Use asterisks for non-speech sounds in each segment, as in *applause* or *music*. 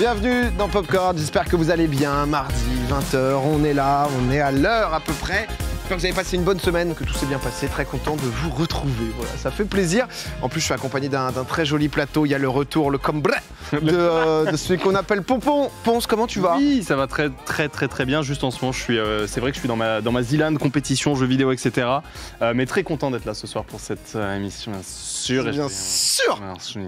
bienvenue dans Popcorn, j'espère que vous allez bien. Mardi 20h, on est là, on est à l'heure à peu près. J'espère que vous avez passé une bonne semaine, que tout s'est bien passé, très content de vous retrouver. Voilà, ça fait plaisir. En plus, je suis accompagné d'un très joli plateau. Il y a le retour, le combré *laughs* de, euh, de celui qu'on appelle Pompon. Ponce, comment tu vas? Oui, ça va très très très très bien. Juste en ce moment, je suis, euh, c'est vrai que je suis dans ma dans ma compétition jeux vidéo, etc. Euh, mais très content d'être là ce soir pour cette euh, émission, bien sûr. Bien sûr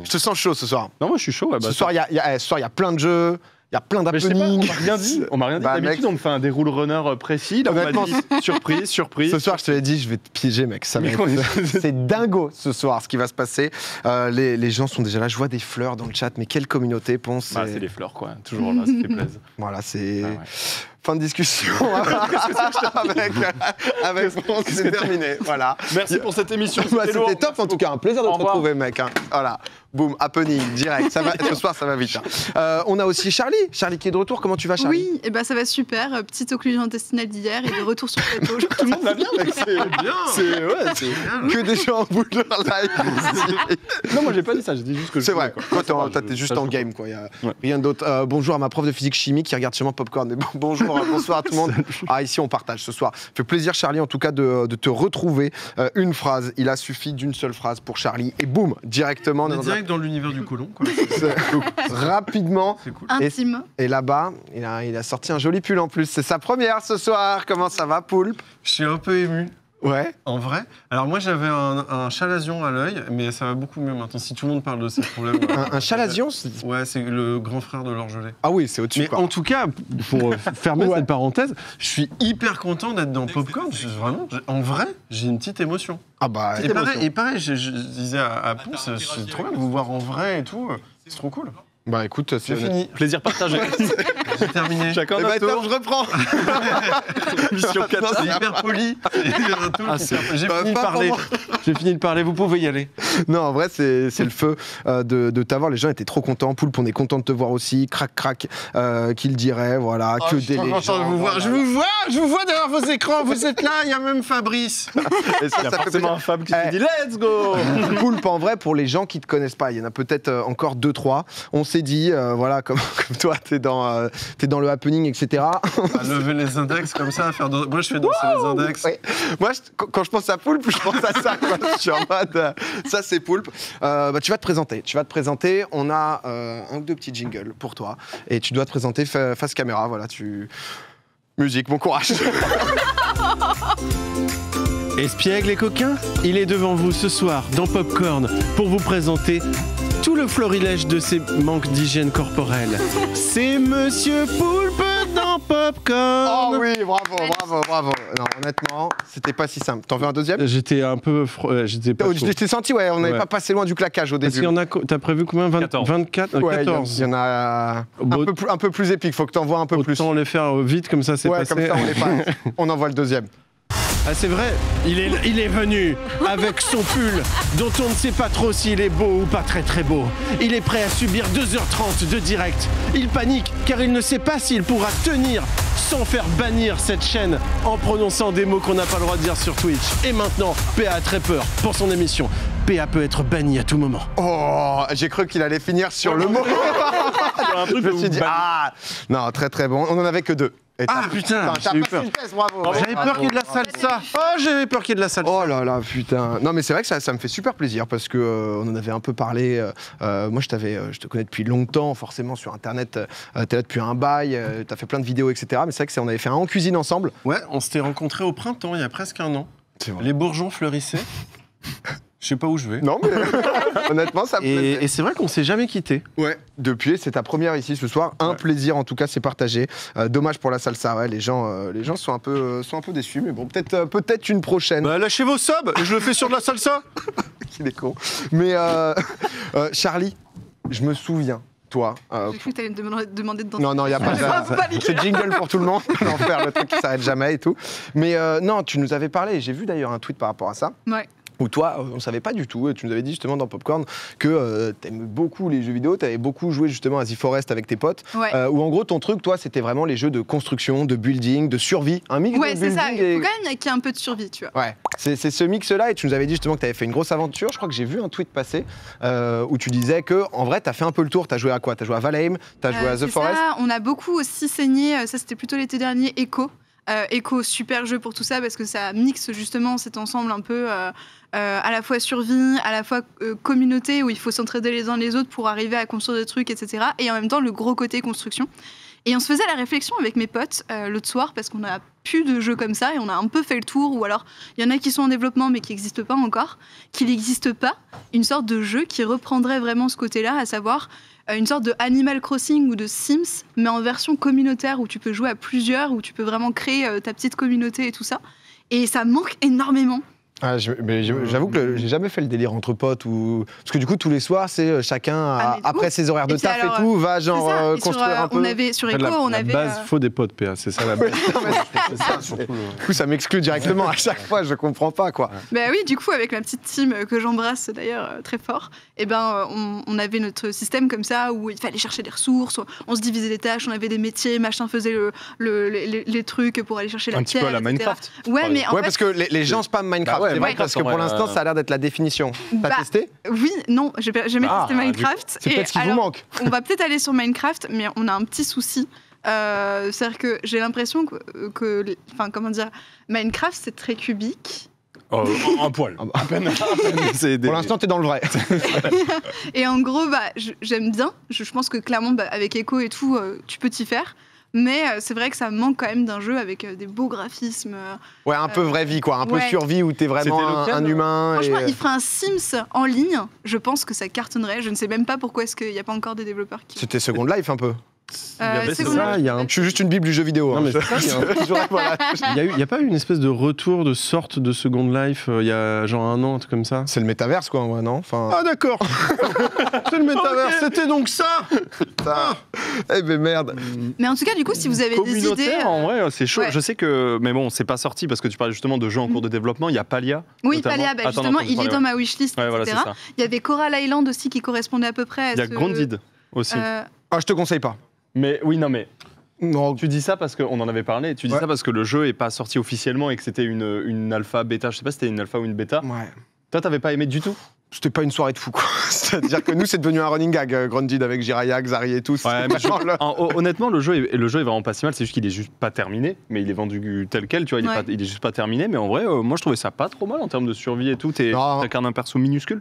je te sens chaud ce soir. Non, moi je suis chaud. ouais, bah, ce, soir, il y a, y a- eh, ce soir, il y a plein de jeux, il y a plein pas, on d'happenings. m'a rien dit. On m'a rien dit. Bah, D'habitude, mec. on me fait un déroule runner euh, précis. Là, on m'a Honnêtement, dit surprise, surprise. Ce soir, je te l'ai dit, je vais te piéger, mec. Ça *laughs* C'est dingo ce soir ce qui va se passer. Euh, les, les gens sont déjà là. Je vois des fleurs dans le chat, mais quelle communauté, Ponce. Bah, c'est- les fleurs, quoi. Toujours là, ça fait plaisir. *laughs* Voilà, c'est Ah ouais. fin de discussion *laughs* avec, avec Ponce. C'est terminé. Voilà. Merci pour cette émission. Bah, c'était top en tout cas, un plaisir de te retrouver mec. hein. Voilà, boum, happening, direct. Ça va, ce soir ça va vite. hein. Euh, on a aussi Charlie, Charlie qui est de retour. Comment tu vas Charlie Oui, et ben ça va super. Euh, Petite occlusion intestinale d'hier et de retour sur le plateau. Je Tout le monde va bien, mec. C'est bien. C'est ouais, c'est- Que des gens en boule de live. Non, moi j'ai pas dit ça. J'ai dit juste que je C'est vrai, quoi. toi t'es juste en game quoi, y a Ouais. rien d'autre. Euh, bonjour à ma prof de physique chimie qui regarde sûrement Popcorn, mais bon, bonjour, bonsoir à tout le monde. *laughs* Ah ici on partage ce soir. Fait plaisir Charlie en tout cas de, de te retrouver. Euh, une phrase, il a suffi d'une seule phrase pour Charlie et boum, directement On est dans un- direct dans l'univers du colon, quoi. *laughs* rapidement. C'est cool. Intime. Et là-bas, il a, il a sorti un joli pull en plus. C'est sa première ce soir. Comment ça va, Poulpe? Je suis un peu ému, Ouais. en vrai. Alors moi, j'avais un, un chalazion à l'œil, mais ça va beaucoup mieux maintenant. Si tout le monde parle de ces problèmes. *laughs* Un, un chalazion Ouais, c'est le grand frère de l'orgelet. Ah oui, c'est au-dessus. Mais quoi. en tout cas, pour *laughs* fermer Ouais. cette parenthèse, je suis hyper content d'être dans Popcorn. Je- Vraiment, en vrai, j'ai une petite émotion. Ah bah, Et pareil, et pareil, je, je disais à, à Ponce, c'est trop bien de vous voir en vrai et tout. C'est trop cool. Bah écoute, c'est J'ai fini. Plaisir partagé. *laughs* J'ai terminé. Chacun Eh notre ben, tour. attends, je reprends. *laughs* Mission 4. C'est hyper poli. Ah, c'est- J'ai Bah, fini de parler. J'ai fini de parler. Vous pouvez y aller. Non, en vrai, c'est c'est le feu euh, de, de t'avoir. Les gens étaient trop contents. Poulpe, on est content de te voir aussi. Crac, crac, euh, qu'il dirait. Voilà, que des légendes. je vous vois, je vous vois, je vous vois derrière vos écrans, vous êtes là, il y a même Fabrice. *laughs* Et ça, Il y a ça fait forcément un Fab qui Eh. se dit Let's go Poulpe, en vrai, pour les gens qui te connaissent pas, il y en a peut-être euh, encore deux, trois. On s'est dit, euh, voilà, comme, *laughs* comme toi, t'es dans, euh, t'es dans le happening, etc. À lever les index comme ça, à faire. dan- Moi, je fais danser les index. Ouais. Moi, je- quand quand je pense à Poulpe, je pense à ça. quoi. *laughs* Je suis en mode, euh, ça c'est Poulpe. Euh, bah, tu vas te présenter. Tu vas te présenter. On a euh, un ou deux petits jingles pour toi. Et tu dois te présenter fa- face caméra. Voilà, tu. Musique, bon courage. *laughs* Espiègle et coquin, il est devant vous ce soir dans Popcorn pour vous présenter tout le florilège de ses manques d'hygiène corporelle. C'est Monsieur Poulpe dans Popcorn. Oh oui, bravo, bravo, bravo. Non, honnêtement, c'était pas si simple. T'en veux un deuxième? J'étais un peu, fro- euh, j'étais pas. Oh. Je t'ai senti, ouais, on n'avait Ouais. pas passé loin du claquage au début. y en a, t'as prévu combien? 20 14. 24, euh, Ouais, il y en- 14. Il y en a un, Bon, peu plus, un peu plus épique, faut que t'en vois un peu plus. Autant les faire vite comme ça c'est Ouais, passé. comme ça, on, est pas... *laughs* on envoie le deuxième. Ah c'est vrai, il est, il est venu avec son pull dont on ne sait pas trop s'il est beau ou pas très très beau. Il est prêt à subir 2h30 de direct. Il panique car il ne sait pas s'il pourra tenir sans faire bannir cette chaîne en prononçant des mots qu'on n'a pas le droit de dire sur Twitch. Et maintenant, PA a très peur pour son émission. PA peut être banni à tout moment. Oh, j'ai cru qu'il allait finir sur le mot. un truc Je me suis dit, ah Non, très très bon. On en avait que deux. Et Ah t'as- putain, T'as j'ai eu passé peur. une pièce, bravo. J'avais peur qu'il y ait de la salsa. Oh, j'avais peur qu'il y ait de la salsa. Oh là là, putain. Non, mais c'est vrai que ça, ça me fait super plaisir parce que euh, on en avait un peu parlé. euh, euh, moi, je t'avais, euh, je te connais depuis longtemps, forcément sur Internet. Euh, T'es là depuis un bail. euh, T'as fait plein de vidéos, etc. Mais c'est vrai que c'est- on avait fait un en cuisine ensemble. Ouais, on s'était rencontrés au printemps, il y a presque un an. C'est vrai. Les bourgeons fleurissaient. *laughs* Je sais pas où je vais. Non, mais *laughs* honnêtement, ça me Et, plaisait. et c'est vrai qu'on s'est jamais quitté. Ouais. Depuis, c'est ta première ici ce soir. Un Ouais. plaisir, en tout cas, c'est partagé. Euh, dommage pour la salsa. Ouais, les gens, euh, les gens sont un peu, euh, sont un peu déçus, mais bon, peut-être, euh, peut-être une prochaine. Bah lâchez vos subs et je le fais sur de la salsa. *laughs* Qu'il est con. Mais euh, *laughs* euh, Charlie, je me souviens, toi. euh, J'ai cru que tu allais me demander, demander de danser. non, non, il n'y a pas de. C'est jingle pour tout le monde. L'enfer, le truc qui s'arrête jamais et tout. Mais euh, non, tu nous avais parlé, et j'ai vu d'ailleurs un tweet par rapport à ça. Ouais. Ou toi, euh, on ne savait pas du tout, et tu nous avais dit justement dans Popcorn que tu aimes beaucoup les jeux vidéo, tu avais beaucoup joué justement à The Forest avec tes potes, Ouais. euh, où en gros ton truc, toi, c'était vraiment les jeux de construction, de building, de survie, un mix Ouais, de c'est ça. building Il et- faut quand même qu'il y ait un peu de survie, tu vois. Ouais, c'est c'est ce mix-là, et tu nous avais dit justement que tu avais fait une grosse aventure. Je crois que j'ai vu un tweet passer euh, où tu disais que en vrai, tu as fait un peu le tour. Tu as joué à quoi? Tu as joué à Valheim, tu as joué Euh, à The c'est Forest. ça. On a beaucoup aussi saigné, euh, ça c'était plutôt l'été dernier, Echo. Euh, super jeu pour tout ça parce que ça mixe justement cet ensemble un peu euh, euh, à la fois survie, à la fois euh, communauté où il faut s'entraider les uns les autres pour arriver à construire des trucs, etc. Et en même temps le gros côté construction. Et on se faisait la réflexion avec mes potes l'autre soir parce qu'on a plus de jeux comme ça et on a un peu fait le tour ou alors il y en a qui sont en développement mais qui n'existent pas encore, qu'il n'existe pas une sorte de jeu qui reprendrait vraiment ce côté-là, à savoir une sorte de Animal Crossing ou de Sims, mais en version communautaire où tu peux jouer à plusieurs, où tu peux vraiment créer euh, ta petite communauté et tout ça. Et ça manque énormément. Ah, je- mais je- J'avoue que j'ai jamais fait le délire entre potes ou parce que du coup tous les soirs c'est euh, chacun Ah, a- après ouf. ses horaires de Et taf alors, et tout va genre euh, Et sur, construire euh, un peu. on avait, sur Echo, la, on la avait. base, euh, faut des potes, PA, c'est ça la *laughs* base. C'est ça, surtout. le- Du coup ça m'exclut directement à chaque fois. Je comprends pas quoi. Bah oui, du coup, avec la petite team euh, que j'embrasse d'ailleurs euh, très fort, eh ben, euh, on, on avait notre système comme ça où il fallait chercher des ressources, on se divisait des tâches, on avait des métiers, machin faisait le, le- les, les- les trucs pour aller chercher la Un petit peu pierre, à la etc. Minecraft. Ouais, mais en ouais fait, parce que les, les gens spam Minecraft. Bah ouais, c'est vrai Minecraft, parce que pour l'instant ça a l'air d'être la définition. T'as Bah, testé oui, non, j'ai jamais Ah, testé Minecraft. C'est peut-être ce qui vous manque. on va peut-être aller sur Minecraft, mais on a un petit souci. Euh, C'est-à-dire que j'ai l'impression que, enfin, comment dire, Minecraft c'est très cubique. Oh, un, un poil. Ah bah. À peine. à peine, *laughs* c'est des- Pour l'instant t'es dans le vrai. *laughs* Et en gros, bah, j'aime bien. Je, je pense que clairement, bah, avec Echo et tout, euh, tu peux t'y faire. Mais euh, c'est vrai que ça manque quand même d'un jeu avec euh, des beaux graphismes. euh. Ouais un peu vraie vie quoi, un peu survie où t'es vraiment un, un humain. Franchement, et, il ferait un Sims en ligne. Je pense que ça cartonnerait. Je ne sais même pas pourquoi est-ce qu'il n'y a pas encore des développeurs qui. C'était Second Life un peu. Il y avait c'est ça, il y a un- Je suis juste une bible du jeu vidéo. Non, hein. mais c'est ça, *laughs* il y a pas eu une espèce de retour de sorte de Second Life euh, il y a genre un an, un truc comme ça C'est le métaverse quoi, ouais, non? Enfin, Ah d'accord *laughs* C'est le métavers, c'était donc ça putain. Eh ben merde. Mais en tout cas, du coup, si vous avez des idées. Euh, en vrai, c'est chaud. ouais. Je sais que, mais bon, c'est pas sorti parce que tu parlais justement de jeux en cours de développement. Il y a Palia. Oui, notamment. Palia, bah, justement, non, il est dans ma wishlist, Ouais, voilà. Il y avait Coral Island aussi qui correspondait à peu près à Il y a ce- Grounded aussi. Euh, Ah, je te conseille pas. Mais oui, non, mais Non, tu dis ça parce qu'on en avait parlé. Tu dis Ouais. ça parce que le jeu est pas sorti officiellement et que c'était une, une alpha, bêta. Je sais pas si c'était une alpha ou une bêta. ouais. Toi, t'avais pas aimé du tout? C'était pas une soirée de fou, quoi. *laughs* C'est-à-dire que nous, c'est devenu un running gag, euh, avec Jiraya, Xari et tout. Ouais, mais je- le- En- hon- honnêtement, le jeu, est, le jeu est vraiment pas si mal. C'est juste qu'il est juste pas terminé, mais il est vendu tel quel. Tu vois, il, Ouais. est, pas- il est juste pas terminé. Mais en vrai, euh, moi, je trouvais ça pas trop mal en termes de survie et tout. T'incarnes un perso minuscule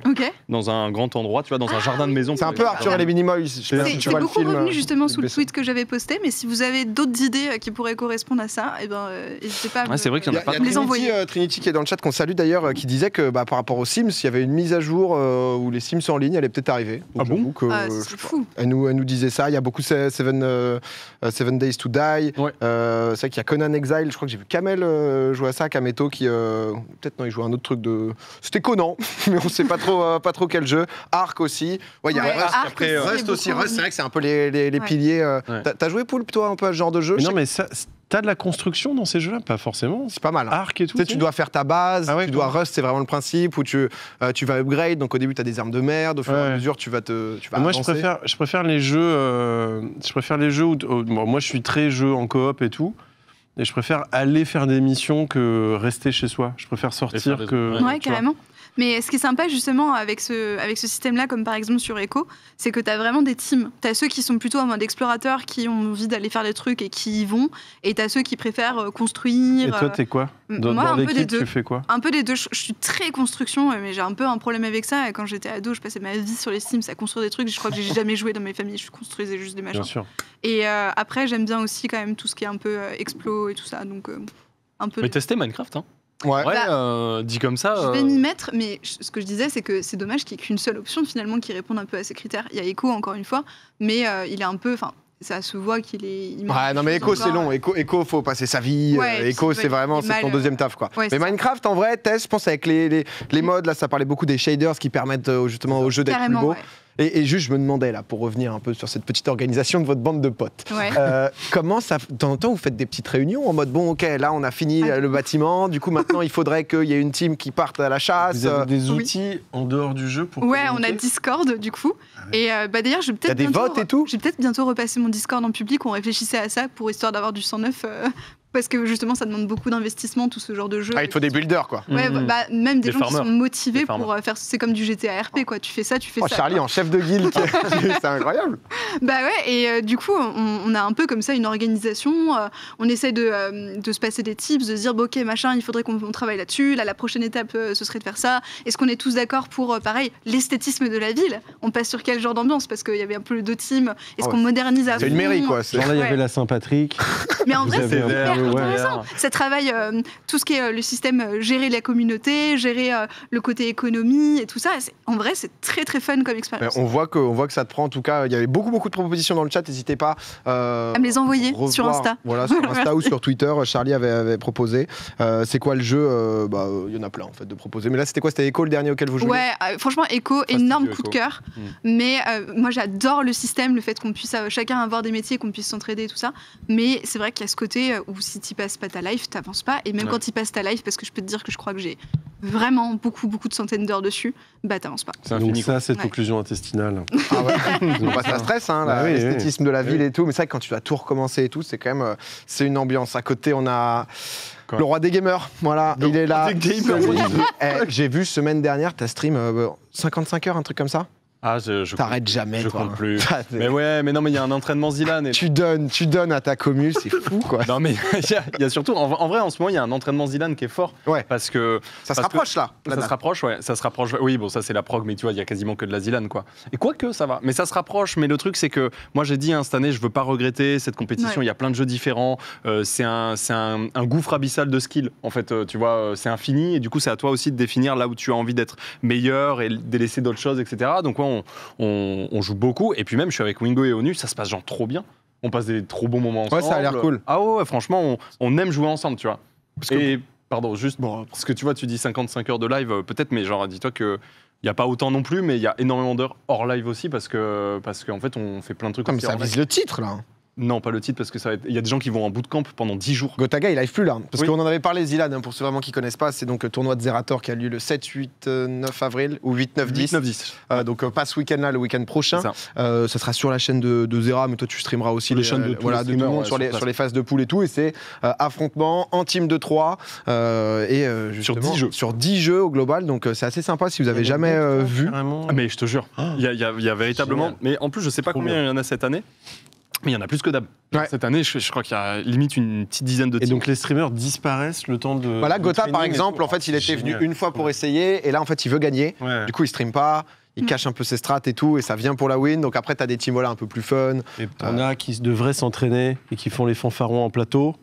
dans un grand endroit, tu vois, dans un jardin de maison. C'est un peu Arthur et les Minimoys. Je sais pas C'est si tu c'est vois le beaucoup film. revenu euh, justement sous le tweet que j'avais posté, mais si vous avez d'autres idées euh, qui pourraient correspondre à ça, eh ben, euh, n'hésitez pas à Ouais, me- c'est vrai qu'il Il y y en a, y a. Les Trinity, envoyer. euh, Trinity qui est dans le chat, qu'on salue d'ailleurs, euh, qui disait que bah, par rapport aux Sims, il y avait une mise à jour euh, où les Sims en ligne allaient peut-être arriver. Donc, Ah bon que, Ah, euh, fou. Elle nous, elle nous disait ça. Il y a beaucoup se- Seven, euh, euh, Seven Days to Die. Ouais. Euh, c'est vrai qu'il y a Conan Exile. Je crois que j'ai vu Kamel euh, jouer à ça. Kameto qui. euh, Peut-être non, il jouait à un autre truc de. C'était Conan, *laughs* mais on sait pas trop, euh, pas trop quel jeu. Arc aussi. Ouais, il y a Ouais, Rust, Arc après, aussi, Rust aussi. Rust, c'est vrai que c'est un peu les, les- les Ouais. piliers. euh. Ouais. T'as- joué Poulpe, toi, un peu à ce genre de jeu? Mais Je non sais mais ça, t'as de la construction dans ces jeux-là Pas forcément. C'est pas mal. hein. Arc et tout Tu sais, tu dois faire ta base, Ah ouais, tu dois Rust, c'est vraiment le principe où tu, euh, tu vas upgrade. Donc au début, tu as des armes de merde, au fur et à mesure, tu vas te. Tu vas Moi, je préfère, je préfère les jeux. euh, je préfère les jeux où. où- bon, moi, je suis très jeu en coop et tout. Et je préfère aller faire des missions que rester chez soi. Je préfère sortir des- que. Ouais, carrément. Mais ce qui est sympa justement avec ce, avec ce système-là, comme par exemple sur Echo, c'est que tu as vraiment des teams. Tu as ceux qui sont plutôt en mode explorateur, qui ont envie d'aller faire des trucs et qui y vont. Et tu as ceux qui préfèrent euh, construire. Et toi, euh, t'es quoi m- Dans, moi, dans un peu des deux. tu fais quoi Un peu des deux. Je, suis très construction, euh, mais j'ai un peu un problème avec ça. Et quand j'étais ado, je passais ma vie sur les Sims à construire des trucs. Je crois que j'ai jamais joué dans mes familles. Je construisais juste des machins. Bien sûr. Et euh, après, j'aime bien aussi quand même tout ce qui est un peu euh, explo et tout ça. Donc, euh, un peu. Mais tester Minecraft, hein? Ouais. Bah, euh, dit comme ça. Je vais euh, m'y mettre, mais je- ce que je disais, c'est que c'est dommage qu'il n'y ait qu'une seule option finalement qui réponde un peu à ces critères. Il y a Echo encore une fois, mais euh, il est un peu, enfin, ça se voit qu'il est. il Ouais, non, mais Echo, c'est long. Echo, Echo, faut passer sa vie. Ouais, Echo, c'est vraiment c'est ton deuxième taf, quoi. ouais, mais. Minecraft, en vrai, test, je pense, avec les, les, les modes, là, ça parlait beaucoup des shaders qui permettent justement aux jeux d'être plus ouais. Et, et juste, je me demandais, là, pour revenir un peu sur cette petite organisation de votre bande de potes, Ouais. euh, comment ça. De temps en temps, vous faites des petites réunions en mode bon, ok, là, on a fini Ah. le bâtiment, du coup, maintenant, il faudrait qu'il y ait une team qui parte à la chasse. Vous avez des oui. outils en dehors du jeu pour Ouais, on a Discord du coup. Ah ouais. Et euh, bah, d'ailleurs, je vais peut-être des bientôt votes et tout Je vais peut-être bientôt repasser mon Discord en public. On réfléchissait à ça pour histoire d'avoir du 109 euh, parce que justement, ça demande beaucoup d'investissement tout ce genre de jeu. Ah, il te faut des builders, quoi. Ouais, Mhm. bah, même des, Des gens qui sont motivés pour euh, faire. C'est comme du GTA RP quoi. Tu fais ça, tu fais Oh, ça. Charlie quoi. en chef de guilde, qui- c'est incroyable. *laughs* Bah ouais, et euh, du coup, on, on a un peu comme ça une organisation. euh, on essaie de, euh, de se passer des tips, de se dire, bon, ok, machin, il faudrait qu'on on travaille là-dessus. Là, la prochaine étape, euh, ce serait de faire ça. Est-ce qu'on est tous d'accord pour, euh, pareil, l'esthétisme de la ville? On passe sur quel genre d'ambiance? Parce qu'il y avait un peu deux teams. Est-ce Ah ouais. qu'on modernise à C'est une mairie, quoi? Genre là, il y Ouais. avait la Saint-Patrick. *laughs* Mais en vrai, c'est hyper intéressant. Ça travaille euh, tout ce qui est euh, le système, euh, gérer la communauté, gérer euh, le côté économie et tout ça. En vrai, c'est très très fun comme Mais expérience. on voit que, on voit que ça te prend. En tout cas, il y avait beaucoup, beaucoup de propositions dans le chat. N'hésitez pas À me les envoyer revoir- sur Insta. Voilà, sur Insta *laughs* ou sur Twitter. Charlie avait, avait proposé. C'est quoi le jeu bah, Il y en a plein en fait de proposer. Mais là, c'était quoi? C'était Echo le dernier auquel vous jouez? Ouais, franchement, Echo, Fastidieux, énorme coup de cœur. Mm. Mais moi, j'adore le système, le fait qu'on puisse chacun avoir des métiers, qu'on puisse s'entraider et tout ça. Mais c'est vrai qu'il y a ce côté où si tu passes pas ta life, t'avances pas. Et même Ouais. quand tu passes ta life, parce que je peux te dire que je crois que j'ai vraiment beaucoup, beaucoup de centaines d'heures dessus, bah t'avances pas. C'est Donc ça, c'est Ouais. occlusion intestinale. Ah ouais. *laughs* Bon, bah, ça stresse, hein, la- Bah oui, l'esthétisme de la ville Oui. et tout. Mais c'est vrai que quand tu dois tout recommencer et tout, c'est quand même euh, c'est une ambiance. À côté, on a Quoi le roi des gamers. Voilà, il est là. roi des gamers. Eh, J'ai vu semaine dernière ta stream euh, 55 heures, un truc comme ça. Ah, je, je, T'arrêtes jamais. je toi, compte hein. plus. *laughs* Ah, Mais ouais, mais non, mais il y a un entraînement Zilan. Et... Tu donnes, tu donnes à ta commu, c'est *laughs* fou quoi. Non, mais il y, a- il y a surtout, en, en vrai, en ce moment, il y a un entraînement Zilan qui est fort. Ouais. Parce que Ça se que rapproche là. ça date. se rapproche, ouais. Ça se rapproche. Oui, bon, ça, c'est la prog, mais tu vois, il y a quasiment que de la Zilan, quoi. Et quoique, ça va. Mais ça se rapproche. Mais le truc, c'est que moi, j'ai dit hein, cette année, je veux pas regretter cette compétition. Ouais. Il y a plein de jeux différents. Euh, c'est un, c'est un, un gouffre abyssal de skill. En fait, euh, tu vois, euh, c'est infini. Et du coup, c'est à toi aussi de définir là où tu as envie d'être meilleur et délaisser d'autres choses, etc. Donc, ouais, on, on- on joue beaucoup. Et puis, même, je suis avec Wingo et Onu, ça se passe genre trop bien. On passe des trop bons moments ensemble. Ouais, ça a l'air cool. Ah ouais, franchement, on, on aime jouer ensemble, tu vois. Parce que- Et, pardon, juste, bon, parce que tu vois, tu dis 55 heures de live, euh, peut-être, mais genre, dis-toi que. Il n'y a pas autant non plus, mais il y a énormément d'heures hors live aussi parce que parce qu'en fait on fait plein de trucs. Comme ça vise le titre là. Non, pas le titre parce que ça va être- il y a des gens qui vont en bootcamp pendant 10 jours. Gotaga, il live plus là. Parce Oui. qu'on en avait parlé, Zilan, hein, pour ceux vraiment qui connaissent pas, c'est donc le tournoi de Zerator qui a lieu le 7, 8, euh, 9 avril, ou 8, 9, 10. 9 10. Euh, donc euh, pas ce week-end là, le week-end prochain. Ça. Euh, ça sera sur la chaîne de, de Zera, mais toi tu streameras aussi Sur les chaînes de tous voilà, les de tout le monde ouais, sur, les, sur les phases de poule et tout. Et c'est euh, affrontement en team de 3 euh, et euh, Sur justement, 10 jeux. Sur 10 jeux au global, donc euh, c'est assez sympa si vous avez jamais euh, vu. Ah, mais je te jure, Ah. il y, a- il y a- il y a véritablement. Génial. Mais en plus, je sais pas Trop combien il y en a cette année, mais il y en a plus que d'hab. Ouais. Cette année, je, je crois qu'il y a limite une petite dizaine de Et teams. donc les streamers disparaissent le temps de. Voilà, de Gotha par exemple, en fait, il était venu une fois pour essayer, et là en fait, il veut gagner. Ouais. Du coup, il stream pas. Il Mm. cache un peu ses strats et tout, et ça vient pour la win. Donc après, t'as des teams voilà, un peu plus fun. Et t'en as qui devraient s'entraîner et qui font les fanfarons en plateau.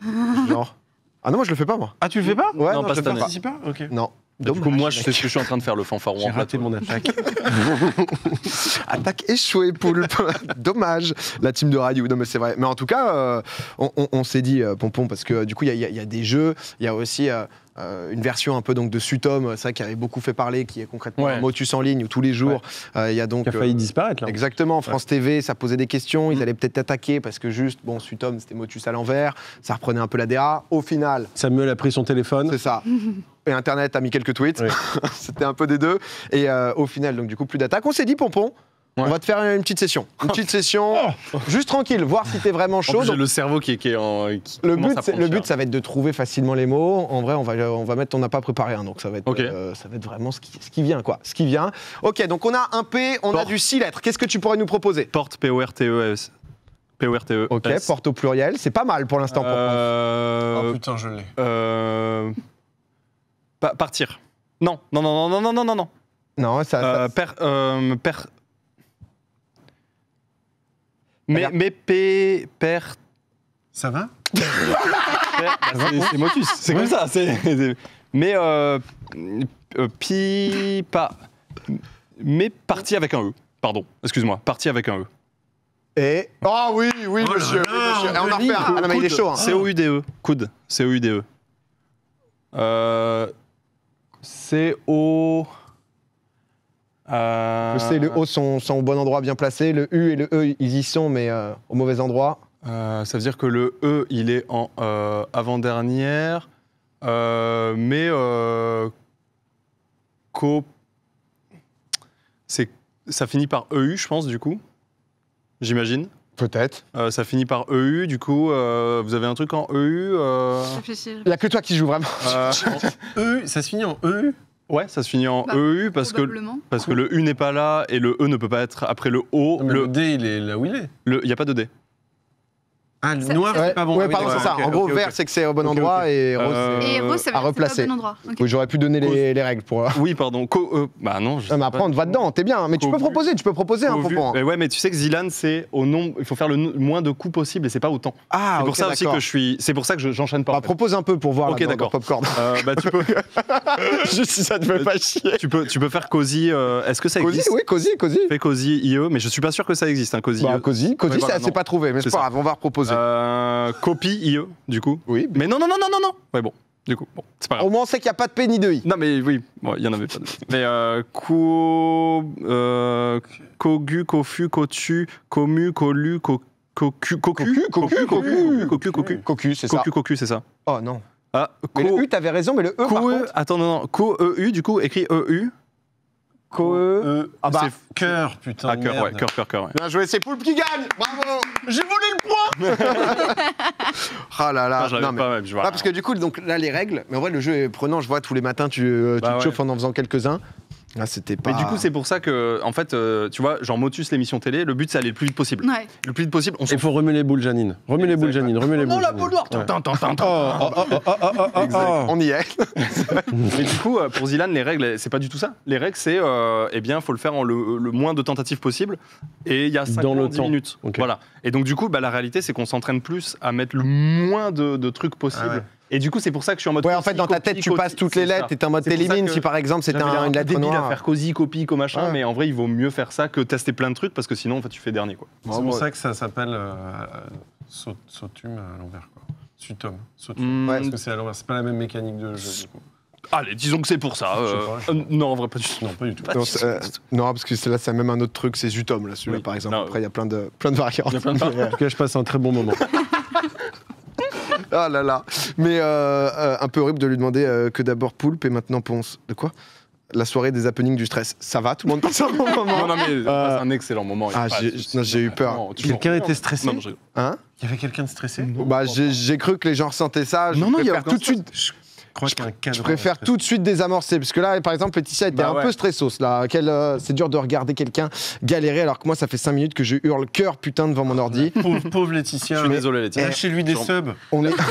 *laughs* genre. Ah non, moi je le fais pas, moi. Ah, tu le fais pas? Ouais, Non, non, pas je le cette fais année. pas. Participe pas? Non. Du coup, moi, je sais ce que je suis en train de faire, le fanfaron J'ai raté mon attaque. *laughs* Attaque échouée, Poulpe. Dommage, la team de Ryu. Non, mais c'est vrai. Mais en tout cas, euh, on, on- on s'est dit, euh, Pompon, parce que euh, du coup, il y a- y, y des jeux, il y a aussi. euh, euh, une version un peu donc de Sutom, c'est ça qui avait beaucoup fait parler, qui est concrètement Ouais. un motus en ligne où tous les jours euh, il y a donc Qui a failli euh, disparaître là. Exactement, France TV, ça posait des questions, ils Mm. allaient peut-être attaquer parce que juste, bon, Sutom c'était motus à l'envers, ça reprenait un peu la DA. Au final, Samuel a pris son téléphone. c'est ça. *laughs* Et Internet a mis quelques tweets. Oui. *laughs* C'était un peu des deux. Et euh, au final, donc du coup, plus d'attaque. On s'est dit, Pompon, on va te faire une petite session. Une petite session, juste tranquille, voir si t'es vraiment En chaud. j'ai le cerveau qui est, qui est en. qui le but, le but, ça va être de trouver facilement les mots. En vrai, on va, on va mettre, on n'a pas préparé un, donc ça va être, euh, ça va être vraiment ce qui, ce qui vient, quoi. Ce qui vient. Ok, donc on a un P, on a du 6 lettres. Qu'est-ce que tu pourrais nous proposer? Porte P-O-R-T-E-S. P-O-R-T-E. Ok, porte au pluriel, c'est pas mal pour l'instant. pour. Euh, Oh putain, je l'ai. euh, pa- partir. Non, non, non, non, non, non, non, non. Non, ça, ça- Euh, per, euh, per- Mais, mais P, per, Ça va bah, c'est- motus, c'est comme ça. Mais euh, euh, pi, pas. Mais parti avec un E. Pardon, excuse-moi, parti avec un E. Et. Oh oui, oui, Oh là monsieur. là, oui, monsieur. Et on en refait un. Ah non, mais il est chaud. hein. C-O-U-D-E. Coude. C-O-U-D-E. Euh, C-O. Euh, Le C et le O sont, sont au bon endroit, bien placés. Le U et le E, ils y sont, mais euh, au mauvais endroit. euh, ça veut dire que le E, il est en euh, avant-dernière, euh, mais euh, co... c'est ça finit par EU, je pense, du coup. J'imagine. Peut-être. Euh, ça finit par EU, du coup, euh, vous avez un truc en EU euh. Il n'y a que toi qui joue vraiment. euh, *laughs* E, ça se finit en E Ouais, ça se finit en Bah, EU parce que, parce que le U n'est pas là et le E ne peut pas être après le O. Non, mais le, Le, D, il est là où il est. le- il n'y a pas de D. Ah, le noir, c'est pas bon. ouais, Ah oui, pardon, c'est ça. en gros, vert, c'est que c'est au bon endroit et rose, Euh, c'est- Et rose, à que c'est pas replacer. j'aurais pu donner les, les règles pour. Oui, pardon. Co E. Bah non, je Ah, sais mais pas. après, on te va dedans, t'es bien. Mais tu peux proposer, tu peux proposer un propos. hein. Mais ouais, mais tu sais que Zilan, c'est au nombre. Il faut faire le moins de coups possible et c'est pas autant. Ah, c'est pour ça aussi que je suis. C'est pour ça que je- j'enchaîne pas. Bah, propose un peu pour voir Ok, d'accord. Popcorn. Euh, bah, tu peux, *laughs* Juste si ça te fait pas chier. tu peux, tu peux faire Cozy. euh, Est-ce que ça existe? oui, Cosy, Cosy. Fais Cozy IE, mais je suis pas sûr que ça existe, un Cozy Bah. Cosy, Cosy, Ouais, voilà, c'est pas trouvé, mais c'est pas ça. grave, on va reproposer. Euh, copie IE, du coup. Oui, Mais non, non, non, non, non, non. Ouais, bon. Du coup, bon, c'est pas grave. au moins on sait qu'il n'y a pas de P ni de I. Non, mais oui, il y en avait pas. de- Mais euh, co, euh, cogu, cofu, cotu, comu, colu, co, cocu, cocu, Cocu, cocu, cocu, cocu, cocu, Cocu, c'est ça. cocu, cocu, c'est ça. Oh non. Ah, Mais le co, U, t'avais raison, mais le E, par co, contre. attends, non, non, co, EU, du coup, écrit EU. Co, E. E, Ah bah, C'est- cœur, putain. Ah, cœur, ouais, cœur, cœur, cœur, ouais. bien joué, c'est Poulpe qui gagne Bravo J'ai volé le point *laughs* Ah là là, Ah, non, mais- pas même, je vois. Ah, parce que du coup, donc, là, les règles, mais en vrai, le jeu est prenant. Je vois tous les matins, tu, euh, tu Bah te ouais. chauffes en en faisant quelques-uns. C'était pas. Mais du coup, c'est pour ça que, en fait, euh, tu vois, genre Motus, l'émission télé, le but, c'est aller le plus vite possible. Ouais. Le plus vite possible, on s'en Il faut remuer les boules, Janine. Remue les boules, Janine. Remue les boules. Non, la boule noire. Oh, oh, oh, oh, oh, oh, oh, oh. On y est. *laughs* Mais du coup, euh, pour Zilan, les règles, c'est pas du tout ça. Les règles, c'est, euh, eh bien, faut le faire en le, le moins de tentatives possible. Et il y a 5 Dans le 10 temps. minutes. Voilà. Et donc, du coup, bah, la réalité, c'est qu'on s'entraîne plus à mettre le moins de, de trucs possible. Ah ouais. Et du coup, c'est pour ça que je suis en mode. Ouais, en fait, dans ta tête, tu passes toutes les lettres et t'es en mode t'élimines. Si par exemple, c'était une lettre débile noire. à faire cosy, copie, co machin, Ouais. mais en vrai, il vaut mieux faire ça que tester plein de trucs parce que sinon, en fait, tu fais dernier. Quoi. C'est pour ça que ça s'appelle euh, sautume à l'envers. quoi. Sutum. Sautume. Hmm, Parce que c'est à l'envers. C'est pas la même mécanique de jeu. du coup. Allez, disons que c'est pour ça. Euh, pas, euh, non, en vrai, pas du tout. Non, pas du tout. Pas Non, du c'est- tout. euh, non, parce que là, c'est même un autre truc, c'est Zutom, là, celui-là, Oui. par exemple. Non, Après, il y a plein de, variantes. Plein de variantes. *laughs* En tout cas, je passe un très bon moment. *laughs* Ah là là. Mais euh, euh, un peu horrible de lui demander euh, que d'abord Poulpe et maintenant Ponce. De quoi? La soirée des happenings du stress. Ça va? Tout le monde passe un bon moment Non, non, mais c'est un excellent moment. Ah, j'ai- eu peur. Quelqu'un était stressé? Non, non, je- Hein? Il y avait quelqu'un de stressé? Bah, j'ai cru que les gens ressentaient ça. Je Non, non, il y a tout de suite. Je crois cadre. Préfère tout de suite désamorcer. Parce que là, par exemple, Laetitia était Bah un peu stressos. Là. Euh, c'est dur de regarder quelqu'un galérer alors que moi, ça fait 5 minutes que je hurle cœur putain devant mon ordi. *laughs* Pauvre, pauvre Laetitia. Je suis désolé, Laetitia. Lâchez-lui des Genre- subs. On est. *laughs*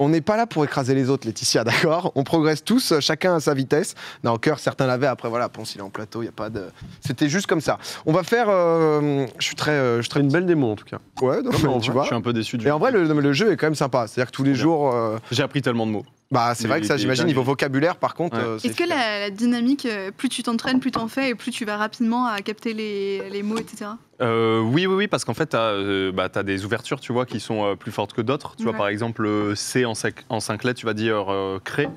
On n'est pas là pour écraser les autres, Laetitia, d'accord? On progresse tous, chacun à sa vitesse. Non, cœur, certains l'avaient. Après, voilà, Ponce, il est en plateau, il y a pas de. C'était juste comme ça. On va faire. euh, Je suis très. euh, Je Très une belle démo en tout cas. Ouais, non, mais en tu vrai, vois. Je suis un peu déçu du Et en vrai, le, le jeu est quand même sympa. C'est-à-dire que tous les Bien. jours. euh, J'ai appris tellement de mots. Bah, c'est vrai que ça, j'imagine, niveau vocabulaire, par contre. Ouais. euh, c'est Est-ce que la, la dynamique, euh, plus tu t'entraînes, plus t'en fais et plus tu vas rapidement à capter les, les mots, etc. Euh, oui, oui, oui, parce qu'en fait, tu as, des ouvertures, tu vois, qui sont euh, plus fortes que d'autres. Tu vois, par exemple, C en, cinq- en cinq lettres, tu vas dire euh, cré,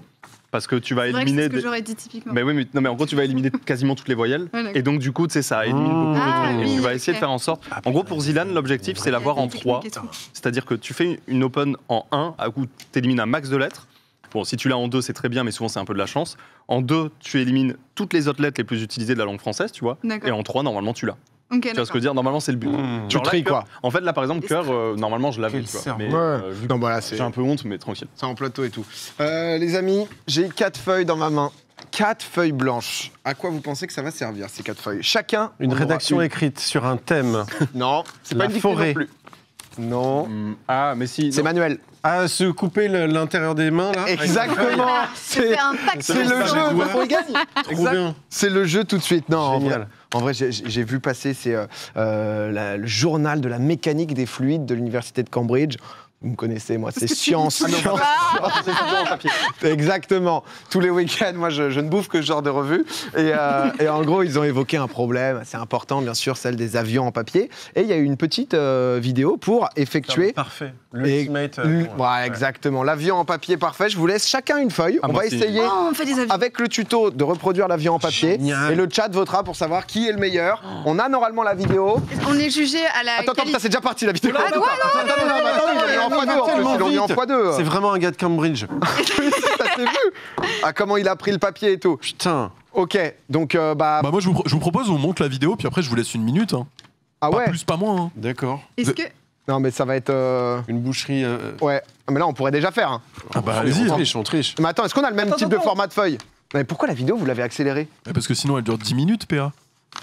parce que tu vas C'est que c'est éliminer. ce que j'aurais dit typiquement. Mais oui, mais, non, mais en gros, tu vas éliminer *laughs* quasiment toutes les voyelles. Ouais. Et donc, du coup, tu sais, ça élimine Ah. beaucoup de Ah, trucs. Oui, tu vas essayer de faire en sorte. En gros, pour Zilan, l'objectif, c'est l'avoir en 3. C'est-à-dire que tu fais une open en 1, à coup, tu élimines un max de lettres. Bon, si tu l'as en 2, c'est très bien, mais souvent, c'est un peu de la chance. En 2, tu élimines toutes les autres lettres les plus utilisées de la langue française, tu vois. Et en 3, normalement, tu l'as. Ok, Tu vois ce que je veux dire? Normalement, c'est le but. Tu Genre là, tries, quoi. En fait, là, par exemple, cœur, euh, normalement, je l'avais. Tu. Mais Ouais. euh, Non, voilà, c'est. j'ai un peu honte, mais tranquille. C'est en plateau et tout. Euh, les amis, j'ai quatre feuilles dans ma main. Quatre feuilles blanches. À quoi vous pensez que ça va servir, ces quatre feuilles? Chacun. Une rédaction une. écrite sur un thème. Non, c'est La pas une forêt. non plus. Non. Hum, Ah, mais si. C'est non. Manuel. À se couper le- l'intérieur des mains là. Exactement. *laughs* C'est C'est un pack c'est le jeu. gagne. Exact. bien. C'est le jeu tout de suite. Non, en vrai, Génial. en vrai, j'ai- j'ai vu passer c'est euh, euh, la- le journal de la mécanique des fluides de l'université de Cambridge. Vous me connaissez, moi, c'est science. science. surtout en papier. Exactement. Tous les week-ends, moi, je, je ne bouffe que ce genre de revue. Et, euh, et en gros, ils ont évoqué un problème assez important, bien sûr, celle des avions en papier. Et il y a eu une petite euh, vidéo pour effectuer. Parfait. L'ultimate. euh, ouais. exactement. L'avion en papier parfait. Je vous laisse chacun une feuille. Ah, on va essayer. Oh, on fait des avions. Avec le tuto de reproduire l'avion en papier. Génial. Et le chat votera pour savoir qui est le meilleur. On a normalement la vidéo. On est jugé à la Attends, attends, ça c'est déjà parti la vidéo. Ah, ouais, non, Attends, en fois deux, en plus, tellement ils l'ont mis en vite. fois deux. C'est vraiment un gars de Cambridge. *laughs* Ça s'est vu Ah, comment il a pris le papier et tout. Putain. Ok, donc euh, bah. Bah moi je vous, pro- je vous propose on monte la vidéo puis après je vous laisse une minute. hein. ah Pas ouais plus, pas moins. hein. D'accord. Est-ce que. Non, mais ça va être. euh, Une boucherie. euh, Ouais. Ah, Mais là, on pourrait déjà faire. hein. Ah bah on allez-y. triche, on triche. Mais attends, est-ce qu'on a le même Attends, type de attends. format de feuille? Mais pourquoi la vidéo, vous l'avez accélérée? Ouais, Parce que sinon elle dure 10 minutes PA.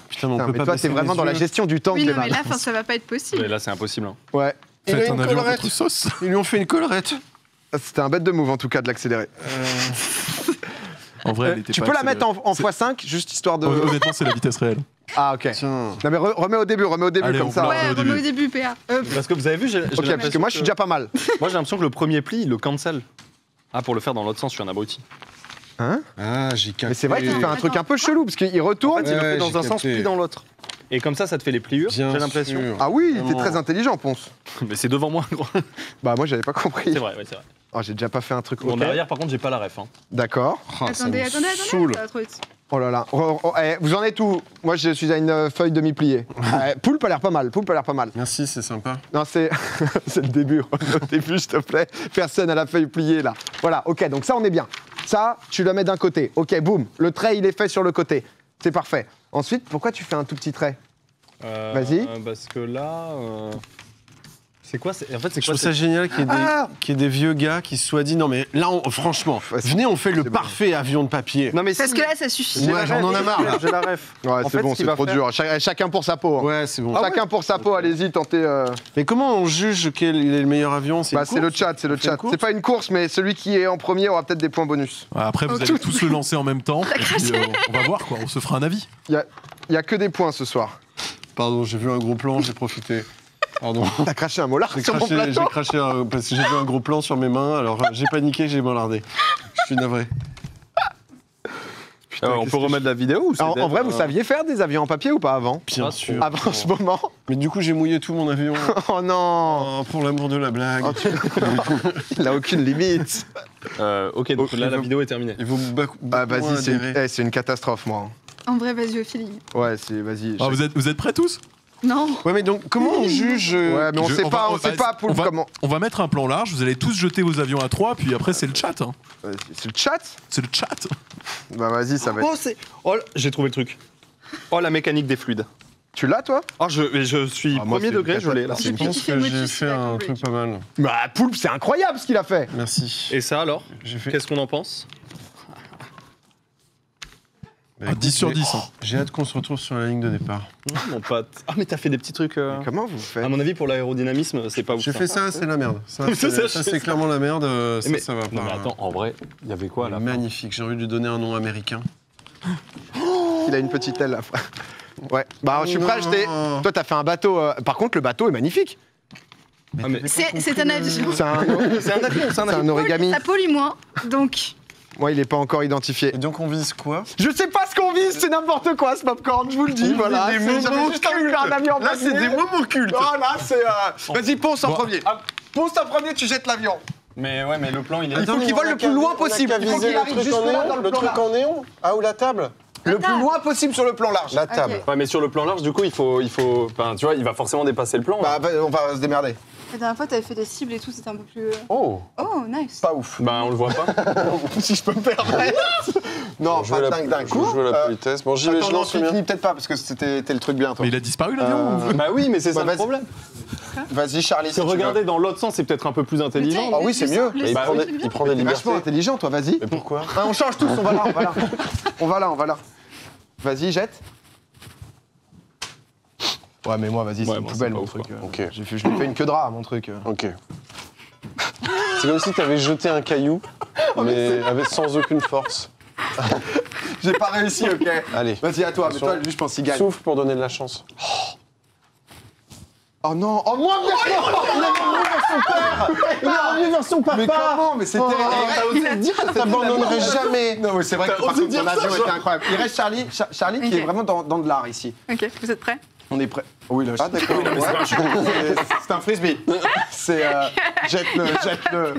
Putain, mais on Putain, peut Mais pas toi, baisser t'es vraiment dans la yeux. gestion du temps, Oui, non, Clément. mais là, enfin, ça va pas être possible. Mais là, c'est impossible. hein. Ouais. Il a Faites une un avion à collerette. votre sauce. Ils lui ont fait une collerette. Ah, C'était un bête de move en tout cas de l'accélérer. *laughs* En vrai, Euh, elle était tu pas peux la accélérée. mettre en, en C'est- x5, juste histoire de. Hon- Honnêtement, c'est la vitesse réelle. *laughs* Ah, ok. Tiens. Non, mais re- remets au début, remets au début Allez, comme on ça. Ouais, au remets début. au début, PA. Euh, Parce que vous avez vu, j'ai j'ai Ok, parce l'impression que moi, je suis déjà pas mal. *laughs* Moi, j'ai l'impression que le premier pli, il le cancel. Ah, pour le faire dans l'autre sens, je suis un abruti. Hein? Ah, j'ai capté. Mais c'est vrai qu'il fait un truc un peu chelou, parce qu'il En retourne. fait, il le Ouais, fait dans un sens, capté. puis dans l'autre. Et comme ça, ça te fait les pliures, Bien j'ai l'impression. sûr. Ah oui, t'es Vraiment. très intelligent, Ponce. *laughs* Mais c'est devant moi, gros. Bah, moi, j'avais pas compris. C'est vrai, ouais, c'est vrai. Oh, j'ai déjà pas fait un truc. Bon, ok. derrière, par contre, j'ai pas la ref. hein. D'accord. Ça attendez, me attendez, saoule. attendez. Ça va trop vite. Oh là là. Oh, oh, eh, vous en êtes où? Moi, je suis à une euh, feuille demi-pliée. *laughs* Eh, Poulpe a l'air pas mal. Poulpe a l'air pas mal. Merci, c'est sympa. Non, c'est *laughs* c'est le début. Au début, s'il te plaît. Personne à la feuille pliée, là. Voilà, ok, donc ça, on est bien. Ça, tu le mets d'un côté. Ok, boum. Le trait, il est fait sur le côté. C'est parfait. Ensuite, pourquoi tu fais un tout petit trait? Euh, Vas-y. Parce que là. C'est quoi En fait, c'est Je quoi trouve ça génial qu'il y, ait des- Ah qu'il y ait des vieux gars qui se soient dit non mais là on- franchement venez on fait le bon. parfait avion de papier. Non, mais Parce que là, ça suffit. Ouais, j'en en ai marre. J'ai la ref. Ouais, En c'est fait, bon, c'est trop faire- dur. Cha- chacun pour sa peau. hein. Ouais c'est bon. Chacun pour sa peau, allez-y, tentez. euh, Mais comment on juge quel est le meilleur avion? C'est Bah, c'est le chat, c'est le chat. C'est pas une course, mais celui qui est en premier aura peut-être des points bonus. Après, vous allez tous le lancer en même temps. *laughs* euh, on va voir quoi. On se fera un avis. Il y a que des points ce soir. Pardon, j'ai vu un gros plan, j'ai profité. Pardon. T'as craché un molar J'ai sur mon craché, plateau j'ai craché un- parce que j'ai vu un gros plan sur mes mains, alors euh, j'ai paniqué, j'ai malardé. Je suis navré. Putain, Euh, on peut remettre la vidéo ou En, vrai, vous saviez faire des avions en papier ou pas avant Bien sûr. Avant ce moment Mais du coup, j'ai mouillé tout mon avion. *laughs* Oh non Oh, pour l'amour de la blague. Oh, tu- Il a aucune limite. euh, ok, donc Oh, là, la vidéo est terminée. Il vaut beaucoup Ah, vas-y, c'est une, eh, c'est une catastrophe, moi. En vrai, vas-y au feeling. Ouais, c'est. Vas-y. Ah, vous, êtes, vous êtes prêts tous? Non. Ouais, mais donc, comment on juge euh, Ouais, mais on Je- sait on pas, va- on on sait va- pas, Poulpe, on va- comment. On va mettre un plan large. Vous allez tous jeter vos avions à trois. Puis après, c'est le chat. hein. Euh, C'est le chat C'est le chat. *laughs* Bah, vas-y, ça va être. Oh, c'est. Oh, j'ai trouvé le truc. Oh, la mécanique des fluides. Tu l'as, toi? Oh, je, je suis Ah, moi, premier c'est degré, une je l'ai là. Je pense que j'ai fait un truc pas mal. Bah, Poulpe, c'est incroyable ce qu'il a fait Merci. Et ça alors? J'ai fait. Qu'est-ce qu'on en pense? Ah, écoute, 10 sur j'ai- 10. hein. J'ai hâte qu'on se retrouve sur la ligne de départ. Oh, Mon pote. Ah, mais t'as fait des petits trucs. euh, Comment vous faites À mon avis, pour l'aérodynamisme, c'est pas ouf. J'ai ça. fait ça, c'est la merde. Ça, C'est *laughs* c'est ça, ça, je sais c'est ça. clairement la merde. euh, Ça, Mais- ça va pas. Non, mais attends, en vrai, il y avait quoi là Magnifique. J'ai envie de lui donner un nom américain. *gasps* Il a une petite aile, là. *laughs* Ouais. Bah, je suis prêt à. Non. Toi, t'as fait un bateau. euh, Par contre, le bateau est magnifique. Ah, mais- C'est *laughs* c'est un avion. C'est un, C'est un avion, c'est un c'est avion. un origami. Ça pollue moins. Donc, Moi, il est pas encore identifié. Et donc, on vise quoi? Je sais pas ce qu'on vise, c'est n'importe quoi ce popcorn, je vous le dis, On voilà. vise des moments Là, c'est des moments cultes. Oh là, c'est. euh, Vas-y, ponce en Bon. premier. Ah. Ponce en premier, tu jettes l'avion. Mais ouais, mais le plan, il est. Il faut qu'il vole le plus loin possible. Il faut qu'il arrive juste là dans le plan large. en néon Ah, ou la table Le plus loin possible sur le plan large. La table. Ouais, mais sur le plan large, du coup, il faut, il faut, tu vois, il va forcément dépasser le plan. Bah, va- on va se démerder. La dernière fois, t'avais fait des cibles et tout, c'était un peu plus. Oh Oh, nice. Pas ouf. Bah, on le voit pas. *laughs* si je peux me permettre. non, Je pas la- dingue d'un je coup. joue à la Euh, politesse. Bon, j'y vais, je lance le peut-être pas parce que c'était le truc bien, toi. Mais il a disparu l'avion Euh, bah oui, mais c'est Bah, ça le problème. Vas-y, Charlie. Si tu regarder dans l'autre sens, c'est peut-être un peu plus intelligent. Ah oui, c'est mieux. Bah, Il prend des veux. Libertés. vachement intelligent, toi, vas-y. Mais pourquoi Ah, on change tous, on va là, on va là. on va là, on va là. Vas-y, jette. Ouais, mais moi, vas-y, c'est Ouais, une poubelle, c'est mon truc. euh. Ok. J'ai fait, je lui fais une queue de rat, mon truc. euh. Ok. C'est comme si tu avais jeté un caillou, *laughs* mais avec, sans aucune force. *laughs* J'ai pas réussi, ok. Allez. Vas-y, à toi, mais toi, lui, je pense qu'il gagne. Souffle pour donner de la chance. Oh non, oh moins bien Il est revenu vers son père Il est revenu vers son papa Mais comment Mais c'était. Oh. Il a dit Je t'abandonnerai jamais Non, mais c'est vrai que par contre, ton avion était incroyable. Il reste Charlie, Cha- Charlie qui Ok. est vraiment dans, dans de l'art ici. Ok, vous êtes prêts? On est prêt. Oui, là, Ah d'accord. c'est un frisbee. C'est euh, jette-le, jette-le.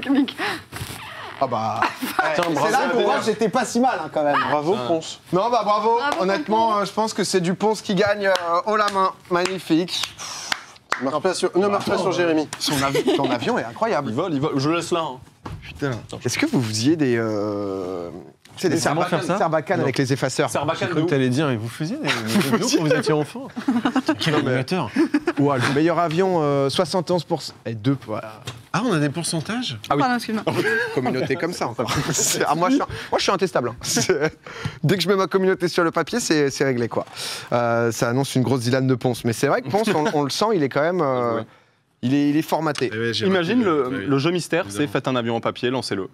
Ah bah. *laughs* eh, c'est là qu'on voit j'étais pas si mal hein, quand même. Bravo, Ponce. Non bah bravo. Bravo, Honnêtement, euh, je pense que c'est Duponce qui gagne euh, haut la main. Magnifique. Marche pas sur- Ne marche pas sur Jérémy. Son, avi- ton avion est incroyable. Il vole, il vole. Je le laisse là. hein. Putain. Est-ce que vous faisiez des sais, des faire ça serbacanes avec les effaceurs Sarbacane J'ai cru que t'allais dire, et vous faisiez des, *laughs* des jeux vidéo quand vous étiez enfant Quel animateur Ouah, le meilleur avion, euh, 71%. Et deux, voilà. Ah, on a des pourcentages Ah oui. Pardon, excuse-moi. communauté comme ça encore. *laughs* C'est- ah, moi, je suis, un- moi, je suis intestable. hein. C'est- Dès que je mets ma communauté sur le papier, c'est c'est réglé. quoi. Euh, ça annonce une grosse Dylan de Ponce. Mais c'est vrai que Ponce, on, on le sent, il est quand même. euh, Ouais. Il, est, il est formaté. Imagine le, le jeu mystère, c'est Évidemment. faites un avion en papier, lancez-le.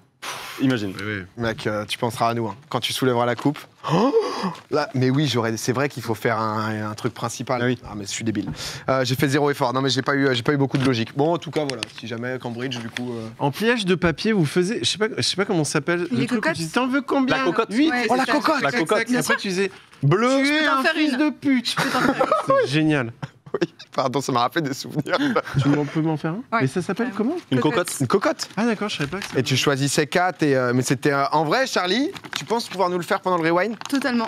Imagine. Mec, euh, tu penseras à nous hein, quand tu soulèveras la coupe. Oh *gasps* Là, mais oui, j'aurais. C'est vrai qu'il faut faire un, un truc principal. Ah oui. mais je suis débile. Euh, j'ai fait zéro effort. Non, mais j'ai pas eu, j'ai pas eu beaucoup de logique. Bon, en tout cas, voilà. Si jamais Cambridge, du coup. euh, En pliage de papier, vous faisiez, je sais pas, je sais pas comment ça s'appelle. Les le truc où cocottes tu dis, T'en veux combien? La cocotte. Huit. Ouais, Oh, la c'est ça. cocotte La cocotte. Et après tu disais Bleu. tu es t'en un faire fils une. de pute. *laughs* C'est génial. Oui, pardon, ça m'a rappelé des souvenirs. Tu m'en peux m'en faire un Ouais. Mais ça s'appelle comment Une cocotte. Une cocotte. Ah d'accord, je savais pas que ça. Et tu choisissais 4 et euh, mais c'était euh, en vrai Charlie, tu penses pouvoir nous le faire pendant le rewind? Totalement.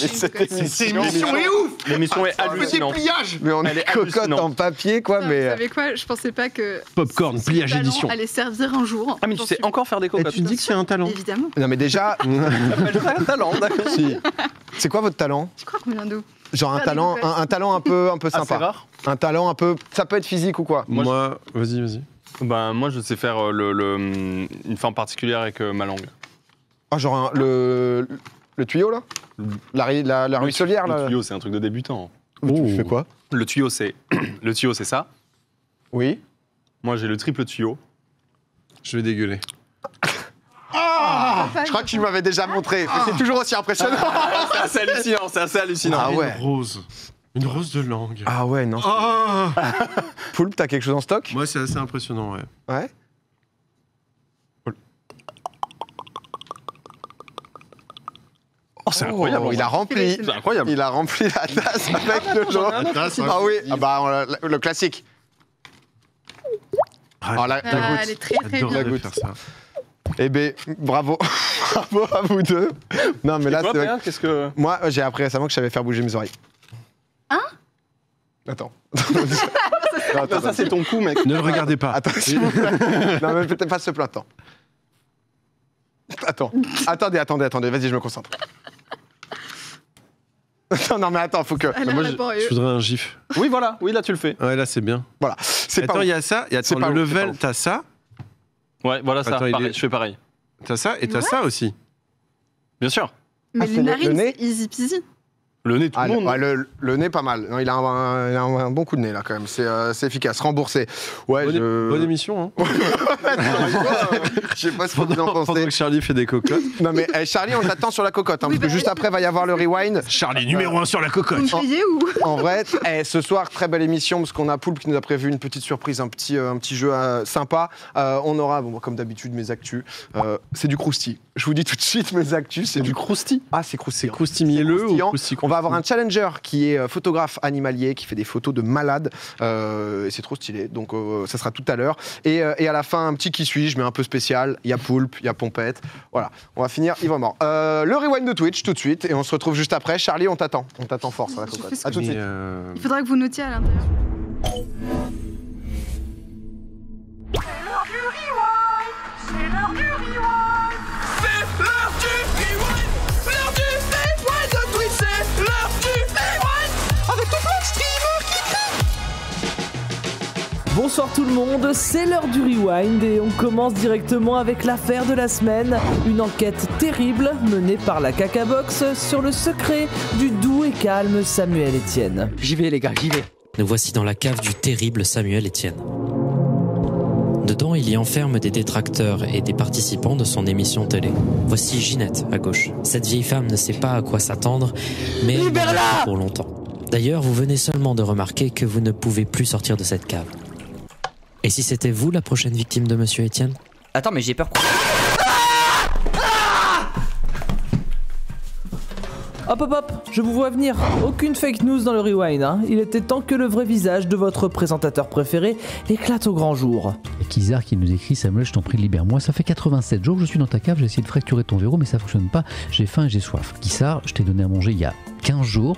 Mais cette émission, est ouf L'émission est hallucinante. pliage mais on Elle est, est cocotte hallucinante. en papier quoi Putain, mais Vous euh, savez quoi? Je pensais pas que Popcorn, ce pliage talent édition. allait servir un jour. Ah mais tu J'en sais suis- encore faire des Et cocottes. tu dis que c'est un talent. Évidemment. non mais déjà *laughs* un talent, d'accord. si. C'est quoi votre talent? Tu crois qu'on vient d'où? Genre un talent un, un talent un peu un peu Assez sympa. rare. Un talent un peu ça peut être physique ou quoi? Moi, Moi, vas-y, vas-y. Ben moi je sais faire euh, le, le- une forme particulière avec euh, ma langue. Ah genre un- le le tuyau là? La, ri- la, la ruisselière là? Le tuyau c'est un truc de débutant. Tu Oh. fais quoi? Le tuyau c'est *clears throat* le tuyau c'est ça? Oui. Moi j'ai le triple tuyau. Je vais dégueuler. Ah Je crois que tu m'avais déjà montré, mais c'est toujours aussi impressionnant. c'est assez hallucinant, c'est assez hallucinant. Ah ouais. Une rose. Une rose de langue. Ah ouais, non. Ah *laughs* Poulpe, t'as quelque chose en stock? Moi, c'est assez impressionnant, ouais. Ouais. Oh, c'est incroyable. il a rempli. C'est incroyable. Il a rempli la tasse avec. La tasse, Ah oui, ah bah, on l'a- le classique. Ah, la, la Ah, goutte. Elle est très très bien. goutte. Eh ben, bravo. *laughs* bravo à vous deux. Non, mais là, c'est vrai. Péa, qu'est-ce que Moi, j'ai appris récemment que je savais faire bouger mes oreilles. Hein? Attends. *laughs* Non, attends, Non, ça c'est ton coup mec. Ne le regardez pas. Attends, *laughs* s'il vous plaît. Non, mais peut-être pas ce plein temps. Attends. Attendez, attendez, attendez. Vas-y, je me concentre. Non, non, mais attends, faut que. A Moi, je- voudrais un gif. Oui voilà, oui là tu le fais. Ouais, là, c'est bien. Voilà. C'est Attends, il y a ça. Et C'est attends, le level, t'as ça. Ouais voilà ça. Il pareil, est- Je fais pareil. T'as ça et t'as Ouais. ça aussi. Bien sûr. Mais Ah, c'est les le- le narines, nez c'est easy peasy. Le nez tout Ah, le le, monde. ouais, le- le nez, pas mal. Non, il a un, il a un- bon coup de nez, là, quand même. C'est euh, c'est efficace. Remboursé. Ouais, Bonne, je. bonne émission, hein. *laughs* Je sais pas ce que vous en pendant, pendant pensez. que Charlie fait des cocottes. Non, mais eh, Charlie, on t'attend sur la cocotte. hein, Oui, parce que bah, juste après, va y avoir le rewind. Charlie, numéro 1 sur la cocotte. En vrai, eh, ce soir, très belle émission, parce qu'on a Poulpe qui nous a prévu une petite surprise, un petit, euh, un petit jeu euh, sympa. Euh, on aura, bon, comme d'habitude, mes actus. Euh, c'est du crousti. Je vous dis tout de suite, mes actus, c'est du crousti. Ah, c'est C'est croustillant. croustillant mielleux ou On va avoir un challenger qui est euh, photographe animalier, qui fait des photos de malades. Euh, et c'est trop stylé. Donc, euh, ça sera tout à l'heure. Et, euh, et à la fin, un petit qui suis-je, mais un peu spécial. Il y a Poulpe, il y a Pompette. Voilà. On va finir Yvan Mort. Euh, le rewind de Twitch tout de suite. Et on se retrouve juste après. Charlie, on t'attend. On t'attend fort sur la À tout de suite. euh, Il faudra que vous notiez à l'intérieur. Bonsoir tout le monde, c'est l'heure du rewind et on commence directement avec l'affaire de la semaine, une enquête terrible menée par la Cacabox sur le secret du doux et calme Samuel Etienne. J'y vais les gars, j'y vais. Nous voici dans la cave du terrible Samuel Etienne. Dedans, il y enferme des détracteurs et des participants de son émission télé. Voici Ginette, à gauche. Cette vieille femme ne sait pas à quoi s'attendre, mais elle pour longtemps. D'ailleurs, vous venez seulement de remarquer que vous ne pouvez plus sortir de cette cave. Et si c'était vous la prochaine victime de Monsieur Étienne Attends, mais j'ai peur. Hop hop hop, je vous vois venir. Aucune fake news dans le rewind. hein. Il était temps que le vrai visage de votre présentateur préféré éclate au grand jour. Kizar qui nous écrit Samuel, je t'en prie, libère-moi. Ça fait 87 jours que je suis dans ta cave, j'ai essayé de fracturer ton verrou, mais ça fonctionne pas. J'ai faim et j'ai soif. Kizar, je t'ai donné à manger il y a 15 jours,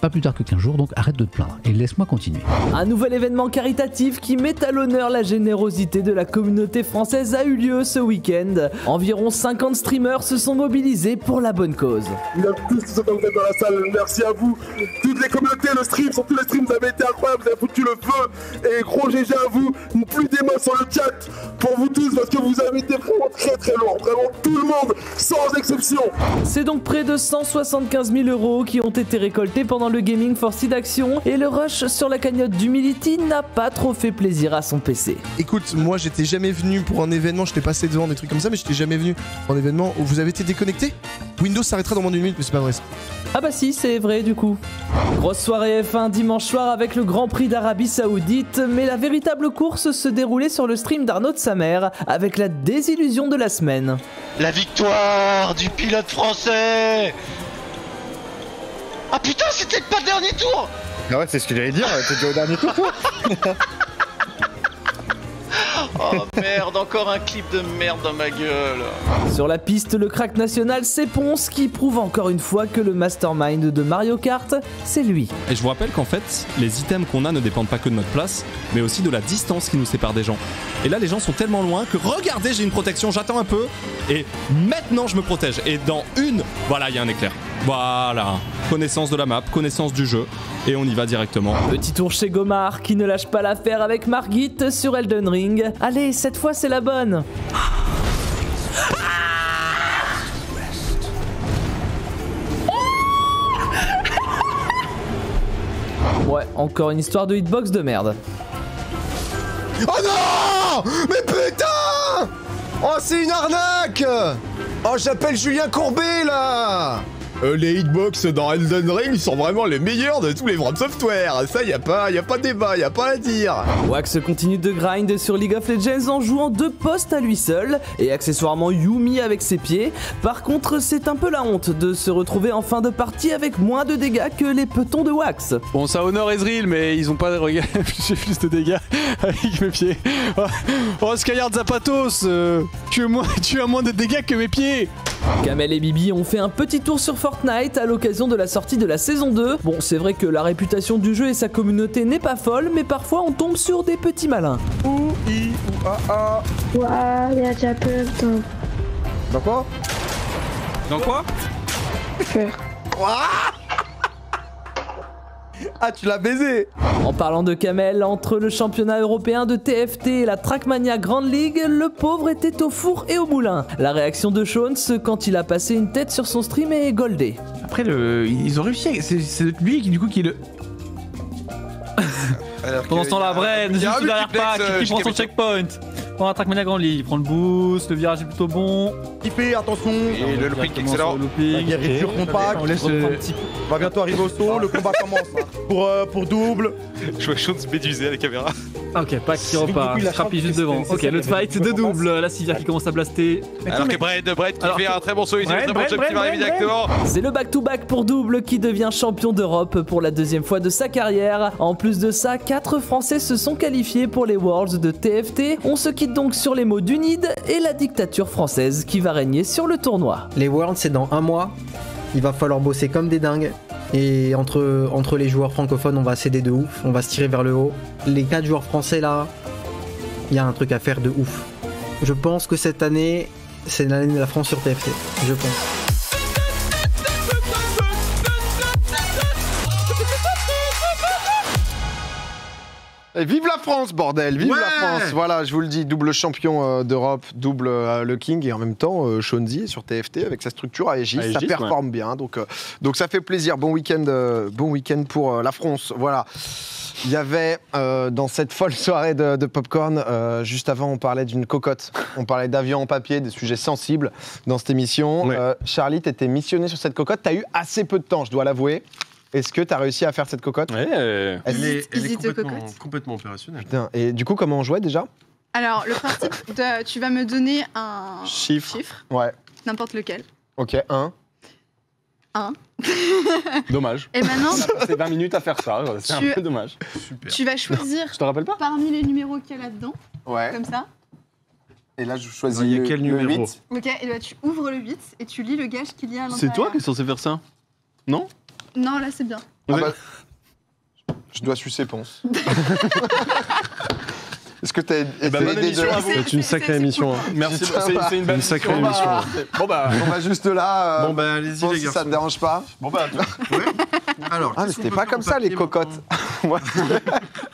pas plus tard que 15 jours, donc arrête de te plaindre et laisse-moi continuer. Un nouvel événement caritatif qui met à l'honneur la générosité de la communauté française a eu lieu ce week-end. Environ 50 streamers se sont mobilisés pour la bonne cause. Vous tous vous êtes dans la salle, merci à vous. Toutes les communautés, le stream, sur tous les streams, vous avez été incroyables, vous avez foutu le feu. Et gros GG à vous, plus des mots sur le chat pour vous tous parce que vous avez été vraiment très très lourd. Vraiment tout le monde, sans exception. C'est donc près de 175 000 euros qui ont été récoltés pendant le Gaming for Seed Action et le rush sur la cagnotte d'Humility n'a pas trop fait plaisir à son PC. Écoute, moi j'étais jamais venu pour un événement, j'étais passé devant des trucs comme ça, mais j'étais jamais venu pour un événement où vous avez été déconnecté Windows s'arrêtera dans moins d'une minute, mais c'est pas vrai. ça. Ah bah si, c'est vrai du coup. Grosse soirée F1 dimanche soir avec le Grand Prix d'Arabie Saoudite, mais la véritable course se déroulait sur le stream d'Arnaud de sa mère avec la désillusion de la semaine. La victoire du pilote français Ah putain, c'était pas le dernier tour Ah ouais, c'est ce que j'allais dire, t'étais au dernier tour toi *laughs* Oh merde, encore un clip de merde dans ma gueule Sur la piste, le crack national c'est Ponce qui prouve encore une fois que le mastermind de Mario Kart, c'est lui. Et je vous rappelle qu'en fait, les items qu'on a ne dépendent pas que de notre place, mais aussi de la distance qui nous sépare des gens. Et là, les gens sont tellement loin que regardez, j'ai une protection, j'attends un peu, et maintenant je me protège. Et dans une, voilà, il y a un éclair. Voilà, connaissance de la map, connaissance du jeu, et on y va directement. Petit tour chez Gomar qui ne lâche pas l'affaire avec Margit sur Elden Ring. Allez, cette fois c'est la bonne. Ouais, encore une histoire de hitbox de merde. Oh non! Mais putain! Oh, c'est une arnaque! Oh, j'appelle Julien Courbet, là Euh, les hitbox dans Elden Ring, ils sont vraiment les meilleurs de tous les From Software. Ça, y a pas, y a pas débat, y a pas à dire. Wax continue de grind sur League of Legends en jouant deux postes à lui seul et accessoirement Yumi avec ses pieds. Par contre, c'est un peu la honte de se retrouver en fin de partie avec moins de dégâts que les petons de Wax. Bon, ça honore Ezreal, mais ils ont pas. Regarde, *laughs* j'ai plus de dégâts avec mes pieds. Oh, oh Skyard Zapatos, euh, tu, as moins, tu as moins de dégâts que mes pieds. Kamel et Bibi ont fait un petit tour sur Fortnite à l'occasion de la sortie de la saison 2. Bon, c'est vrai que la réputation du jeu et sa communauté n'est pas folle, mais parfois on tombe sur des petits malins. Ouh, i, ou, a déjà peur dans Dans quoi? Dans quoi? Peur. *laughs* Ah, tu l'as baisé En parlant de Kamel, entre le championnat européen de TFT et la Trackmania Grand League, le pauvre était au four et au moulin. La réaction de Shones quand il a passé une tête sur son stream est goldée. Après, le, ils ont réussi. C'est lui qui, du coup, qui le. Pendant ce temps-là, Bren, Il y a juste derrière Pac, euh, qui prend son checkpoint. Prend un Trackmania Grand League, il prend le boost, le virage est plutôt bon. Tippé, attention Et le looping excellent. La guérison compact, On laisse on le- va bientôt arriver au saut, le combat commence. Pour, euh, pour double. Je vois Shones méduser à la caméra. Ok, Pac qui repart, il a Scrappy juste devant. Ok, le il y a fight de double, la civière qui commence à blaster. Alors que Brett, Brett qui Alors fait un très bon saut, il très bon jump qui va arriver directement. C'est le back-to-back pour double qui devient champion d'Europe pour la deuxième fois de sa carrière. En plus de ça, 4 Français se sont qualifiés pour les Worlds de TFT. On se quitte donc sur les mots d'UNID et la dictature française qui va régner sur le tournoi. Les Worlds, c'est dans un mois. Il va falloir bosser comme des dingues. Et entre, entre les joueurs francophones, on va s'aider de ouf. On va se tirer vers le haut. Les 4 joueurs français, là, il y a un truc à faire de ouf. Je pense que cette année, c'est l'année de la France sur TFT. Je pense. Et vive la France, bordel, vive Ouais la France. Voilà, je vous le dis, double champion euh, d'Europe, double euh, le King et en même temps euh, Shonzi sur TFT avec sa structure à Aegis, ça performe bien, donc euh, donc ça fait plaisir. Bon week-end, euh, bon week-end pour la France. Voilà. Il y avait dans cette folle soirée de, de popcorn, juste avant, on parlait d'une cocotte, on parlait d'avion en papier, des sujets sensibles dans cette émission. Euh, Charlie, t'étais missionné sur cette cocotte. T'as eu assez peu de temps, je dois l'avouer. Est-ce que tu as réussi à faire cette cocotte Ouais. Est-ce- Elle est, elle est Easy to complètement, cocotte. complètement opérationnelle. Putain, et du coup, comment on jouait déjà Alors, le principe, de, tu vas me donner un Chiffre. chiffre, Ouais. n'importe lequel. Ok, 1. 1. *laughs* Dommage. Et maintenant, On a passé 20 minutes à faire ça, c'est un Tu- peu dommage. tu vas choisir Je te rappelle pas parmi les numéros qu'il y a là-dedans, Ouais. comme ça. Et là, je choisis Il y a le, quel le numéro 8. Ok, et bah, tu ouvres le 8 et tu lis le gage qu'il y a à l'intérieur. C'est toi qui es censé faire ça Non Non, là c'est bien. Ah bah, je dois sucer Ponce. *laughs* Est-ce que tu as Eh ben, bonne émission à vous. C'est une sacrée émission. hein. Merci, Putain, c'est une sacrée Bon, bah, émission. Bon bah. On va juste là. euh, Bon, bah, allez-y, les si garçons. ça te dérange pas. Bon bah. Alors, Ah, mais c'était pas comme ça, les cocottes. Ouais. *laughs*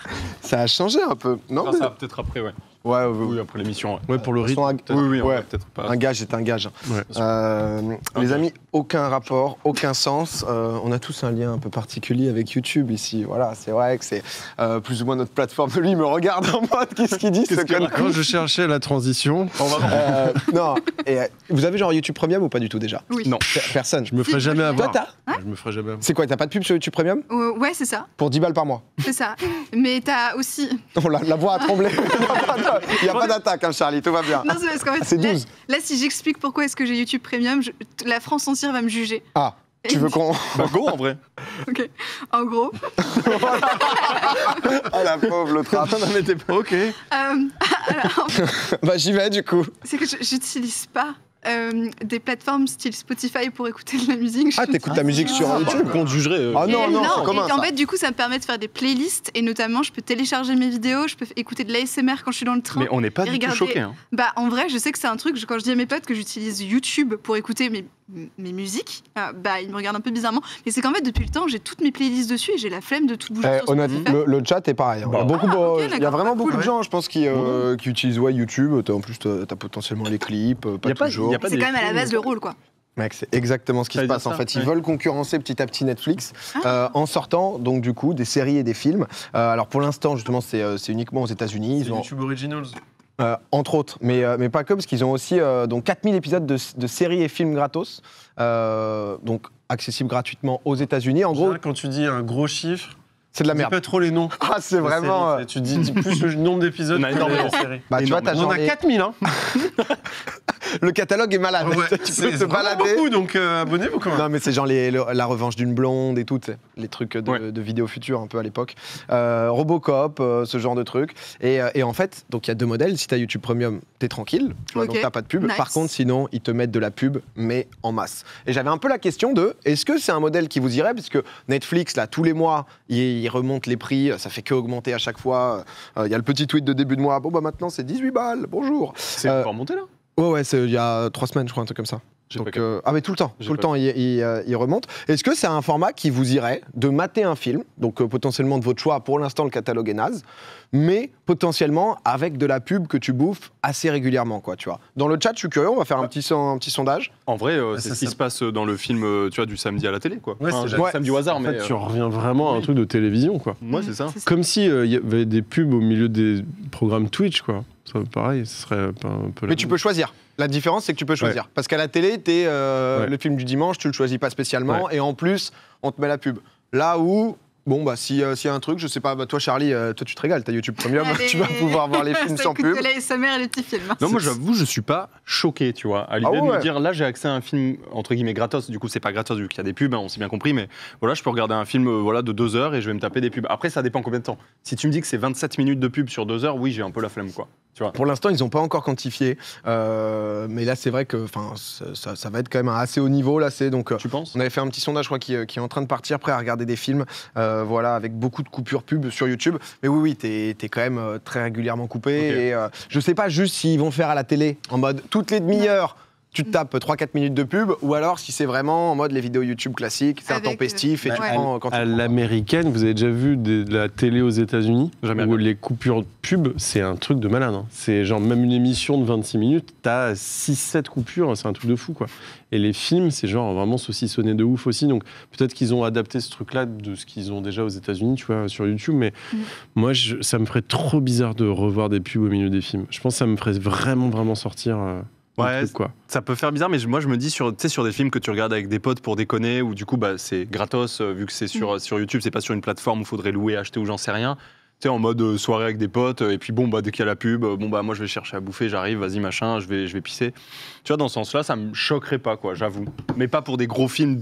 *laughs* ça a changé un peu. Non, mais- ça peut-être après, ouais. Ouais, Oui, après l'émission. ouais. Ouais, pour le rythme. un- Oui, oui, on ouais. va peut-être pas. Un gage est un gage. Ouais. Euh, Les amis, aucun rapport, aucun sens. Euh, on a tous un lien un peu particulier avec YouTube ici. Voilà, c'est vrai que c'est euh, plus ou moins notre plateforme. Lui il me regarde en mode qu'est-ce qu'il dit ce qu'il con Quand je cherchais la transition, Euh, *laughs* Non. Et, euh, vous avez genre YouTube Premium ou pas du tout déjà? Oui. Non. Per- Personne. je me ferais jamais Toi, avoir. t'as Je me ferais jamais avoir. C'est quoi T'as pas de pub sur YouTube Premium? Euh, ouais, c'est ça, Pour 10 balles par mois c'est ça. Mais t'as aussi. Oh, la, la voix a tremblé. *laughs* Il n'y a pas d'attaque, hein, Charlie, tout va bien. Non, c'est parce qu'en fait, c'est là, 12. là, si j'explique pourquoi est-ce que j'ai YouTube Premium, je- la France entière va me juger. Ah, tu veux qu'on. *laughs* Bah go en vrai. *laughs* Ok. En gros, *laughs* Ah, la pauvre, l'autre rap. Non, mais t'es pas. Ok. euh, alors, Bah, j'y vais du coup. c'est que je- j'utilise pas euh, des plateformes style Spotify pour écouter de la musique. Ah, t'écoutes ta musique sur YouTube Qu'on te jugerait. euh. Ah non, non, c'est et commun en ça. fait, du coup, ça me permet de faire des playlists et notamment, je peux télécharger mes vidéos, je peux écouter de l'ASMR quand je suis dans le train. Mais on n'est pas du tout choqués. Hein. Bah, en vrai, je sais que c'est un truc, quand je dis à mes potes que j'utilise YouTube pour écouter mes, mes musiques, euh, bah, ils me regardent un peu bizarrement. Mais c'est qu'en fait, depuis le temps, j'ai toutes mes playlists dessus et j'ai la flemme de tout bouger Eh, le, le chat est pareil. hein. Il y a, Bah. beaucoup, Ah, ok, il y a d'accord. vraiment beaucoup Cool. de gens, je pense, qui, euh, qui utilisent ouais, YouTube. T'as- En plus, t'as as potentiellement les clips, pas- toujours. Y a pas C'est quand même à la base le rôle, quoi. Mec, c'est exactement ce qui se passe en fait. Ils ouais. veulent concurrencer petit à petit Netflix Ah. euh, en sortant donc du coup des séries et des films. Euh, alors pour l'instant, justement, c'est euh, uniquement aux États-Unis. Ils ont YouTube Originals. euh, entre autres, mais, euh, mais pas que, parce qu'ils ont aussi euh, donc 4000 épisodes de, de séries et films gratos, euh, donc accessibles gratuitement aux États-Unis. En gros, quand tu dis un gros chiffre, c'est de la dis merde. pas trop les noms. *laughs* Ah, c'est vraiment. séries. Tu dis, dis plus le nombre d'épisodes On a que énormément. séries. bah, tu vois, On en a les- 4000, hein *laughs* le catalogue est malade. Ouais, tu peux te balader. beaucoup, donc euh, abonnez-vous quand même. Non, mais c'est genre les- le- la revanche d'une blonde et tout, tu sais, les trucs de, Ouais. de vidéos futures un peu à l'époque. Euh, Robocop, euh, ce genre de trucs. Et, euh, et en fait, donc il y a deux modèles. Si tu as YouTube Premium, t'es tranquille, tu vois, Ok. donc t'as pas de pub. Nice. Par contre, sinon, ils te mettent de la pub, mais en masse. Et j'avais un peu la question de est-ce que c'est un modèle qui vous irait? Parce que Netflix, là, tous les mois, ils il remontent les prix, ça fait que augmenter à chaque fois. Euh, Il y a le petit tweet de début de mois bon, bah maintenant c'est 18 balles, bonjour. C'est Euh, encore monté là? Ouais, ouais, c'est il y a trois semaines, je crois, un truc comme ça. Donc, euh, ah, mais tout le temps, tout le temps, il, il, euh, il remonte. Est-ce que c'est un format qui vous irait de mater un film, donc euh, potentiellement de votre choix, pour l'instant le catalogue est naze, mais potentiellement avec de la pub que tu bouffes assez régulièrement, quoi, tu vois? Dans le chat, je suis curieux, on va faire un petit, son- un petit sondage. En vrai, euh, Bah, c'est ce qui se passe dans le film, tu vois, du samedi à la télé, quoi. Ouais, Enfin, ouais. samedi au hasard, En mais. fait, euh, tu reviens vraiment à un truc de télévision, quoi. Moi, c'est ça. C'est ça. Comme si euh, il y avait des pubs au milieu des programmes Twitch, quoi. Ça, pareil, ce serait un peu. Mais tu peux choisir. La différence, c'est que tu peux choisir. Parce qu'à la télé, t'es, euh, Ouais. le film du dimanche, tu le choisis pas spécialement, et en plus, on te met la pub. Là où. Bon, bah, si, euh, s'il y a un truc, je sais pas, bah, toi, Charlie, euh, toi, tu te régales, t'as YouTube Premium, Allez. *laughs* tu vas pouvoir voir les *laughs* films sans pub. de l'ASMR et les petits films. hein. Non, moi j'avoue, je suis pas choqué, tu vois, à l'idée Ah de ouais. me dire là j'ai accès à un film entre guillemets gratos. Du coup, c'est pas gratos vu qu'il y a des pubs, hein, on s'est bien compris, mais voilà, je peux regarder un film euh, voilà de deux heures et je vais me taper des pubs. Après, ça dépend combien de temps. Si tu me dis que c'est 27 minutes de pub sur deux heures, oui, j'ai un peu la flemme, quoi. Tu vois. Pour l'instant, ils n'ont pas encore quantifié. Euh, mais là, c'est vrai que enfin, ça, va être quand même à assez haut niveau. Là, c'est donc. euh, Tu penses? On avait fait un petit sondage, je crois, qui, qui est en train de partir, prêt à regarder des films, euh, voilà, avec beaucoup de coupures pub sur YouTube. Mais oui, oui, t'es es quand même euh, très régulièrement coupé. Ok. Et euh, je sais pas juste s'ils vont faire à la télé en mode toutes les demi-heures. Tu te tapes 3-4 minutes de pub, ou alors si c'est vraiment en mode les vidéos YouTube classiques, c'est intempestif et euh, tu ouais. prends quand tu À l'américaine, vous avez déjà vu de la télé aux États-Unis Jamais où les coupures pub, c'est un truc de malade. hein. C'est genre même une émission de 26 minutes, t'as 6-7 coupures, c'est un truc de fou quoi. Et les films, c'est genre vraiment saucissonné de ouf aussi. Donc peut-être qu'ils ont adapté ce truc-là de ce qu'ils ont déjà aux États-Unis, tu vois, sur YouTube. Mais Mm. moi, je- ça me ferait trop bizarre de revoir des pubs au milieu des films. Je pense que ça me ferait vraiment, vraiment sortir. euh, Ouais, truc, quoi. ça peut faire bizarre, mais je- moi je me dis sur, tu sais, sur des films que tu regardes avec des potes pour déconner, ou du coup bah, c'est gratos, euh, vu que c'est sur, sur YouTube, c'est pas sur une plateforme où il faudrait louer, acheter ou j'en sais rien. Tu sais, en mode euh, soirée avec des potes, euh, et puis bon, bah, dès qu'il y a la pub, euh, bon, bah moi je vais chercher à bouffer, j'arrive, vas-y, machin, je vais, je vais pisser. Tu vois, dans ce sens-là, ça me choquerait pas, quoi, j'avoue. Mais pas pour des gros films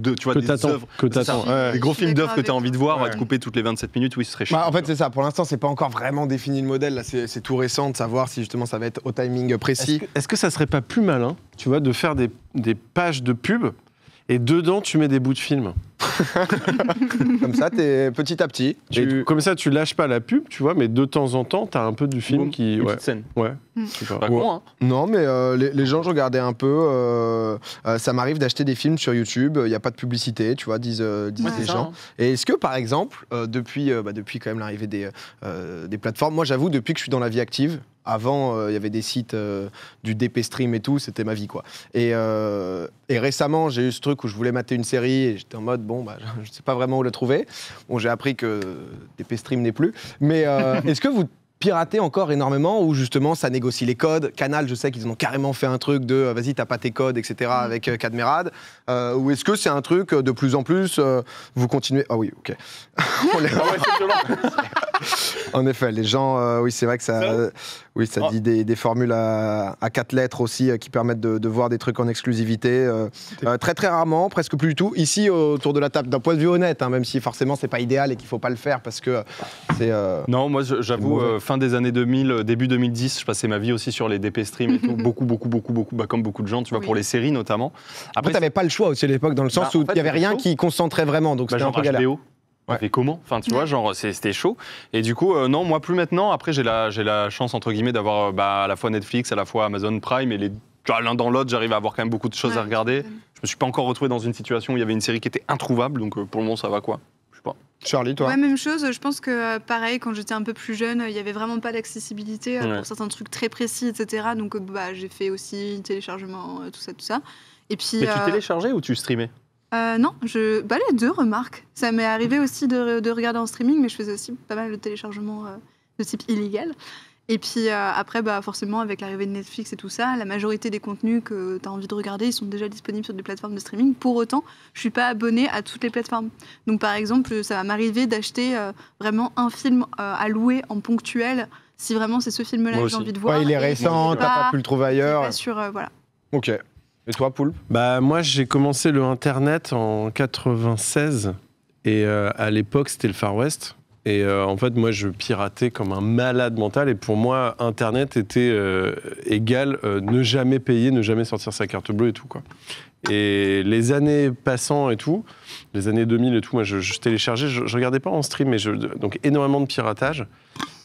de, tu vois, Que des œuvres. que t'attends, ouais. Des gros films d'œuvres que tu as avec envie de voir, toi. être coupé toutes les 27 minutes, oui, ce serait chiant. Bah, en fait, c'est ça. Pour l'instant, c'est pas encore vraiment défini le modèle. Là, c'est c'est tout récent de savoir si justement ça va être au timing Est-ce précis. que, est-ce que ça serait pas plus malin, tu vois, de faire des, des pages de pub et dedans tu mets des bouts de film *laughs* Comme ça, t'es petit à petit. Tu... Comme ça, tu lâches pas la pub, tu vois, mais de temps en temps, t'as un peu du film Boum, qui. une Ouais. petite scène. ouais. Mm. Sais pas. Ouais. con, hein. Non, mais euh, les, les gens, je regardais un peu. euh, euh, ça m'arrive d'acheter des films sur YouTube. Il n'y a pas de publicité, tu vois, disent, euh, disent Ouais, les gens. hein. Et est-ce que, par exemple, euh, depuis, euh, bah, depuis quand même l'arrivée des, euh, des plateformes, moi, j'avoue, depuis que je suis dans la vie active, avant, euh, il y avait des sites euh, du DP Stream et tout, c'était ma vie, quoi. Et, euh, et récemment, j'ai eu ce truc où je voulais mater une série et j'étais en mode, bon, bah, *laughs* je ne sais pas vraiment où la trouver. Bon, j'ai appris que DP Stream n'est plus. Mais *laughs* est-ce que vous piratez encore énormément ou justement ça négocie les codes? Canal, je sais qu'ils ont carrément fait un truc de vas-y, t'as pas tes codes, etc. avec euh, Cadmerade. Euh, ou est-ce que c'est un truc de plus en plus euh, vous continuez? Ah oui, ok. *laughs* On les- en effet, les gens, oui, c'est vrai que ça, oui, ça Ah. dit des, des formules à, à quatre lettres aussi euh, qui permettent de, de voir des trucs en exclusivité. euh, euh, très très rarement, presque plus du tout. Ici, autour de la table, d'un point de vue honnête, hein, même si forcément c'est pas idéal et qu'il faut pas le faire parce que c'est. euh, Non, moi j'avoue, euh, fin des années 2000, euh, début 2010, je passais ma vie aussi sur les DP stream et tout, *laughs* beaucoup, beaucoup, beaucoup, beaucoup, bah, comme beaucoup de gens, tu vois, Oui. pour les séries notamment. Après, t'avais pas le choix aussi à l'époque, dans le sens Bah, où en fait, il y avait rien chaud. qui concentrait vraiment, donc Bah, c'était un peu galère. HBO. On fait comment? Enfin, tu vois, genre, c'était chaud. Et du coup, euh, non, moi, plus maintenant. Après, j'ai la, j'ai la chance, entre guillemets, d'avoir euh, bah, à la fois Netflix, à la fois Amazon Prime. Et les, tu vois, l'un dans l'autre, j'arrive à avoir quand même beaucoup de choses Ouais, à regarder. Je me suis pas encore retrouvé dans une situation où il y avait une série qui était introuvable. Donc, euh, pour le moment, ça va quoi Je sais pas. Charlie, toi? Ouais, même chose. Je pense que pareil, quand j'étais un peu plus jeune, il y avait vraiment pas d'accessibilité Ouais. pour certains trucs très précis, etc. Donc bah, j'ai fait aussi téléchargement, tout ça, tout ça. Et puis. Mais tu euh, téléchargeais ou tu streamais? Euh, non, je... bah, les deux, remarque. Ça m'est arrivé aussi de, de regarder en streaming, mais je faisais aussi pas mal de téléchargements euh, de type illégal. Et puis euh, après, bah, forcément, avec l'arrivée de Netflix et tout ça, la majorité des contenus que tu as envie de regarder, ils sont déjà disponibles sur des plateformes de streaming. Pour autant, je suis pas abonnée à toutes les plateformes. Donc par exemple, ça va m'arriver d'acheter euh, vraiment un film euh, à louer en ponctuel, si vraiment c'est ce film-là que j'ai envie de voir. Ouais, il est récent, t'as pas pu le trouver ailleurs. pas sur, euh, voilà. Ok. Et toi, Poulpe Bah moi j'ai commencé le internet en 96 et euh, à l'époque c'était le Far West et euh, en fait moi je piratais comme un malade mental et pour moi internet était euh, égal euh, ne jamais payer, ne jamais sortir sa carte bleue et tout quoi. Et les années passant et tout, les années 2000 et tout, moi je, téléchargeais, je, je regardais pas en stream mais donc énormément de piratage.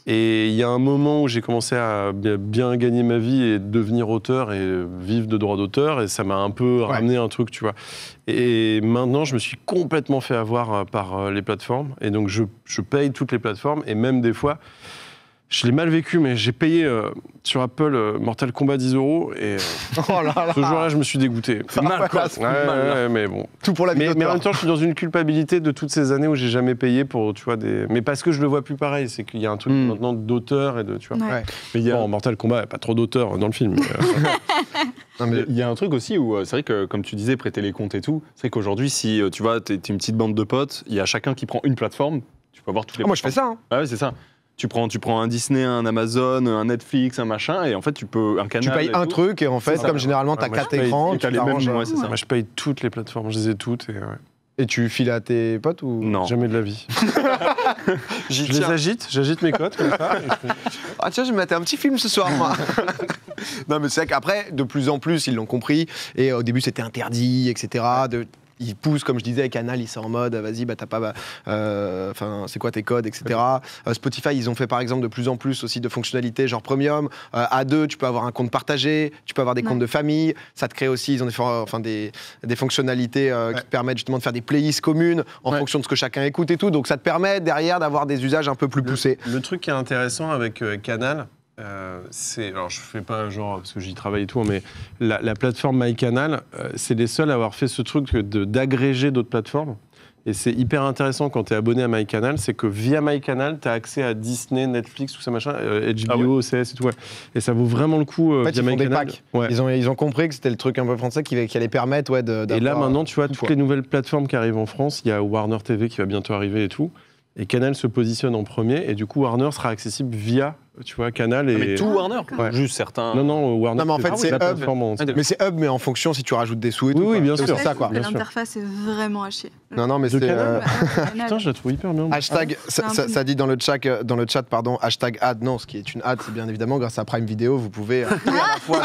Et il y a un moment où j'ai commencé à bien, gagner ma vie et devenir auteur et vivre de droits d'auteur, et ça m'a un peu ramené un truc, tu vois. Et maintenant, je me suis complètement fait avoir euh, par euh, les plateformes, et donc je, je paye toutes les plateformes, et même des fois, je l'ai mal vécu, mais j'ai payé euh, sur Apple euh, Mortal Kombat 10 euros, et euh, *laughs* Oh là là ce jour-là, je me suis dégoûté. Ah c'est Ouais, mal, ouais, mais bon. Tout pour la vie Mais, mais en d'auteur. même temps, je suis dans une culpabilité de toutes ces années où j'ai jamais payé pour, tu vois, des. Mais parce que je le vois plus pareil, c'est qu'il y a un truc Hmm. maintenant d'auteur et de, tu vois. Ouais. Ouais. Mais il y a- Bon, Mortal Kombat, il n'y a pas trop d'auteurs dans le film. mais, euh, *laughs* Non, mais- Il y a un truc aussi où euh, c'est vrai que, comme tu disais, prêter les comptes et tout, c'est vrai qu'aujourd'hui, si euh, tu vois, t'es t'es une petite bande de potes, il y a chacun qui prend une plateforme, tu peux avoir toutes les Ah, moi, je fais ça. hein. Ah ouais, c'est ça. Tu prends, tu prends un Disney, un Amazon, un Netflix, un machin, et en fait, tu peux. Un canal. Tu payes un tout. truc et en fait, ça. comme généralement, t'as Ouais, moi, quatre écrans, tu les mêmes, ouais, c'est ça. Moi, je paye toutes les plateformes, je les ai toutes et ouais. Et tu files à tes potes ou Non. jamais de la vie. *laughs* Je les agite, j'agite mes cotes comme ça. je Ah tiens, je vais mater un petit film ce soir, moi. *laughs* non, mais c'est vrai qu'après, de plus en plus, ils l'ont compris. Et au début, c'était interdit, etc. De, ils poussent, comme je disais, Canal, ils sont en mode, vas-y, bah t'as pas, bah, euh, enfin, c'est quoi tes codes, etc. Euh, Spotify, ils ont fait par exemple de plus en plus aussi de fonctionnalités, genre premium. Euh, A2, tu peux avoir un compte partagé, tu peux avoir des Ouais. comptes de famille. Ça te crée aussi, ils ont des, for- enfin, des, des fonctionnalités euh, qui te permettent justement de faire des playlists communes en Ouais. fonction de ce que chacun écoute et tout. Donc ça te permet derrière d'avoir des usages un peu plus poussés. Le truc qui est intéressant avec euh, Canal, euh, c'est. Alors, je fais pas genre, parce que j'y travaille et tout, mais la, la plateforme MyCanal, euh, c'est les seuls à avoir fait ce truc de- d'agréger d'autres plateformes. Et c'est hyper intéressant quand tu es abonné à MyCanal, c'est que via MyCanal, tu as accès à Disney, Netflix, tout ça machin, euh, HBO, OCS et tout. ouais. Et ça vaut vraiment le coup euh, En fait, via ils font des MyCanal. packs. Ouais. Ils, ont, ils ont compris que c'était le truc un peu français qui, qui allait permettre ouais, de. Et là maintenant, tu vois, tout, toutes quoi. les nouvelles plateformes qui arrivent en France, il y a Warner TV qui va bientôt arriver et tout. Et Canal se positionne en premier, et du coup, Warner sera accessible via, tu vois, Canal et. Ah, Mais tout Warner Ouais. Juste certains. Non, non, Warner. Non, mais en fait, c'est hub. en- Mais c'est hub, mais en fonction si tu rajoutes des sous et Oui, tout. oui, quoi. bien sûr. ça, quoi. Bien sûr. L'interface est vraiment à chier. Non, non, mais c'est. Canal euh, Canal. Putain, je la trouve hyper bien. Hashtag, ça, un ça- dit dans le chat, euh, dans le chat, pardon, hashtag ad. Non, ce qui est une ad, c'est bien évidemment grâce à Prime Video, vous pouvez euh, à la fois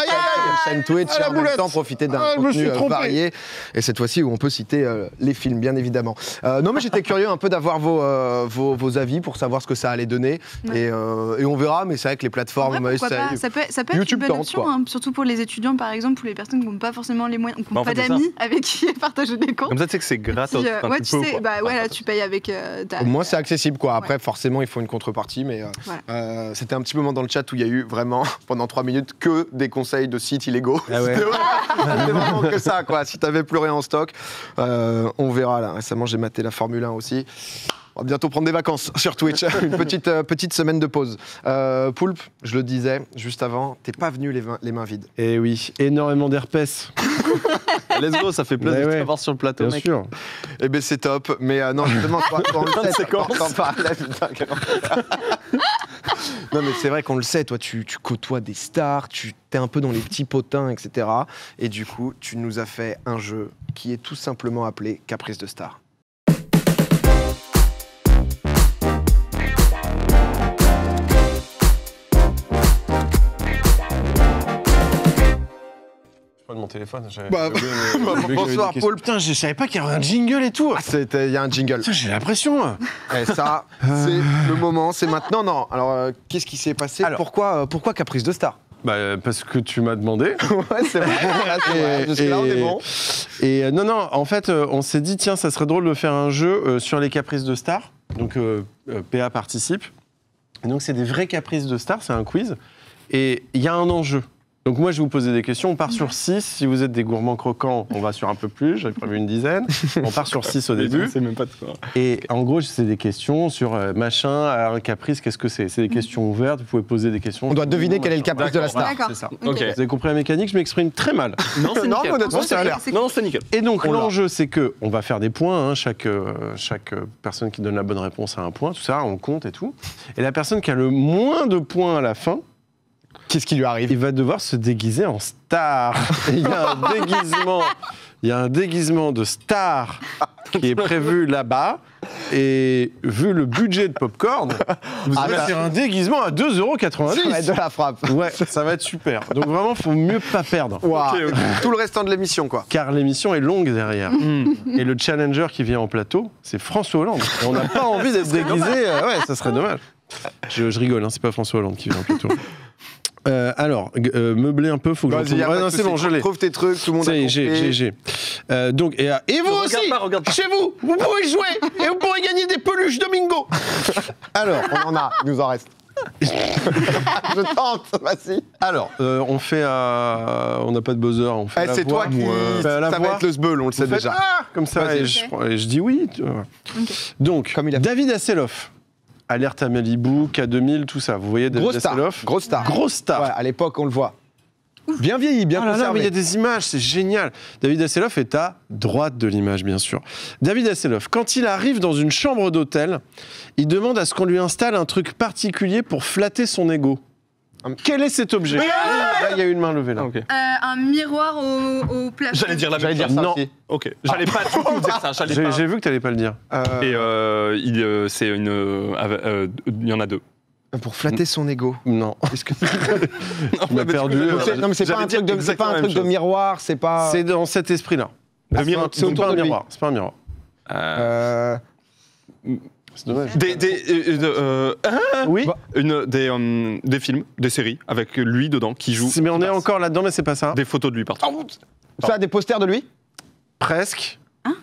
chaîne Twitch Ah, et en même temps profiter d'un Ah, contenu euh, varié. Et cette fois-ci où on peut citer euh, les films, bien évidemment. Euh, non, mais j'étais curieux un peu d'avoir vos, euh, vos, vos avis pour savoir ce que ça allait donner. Ouais. Et, euh, et on verra, mais c'est vrai que les plateformes. vrai, ouais, pourquoi ça- pas ça peut, ça peut être YouTube une bonne option, hein, surtout pour les étudiants par exemple, ou les personnes qui n'ont pas forcément les moyens, qui Bah, n'ont en pas d'amis avec qui *laughs* partager des comptes. Comme ça, tu sais que c'est gratos. Si, euh, ouais, tu sais, quoi. bah ouais, là tu payes avec euh, ta- Au moins, c'est accessible, quoi. Après, forcément, il faut une contrepartie, mais euh, Voilà. euh, c'était un petit moment dans le chat où il y a eu vraiment, *laughs* pendant trois minutes, que des conseils de sites illégaux. Ah ouais. *laughs* C'était vraiment, que ça, quoi. Si t'avais plus rien en stock, euh, on verra, là. Récemment, j'ai maté la Formule 1 aussi. On va bientôt prendre des vacances sur Twitch. *laughs* une petite, euh, petite semaine de pause. Euh, Poulpe, je le disais juste avant, t'es pas venu les, mains- les mains vides. Et oui, énormément d'herpès. *laughs* Let's go, ça fait plaisir Ouais, de ouais. t'avoir sur le plateau, Bien mec. sûr. Eh ben c'est top, mais euh, non, justement, toi, toi, on le *laughs* sait, t'en- parlais, putain. Non, mais c'est vrai qu'on le sait, toi, tu, tu côtoies des stars, tu es un peu dans les petits potins, etc. Et du coup, tu nous as fait un jeu qui est tout simplement appelé Caprice de Star. Prends mon téléphone. j'avais- Bah, j'avais oublié, *laughs* mais- bah, j'avais oublié que j'avais bonsoir, des questions. Paul. Putain, je savais pas qu'il y avait un jingle et tout. Ah, c'était- Il y a un jingle. Putain, j'ai l'impression. là. Et ça, c'est le moment, c'est maintenant. Non, alors, euh, qu'est-ce qui s'est passé? Pourquoi, euh, pourquoi Caprice de Star? Bah, euh, parce que tu m'as demandé. *laughs* Ouais, c'est vrai. Là, c'est vrai. Jusque-là, on est bon. et, euh, non, non, en fait, euh, on s'est dit, tiens, ça serait drôle de faire un jeu euh, sur les caprices de stars. Donc, euh, euh, PA participe. Et donc, c'est des vrais caprices de stars, c'est un quiz. Et il y a un enjeu. Donc, moi, je vais vous poser des questions. On part sur 6. Si vous êtes des gourmands croquants, on va sur un peu plus. J'avais prévu une dizaine. On part sur 6 au *laughs* début. C'est même pas de quoi. Et en gros, c'est des questions sur euh, machin, un caprice, qu'est-ce que c'est? C'est des questions ouvertes, vous pouvez poser des questions. On doit deviner quel est le caprice de la star. D'accord. C'est ça. Vous avez compris la mécanique, je m'exprime très mal. Non, c'est nickel. honnêtement, Non, c'est Non, c'est nickel. Et donc l'enjeu, c'est que on va faire des points. hein, chaque euh, chaque euh, personne qui donne la bonne réponse a un point. Tout ça, on compte et tout. Et la personne qui a le moins de points à la fin, Qu'est-ce qui lui arrive il va devoir se déguiser en star. Il y a un *laughs* déguisement. Il y a un déguisement de star qui est prévu là-bas. Et vu le budget de popcorn, vous Ah, allez bah. faire un déguisement à 2,90€. Ça va être de la frappe. Ouais, ça va être super. Donc vraiment, faut mieux pas perdre. Tout le restant de l'émission, quoi. Car l'émission est longue derrière. Et le challenger qui vient en plateau, c'est François Hollande. Et on n'a pas envie d'être *laughs* déguisé. euh, ouais, ça serait dommage. Je, je rigole, hein, c'est pas François Hollande qui vient en plateau. *laughs* Euh, alors, euh, meubler un peu, faut que je retrouve- non, c'est bon, je l'ai. Trouve tes trucs, tout le monde a compris. j'ai, j'ai. Euh, donc, et, euh, et vous Regarde aussi, pas, regarde pas. chez vous, vous pouvez jouer et vous pourrez gagner des peluches Domingo. *laughs* Alors, On en a, il nous en reste. *laughs* je tente, vas-y. alors, euh, on fait à, on n'a pas de buzzer, on fait Eh, c'est toi qui. À la ça va être le sbeul, on le sait déjà. Ah comme ça, et je, et je dis oui. Donc, Comme il a- David Hasselhoff, Alerte à Malibu, K2000, tout ça. Vous voyez David Grosse star. Grosse star. Grosse star. Ouais, à l'époque, on le voit. Bien vieilli, bien Ah là là, mais il y conservé. a des images, c'est génial. David Hasselhoff est à droite de l'image, bien sûr. David Hasselhoff, quand il arrive dans une chambre d'hôtel, il demande à ce qu'on lui installe un truc particulier pour flatter son ego. Quel est cet objet Là, il y a une main levée là. Euh, un miroir au, au plafond. J'allais dire la J'allais même dire chose. ça Non. aussi. Ok. J'allais pas du tout dire ça. J'allais J'ai pas. j'ai vu que tu n'allais pas le dire. Euh, Et euh, il, euh, c'est une. euh, euh, Il y en a deux. Pour flatter son ego. Non. Est-ce que... *laughs* *laughs* Tu m'as perdu. Donc, c'est- non, mais c'est pas J'allais un dire truc de, c'est pas exactement un la truc même de chose. miroir, c'est pas. C'est dans cet esprit-là. Ah, C'est c'est- un- c'est c'est autour pas un de lui. miroir. C'est pas un miroir. Euh, Euh, C'est dommage. des, des, euh, euh, euh, Oui. une, des, euh, des films, des séries avec lui dedans qui joue. Mais on est encore là-dedans, mais c'est pas ça. Des photos de lui partout. ça a des posters de lui Presque.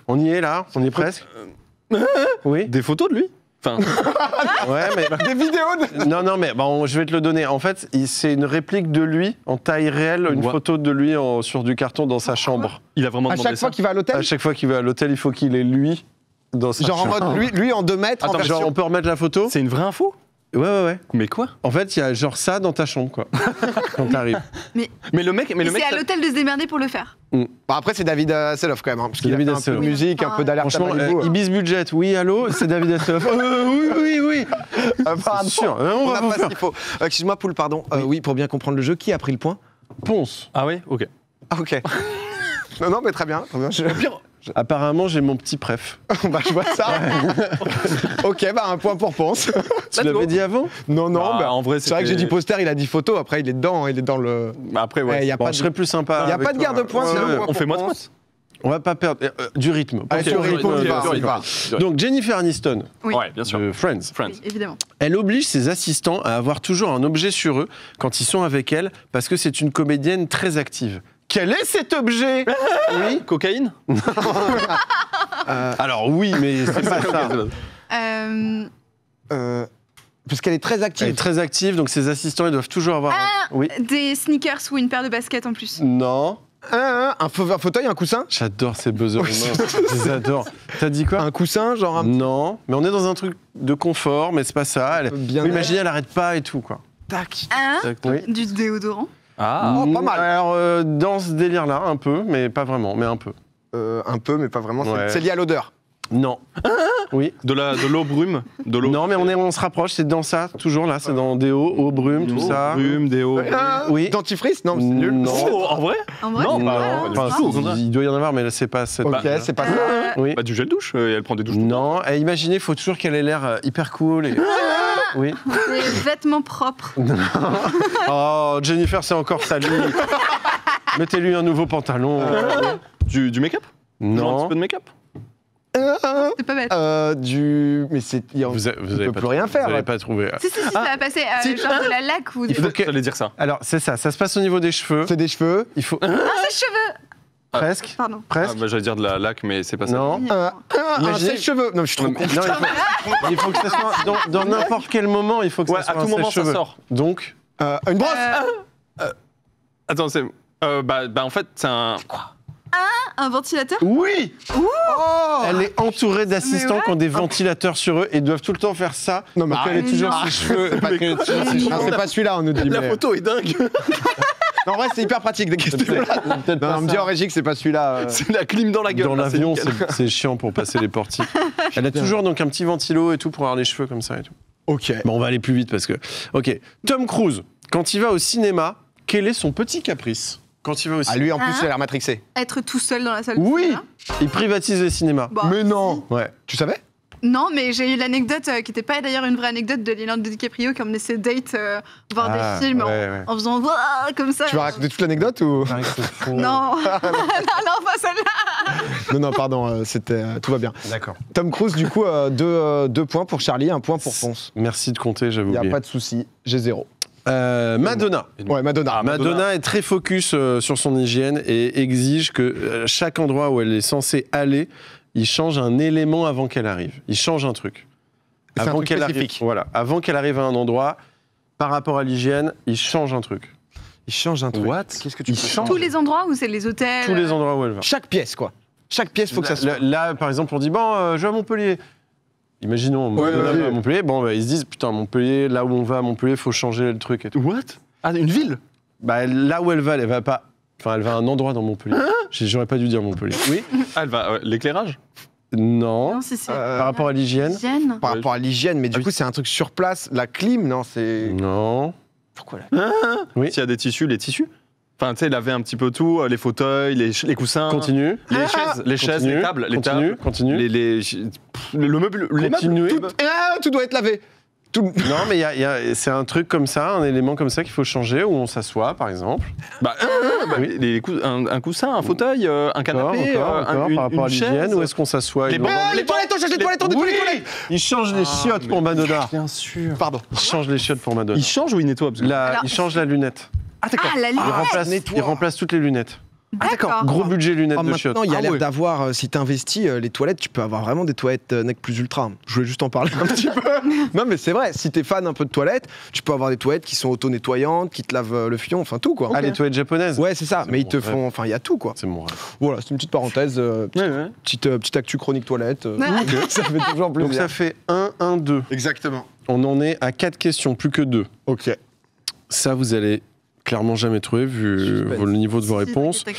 On y est là. On y est presque. Oui. Des photos de lui Enfin, *laughs* Ouais, mais *laughs* Des vidéos de... Non, non, mais bon, je vais te le donner. En fait, c'est une réplique de lui en taille réelle, une Ouais. photo de lui en- sur du carton dans sa chambre. il a vraiment À demandé chaque ça. fois qu'il va à l'hôtel À chaque fois qu'il va à l'hôtel, il faut qu'il ait lui Dans sa Genre en chambre. mode, lui, lui en 2 mètres, en Attends, version- genre, on peut remettre la photo C'est une vraie info Ouais, ouais, ouais. Mais quoi? En fait, il y a genre ça dans ta chambre, quoi. *laughs* quand t'arrives. Mais, Mais le mec, mais mais le mec, c'est à ça- l'hôtel de se démerder pour le faire. Bah, après, c'est David Hasselhoff quand même, hein, parce qu'il a David fait un peu Hasselhoff. de musique, un peu d'alerte à Franchement, Malibu, euh, hein. Ibis Budget, oui, allô C'est David Hasselhoff. *laughs* Euh, oui, oui, oui. Apparemment, sûr, hein, on on va n'a vous pas faire. ce qu'il faut. Euh, Excuse-moi, Poul, pardon. Euh, oui, pour bien comprendre le jeu, qui a pris le point? Ponce. Ah oui Ok. Ah, ok. *laughs* non, non, mais très bien. Très bien. Je... Apparemment, j'ai mon petit préf. *laughs* bah, je vois ça. *laughs* ok, bah, un point pour Ponce. Tu l'avais dit avant? Non, non. Bah, bah, en vrai, c'est vrai que j'ai dit poster, il a dit photo, après, il est dedans, il est dans le. Bah après, Eh, ouais. y a Bon, pas je de- serais plus sympa. Il n'y a pas de toi. garde-points, Ouais, On fait pour moite Ponce. On va pas perdre. euh, du rythme. pas Allez, du rythme, rythme, on y du va, rythme. on y va. Donc, Jennifer Aniston, Oui. Ouais, bien sûr. de Friends, Friends. Oui, évidemment. elle oblige ses assistants à avoir toujours un objet sur eux quand ils sont avec elle parce que c'est une comédienne très active. Quel est cet objet *laughs* Oui Cocaïne *laughs* Alors oui, mais c'est pas ça. Euh, Euh, parce qu'elle est très Elle est active. très active, donc ses assistants ils doivent toujours avoir. un- Ah Oui. Des sneakers ou une paire de baskets en plus. Non. Un, un, un fauteuil, un coussin? J'adore ces buzzers humains. Je les adore. T'as dit quoi? Un coussin, genre un. Non, mais on est dans un truc de confort, mais c'est pas ça. Elle... Bien. Oui, imaginez, elle arrête pas et tout, quoi. Tac. Un, Oui. du déodorant? Ah Oh, pas mal. Alors, euh, dans ce délire-là, un peu, mais pas vraiment, mais un peu. Euh, un peu, mais pas vraiment. c'est- Ouais. C'est lié à l'odeur. Non. *laughs* Oui. De la de l'eau brume De l'eau Non, mais on, est, on se rapproche, c'est dans ça, toujours là, c'est dans déo, eau, brume, tout ça. brume, déo. Ah, Oui. Dentifrice Non, c'est nul. Non. Oh, en vrai En vrai, Non, c'est bah, pas- pas Enfin, si, contraire. il doit y en avoir, mais là, c'est pas cette. Ok, c'est pas ça. Oui. Bah du gel douche, euh, et elle prend des douches. Non, et imaginez, il faut toujours qu'elle ait l'air euh, hyper cool. Et... *laughs* *laughs* Oui. Des vêtements propres. *laughs* Oh, Jennifer, c'est encore sali. *laughs* Mettez-lui un nouveau pantalon. Du, du make-up? Genre un petit non. peu de make-up? C'est pas bête. Euh, du. Mais c'est. Vous, a- vous on avez peut pas plus rien faire. Vous n'avez pas trouvé. Si, si, si, ça va passer à si. genre de la laque ou Il faut que- dire ça. Alors, c'est ça, ça se passe au niveau des cheveux. C'est des cheveux? Il faut. Ah, ses cheveux Presque. Pardon. Ah, Presque. bah, J'allais dire de la laque, mais c'est pas ça. Non. Un, un, un sèche-cheveux. Non, je suis trop Non, con. il, faut, il faut que ça soit dans, n'importe quel moment, il faut que Ouais, ça soit à tout un moment ça sort. Donc, Euh, une brosse Euh, Attends, c'est. euh, bah, bah en fait, c'est un. un ventilateur? Oui, Oh elle est entourée d'assistants qui ont des ventilateurs sur eux et doivent tout le temps faire ça. Non, mais pour qu'elle ait mais toujours non. ses cheveux. Pas, est c'est pas celui-là, on nous dit. La mais- photo est dingue *laughs* Non, en vrai, c'est hyper pratique des questions. Peut-être là. peut-être Non, pas on me dit ça. en régie que c'est pas celui-là. euh. C'est la clim dans la gueule. Dans là, c'est l'avion, nickel. c'est c'est chiant pour passer les portiques. *laughs* Elle a toujours donc un petit ventilo et tout pour avoir les cheveux comme ça et tout. Ok. Bon, on va aller plus vite parce que. Ok. Tom Cruise, quand il va au cinéma, quel est son petit caprice? Quand il va au Ah, cinéma lui, en plus, il a l'air matrixé. Être tout seul dans la salle de Oui cinéma Il privatise les cinémas. Bah, Mais non Ouais. Tu savais? Non, mais j'ai eu l'anecdote euh, qui n'était pas d'ailleurs une vraie anecdote de Leonardo DiCaprio qui emmenait ses dates euh, voir Ah, des films en- ouais, ouais. En, faisant Wouah comme ça. Tu vas raconter toute l'anecdote ou Non, *laughs* *laughs* non, non, pas celle-là. Non, non, pardon, euh, c'était, euh, tout va bien. D'accord. Tom Cruise, du coup, euh, deux, euh, deux points pour Charlie, un point pour Ponce. Merci de compter, j'avais Il n'y a pas de souci, j'ai zéro. Euh, Madonna. Ouais, Madonna. Madonna est très focus euh, sur son hygiène et exige que euh, chaque endroit où elle est censée aller, il change un élément avant qu'elle arrive. Il change un truc. Avant qu'elle arrive, voilà, avant qu'elle arrive à un endroit, par rapport à l'hygiène, il change un truc. Il change un truc. What? Qu'est-ce que tu Il peux change Tous les endroits où c'est les hôtels. tous les endroits où elle va. Chaque pièce, quoi. Chaque pièce, faut que ça là, soit. là, là, par exemple, on dit bon, euh, je vais à Montpellier. Imaginons, Ouais, ouais, va à. Montpellier. Bon, bah, ils se disent putain, Montpellier, là où on va à Montpellier, faut changer le truc et tout. What? Ah, une ville? Bah, là où elle va, elle va pas. Enfin, elle va à un endroit dans Montpellier. J'ai- J'aurais pas dû dire Montpellier. Oui Ah, elle va. euh, L'éclairage? Non. Non, c'est. Euh, Par rapport à l'hygiène? Hygiène. Par rapport à l'hygiène, mais du Ah coup, c'est un truc sur place. La clim, non, c'est. Non. Pourquoi là Oui. S'il y a des tissus, les tissus? Enfin, tu sais, laver un petit peu tout, euh, les fauteuils, les, ch- les coussins. Continue. Les Ah chaises, les chaises, Continue. les tables, les Continue. tables. Continue. Les, les, pff, le meuble, les meubles. Continuez. tout- Ah, tout doit être lavé. Tout... *laughs* Non, mais il y a- il y a- c'est un truc comme ça, un élément comme ça qu'il faut changer, où on s'assoit, par exemple. Bah, euh, bah, Oui. les cou- un, un coussin, un fauteuil, euh, un canapé, encore, euh, un- encore, une, par rapport une à l'hygiène, chaise. où est-ce qu'on s'assoit Les Ah, les toilettes, on change les toilettes, on nettoie les toilettes Il change les chiottes pour Madonna. Bien sûr. Pardon. Il change les chiottes pour Madonna. Il change ou il nettoie parce que- La- Alors- il change la lunette. Ah, d'accord. Ah, la Il lunette. remplace, il remplace toutes les lunettes. Ah, d'accord. Gros budget lunettes Oh, de chiottes. maintenant, il y a Ah l'air ouais. d'avoir, euh, si tu investis les toilettes, tu peux avoir vraiment des toilettes euh, Nec plus ultra. Je voulais juste en parler un petit peu. *laughs* Non, mais c'est vrai, si t'es fan un peu de toilettes, tu peux avoir des toilettes qui sont auto-nettoyantes, qui te lavent euh, le fion, enfin tout quoi. Ah, les toilettes japonaises Ouais, c'est ça, mais ils te rêve. font. Enfin, il y a tout quoi. C'est mon rêve. Voilà, c'est une petite parenthèse, euh, petite, petite, euh, petite actu chronique toilette. euh, *laughs* ça fait toujours plaisir. Donc ça fait 1, 1, 2. Exactement. On en est à 4 questions, plus que 2. Ok. Ça, vous allez clairement jamais trouver vu le niveau de vos réponses. *laughs*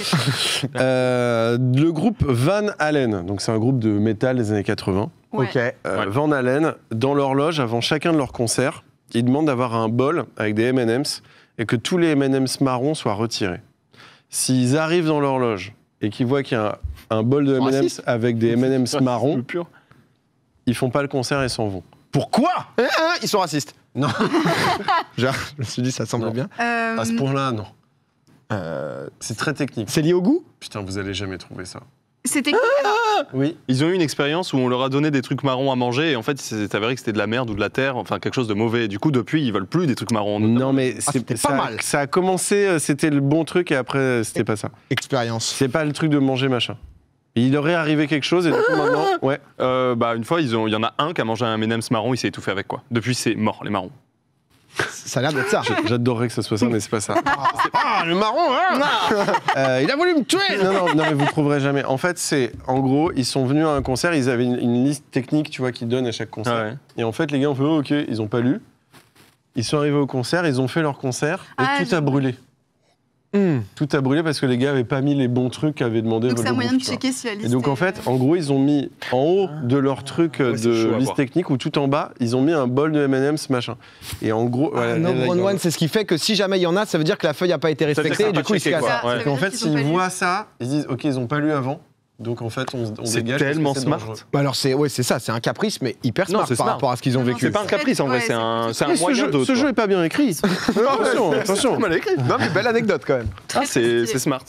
Euh, le groupe Van Halen, donc c'est un groupe de métal des années 80. Ouais. Ok. Euh, Van Halen, dans l'horloge, avant chacun de leurs concerts, ils demandent d'avoir un bol avec des M&M's et que tous les M&M's marrons soient retirés. S'ils arrivent dans l'horloge et qu'ils voient qu'il y a un, un bol de M&M's Raciste. avec des *laughs* M&M's marrons, ils font pas le concert et s'en vont. Pourquoi Hein, hein, Ils sont racistes. Non. *laughs* je me suis dit, ça semble bien. Euh, À ce point-là, non. c'est très technique. C'est lié au goût Putain, vous allez jamais trouver ça. C'était Oui. Ils ont eu une expérience où on leur a donné des trucs marrons à manger et en fait, il s'est avéré que c'était de la merde ou de la terre, enfin quelque chose de mauvais. Du coup, depuis, ils veulent plus des trucs marrons. Non, mais c'est- c'était ça, pas mal. ça a commencé, euh, c'était le bon truc et après, euh, c'était pas ça. Expérience. C'est pas le truc de manger machin. Il aurait arrivé quelque chose et du coup maintenant, ouais. Euh, bah, une fois, ils ont- il y en a un qui a mangé un M&M's marron, il s'est étouffé avec quoi. Depuis, c'est mort, les marrons. Ça a l'air d'être ça. J'adorerais que ce soit ça, mais c'est pas ça. Ah, le marron, hein *laughs* Euh, il a voulu me tuer non, non, non, mais vous trouverez jamais. En fait, c'est en gros, ils sont venus à un concert, ils avaient une, une liste technique, tu vois, qu'ils donnent à chaque concert. Ah ouais. Et en fait, les gars ont fait, oh, ok, ils ont pas lu. Ils sont arrivés au concert, ils ont fait leur concert et Ah, tout a je- brûlé. Tout a brûlé parce que les gars avaient pas mis les bons trucs qu'avaient demandé Donc c'est un moyen de checker si la Et liste. donc en fait, en gros, ils ont mis en haut de leur truc Ouais, de liste technique ou tout en bas, ils ont mis un bol de M&M's machin. Et en gros, Ah, voilà, number là, ils ont- one, c'est ce qui fait que si jamais il y en a, ça veut dire que la feuille n'a pas été respectée et du coup ils se cassent. en fait, s'ils voient ça, ils disent ok, ils ont pas lu avant, donc en fait, on, on C'est dégage. parce que tellement smart. dangereux. Bah alors c'est ouais, c'est ça, c'est un caprice mais hyper Non, smart par smart. rapport à ce qu'ils ont Non, non, vécu. C'est pas un caprice en vrai, Ouais, c'est c'est un, c'est un ce moyen jeu, de. ce jeu est pas bien écrit. *laughs* attention, attention. mal écrit. Non mais belle anecdote quand même. Ah, c'est smart.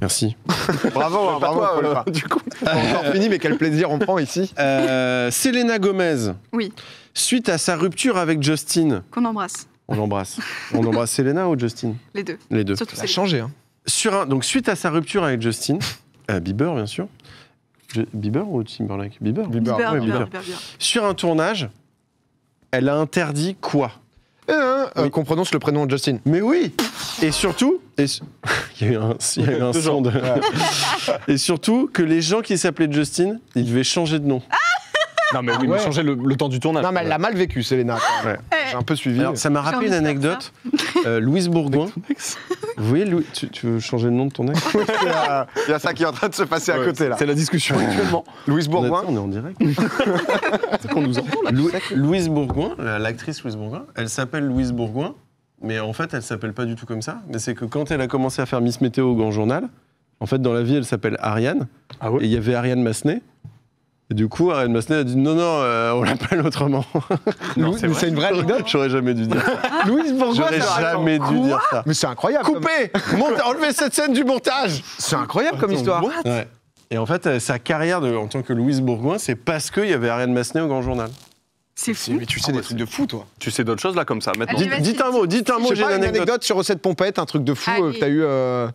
Merci. *laughs* Bravo, hein, bravo. toi, euh, du coup. Pas *laughs* encore fini mais quel plaisir on prend ici. Euh, Selena Gomez, Oui, suite à sa rupture avec Justin, qu'on embrasse. on l'embrasse. on embrasse Selena ou Justin? Les deux. Les deux. Surtout Ça a changé hein. Sur un, donc suite à sa rupture avec Justin, euh, Bieber bien sûr. Je- Bieber ou Timberlake? Bieber. Bieber, Bieber, ouais, Bieber, Bieber. Bieber, Bieber. Sur un tournage, elle a interdit quoi? Eh, hein, euh, Oui. Qu'on prononce le prénom de Justin. Mais oui Et surtout, et su- *laughs* il y a eu un, il y a eu un son de... *laughs* et surtout que les gens qui s'appelaient Justin, ils devaient changer de nom. Non, mais oui, mais Ouais. changer le, le temps du tournage. Non mais elle l'a mal vécu Selena. quand même. Ouais. J'ai un peu suivi. Alors, ça m'a rappelé une envie de faire anecdote. *laughs* Euh, Louise Bourgoin. Vous voyez, Louis- tu, tu veux changer le nom de ton ex *laughs* Il y a- il y a ça qui est en train de se passer à Ouais, côté là. C'est la discussion actuellement. Louise Bourgoin. On est en direct. *laughs* C'est qu'on nous entend là. Lou- Louise Bourgoin, la- l'actrice Louise Bourgoin, elle s'appelle Louise Bourgoin, mais en fait, elle s'appelle pas du tout comme ça. Mais c'est que quand elle a commencé à faire Miss Météo au Grand Journal, en fait, dans la vie, elle s'appelle Ariane. Ah Et il y avait Ariane Massenet. Et du coup, Ariane Massenet a dit non, non, euh, on l'appelle autrement. *laughs* Non, c'est vrai. c'est une vraie anecdote. *laughs* J'aurais jamais dû dire ça. *laughs* Louise Bourgoin. J'aurais jamais dû dire ça. Mais c'est incroyable. comme- Coupez Monte- Enlevez cette scène du montage C'est incroyable comme histoire. Ouais. Et en fait, euh, sa carrière de- en tant que Louise Bourgoin, c'est parce qu'il y avait Ariane Massenet au Grand Journal. C'est fou. Mais tu sais des trucs de fou toi. Tu sais d'autres choses là comme ça maintenant. Allez, Dites, vas-y. dites un mot, dites un mot, Je sais j'ai pas, une une anecdote. anecdote sur recette pompette, un truc de fou euh, Allez. que t'as eu. euh,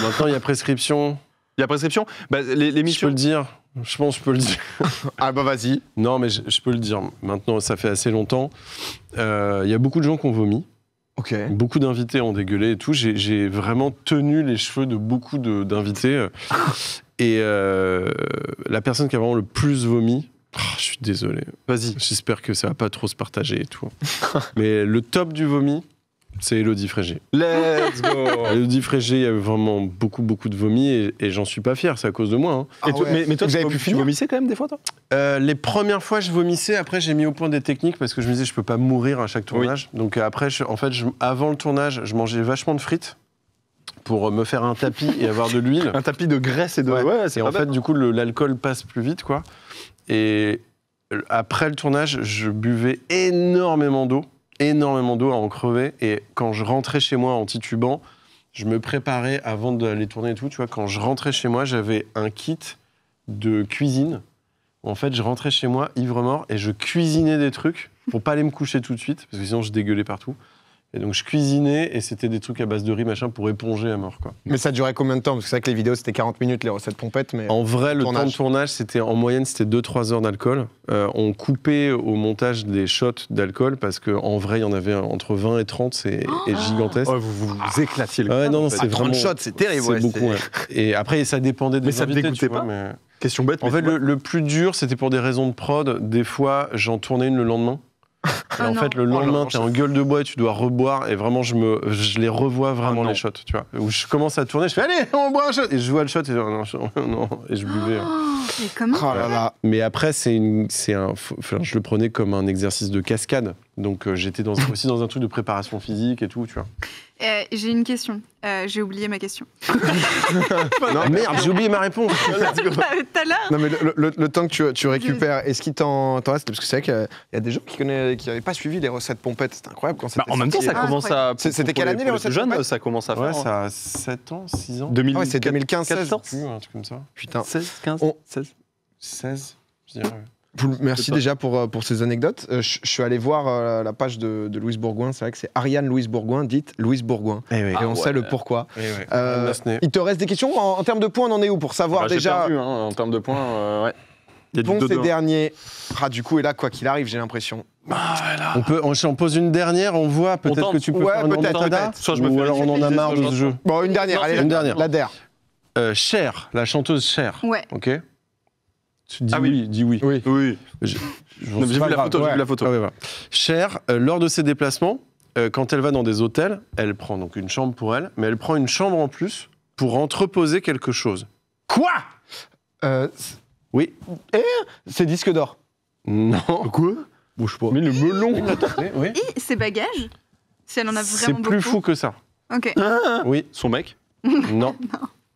Maintenant, il y a prescription. Il y a prescription bah, les- Je peux L'émission. le dire. Je pense que je peux le dire. *laughs* Ah bah vas-y. Non, mais je, je peux le dire. Maintenant, ça fait assez longtemps. Euh, Il y a beaucoup de gens qui ont vomi. Ok. Beaucoup d'invités ont dégueulé et tout. J'ai- vraiment tenu les cheveux de beaucoup d'invités. *laughs* et euh, la personne qui a vraiment le plus vomi, oh, je suis désolé. Vas-y. J'espère que ça va pas trop se partager et tout. *laughs* mais le top du vomi, c'est Elodie Frégé. Let's go. *laughs* Elodie Frégé, il y avait vraiment beaucoup, beaucoup de vomi et, et j'en suis pas fier. C'est à cause de moi. hein. Et Ah ouais. mais, mais toi, Vous tu, avez pu tu vomissais quand même des fois, toi? Euh, les premières fois, je vomissais. Après, j'ai mis au point des techniques parce que je me disais, je peux pas mourir à chaque tournage. Donc euh, après, je- en fait, je- avant le tournage, je mangeais vachement de frites pour me faire un tapis et avoir de l'huile. *laughs* Un tapis de graisse et de. Ouais. Ouais, c'est et en fait, bête. du coup, l'alcool passe plus vite, quoi. Et euh, après le tournage, je buvais énormément d'eau, énormément d'eau à en crever. Et quand je rentrais chez moi en titubant, je me préparais avant d'aller tourner et tout. Tu vois, quand je rentrais chez moi, j'avais un kit de cuisine. En fait, je rentrais chez moi ivre mort et je cuisinais des trucs pour pas aller me coucher tout de suite parce que sinon je dégueulais partout. Et donc je cuisinais et c'était des trucs à base de riz machin pour éponger à mort quoi. Mais ça durait combien de temps? Parce que c'est vrai que les vidéos c'était 40 minutes, les recettes pompettes, mais. En vrai, le temps de tournage, c'était en moyenne, c'était 2-3 heures d'alcool. Euh, on coupait au montage des shots d'alcool parce qu'en vrai, il y en avait entre 20 et 30, c'est et gigantesque. Oh, vous vous éclatiez le Ouais, crâne, non, non, c'est Ah, 30 vraiment. shots, c'est terrible, C'est ouais, beaucoup, ouais. Et après, ça dépendait des Mais ça invités, dégoûtait tu vois, pas? mais- Question bête. En mais fait, le plus dur, c'était pour des raisons de prod. Des fois, j'en tournais une le lendemain. Et Oh en non. fait, le Oh lendemain, t'es en gueule de bois et tu dois reboire. Et vraiment, je, me, je les revois vraiment, Ah non. les shots, tu vois. Où je commence à tourner, je fais Allez, on boit un shot Et je vois le shot et je, non, je- non, et je buvais. hein. Oh, mais comment Oh là là. Mais après, c'est une, c'est un, faut- enfin, je le prenais comme un exercice de cascade. Donc, euh, j'étais dans, aussi dans un truc de préparation physique et tout, tu vois. Euh, J'ai une question. Euh, J'ai oublié ma question. *laughs* non, merde, j'ai oublié ma réponse. *laughs* Tout à l'heure. Non, mais le, le- le temps que tu, tu récupères, est-ce qu'il t'en t'en reste? Parce que c'est vrai qu'il y a des gens qui n'avaient qui avaient pas suivi les recettes pompettes. C'était incroyable quand c'était. Bah, en même temps, ça commence à. C'est- C'était pour quelle année les pour recettes jeunes pompettes? Ça commence à faire. Ouais, hein. ça a 7 ans, 6 ans. 2000, Ah ouais, c'est 2015, 16. 14, Plus, un truc comme ça. Putain. 16, 15, On- 16. 16, je dirais. ouais. Vous- Merci déjà pour, euh, pour ces anecdotes. Euh, Je je suis allé voir euh, la page de, de Louise Bourgoin. C'est vrai que c'est Ariane Louise Bourgoin, dite Louise Bourgoin. Eh oui. Et on Ah sait le pourquoi. Eh. Euh, il te reste des questions en, en termes de points, on en est où pour savoir Bah, déjà perdu, hein, en termes de points. euh, ouais. Il y a du Ponce dodo, et hein. dernier. Ah, du coup, et là, quoi qu'il arrive, j'ai l'impression. On peut, on, on pose une dernière, on voit peut-être que tu peux Ouais, faire une peut-être. Soit je me ou fais alors on en a marre de ce jeu. Bon, une dernière. Non, allez, une dernière. La der. Cher, la chanteuse Cher. Ouais. Ok. Tu dis Ah oui. oui, dis oui. Oui. Oui. Non, c'est J'ai vu la photo, j'ai Ouais. vu la photo. Ah ouais, voilà. Cher, euh, lors de ses déplacements, euh, quand elle va dans des hôtels, elle prend donc une chambre pour elle, mais elle prend une chambre en plus pour entreposer quelque chose. Quoi? Euh, Oui. C'est disque d'or. Non. Quoi? Bouge pas. Mais le melon. Oui. Et ses bagages? Si elle en a C'est vraiment plus beaucoup. fou que ça. Ok. Oui. Son mec? *laughs* Non.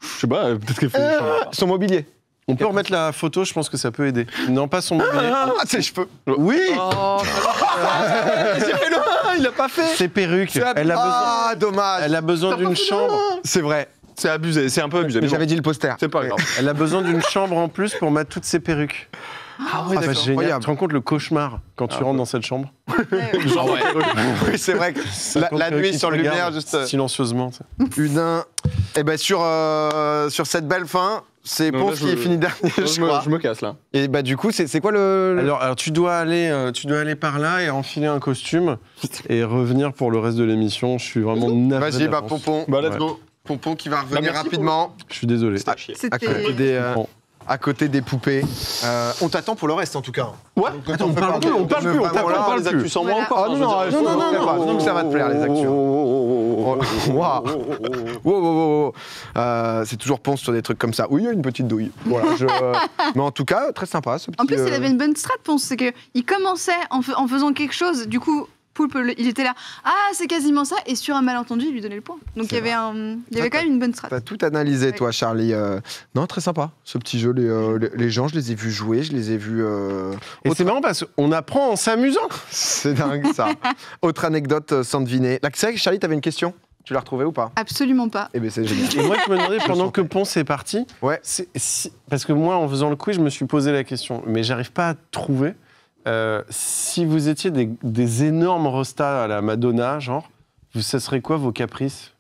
Je sais pas, euh, peut-être qu'elle fait. Son mobilier. On peut remettre la photo, je pense que ça peut aider. Non, pas son mobilier. Ah, ses cheveux. Oui. Oh, *laughs* j'ai fait le 1, il a pas fait. Ses perruques. Elle a besoin, Ah, dommage. elle a besoin d'une chambre. C'est vrai. C'est abusé, c'est un peu abusé. Mais mais j'avais bon, dit le poster. C'est pas grave. Elle a besoin d'une chambre en plus pour mettre toutes ses perruques. Ah ouais, Ah, bah, d'accord. génial. Tu te rends compte le cauchemar quand tu Ah, rentres dans cette chambre *laughs* Genre, ouais. *laughs* Oui, c'est vrai que la, nuit te lumière, regarde juste euh, silencieusement. tu sais. une un. Et ben sur euh, sur cette belle fin, c'est Ponce qui est fini dernier, Je je me, crois. je me casse là. Et bah du coup, c'est quoi le, le- Alors, alors tu dois aller, euh, tu dois aller par là et enfiler un costume et revenir pour le reste de l'émission. Je suis vraiment navré. Vas-y, bah. Pompon. Bah, let's Ouais. go. Pompon qui va Bah, revenir merci rapidement Je suis désolé. C'était. des euh, Bon. À côté des poupées. Euh, on t'attend pour le reste en tout cas. Ouais. Attends, on parle plus, on parle plus, on parle pas pas les actus sans moi encore. Ah non, non, non, non, non, ça va te plaire, les actus. Oh, Waouh. C'est toujours Ponce sur des trucs comme ça. Oui, il y a une petite douille. Voilà, je- *laughs* Mais en tout cas, très sympa ce petit. En plus, il euh, avait une bonne strat, Ponce. C'est qu'il commençait en faisant quelque chose. Du coup, Poulpe, il était là. Ah, c'est quasiment ça. Et sur un malentendu, il lui donnait le point. Donc il y avait, un, il y avait quand même une bonne strat. T'as tout analysé, Ouais. toi, Charlie. Euh, Non, très sympa, ce petit jeu. Les, euh, les- les gens, je les ai vus jouer, je les ai vus. euh, Et c'est marrant parce qu'on apprend en s'amusant. *laughs* C'est dingue, ça. *laughs* Autre anecdote sans deviner. Là, c'est vrai que Charlie, t'avais une question Tu l'as retrouvée ou pas? Absolument pas. Eh bien, c'est génial. Et moi, je me demandais *laughs* pendant que Ponce est parti, Ouais. si- parce que moi, en faisant le quiz, je me suis posé la question, mais j'arrive pas à trouver. Euh, si vous étiez des, des énormes restas à la Madonna, genre, vous, ça serait quoi vos caprices?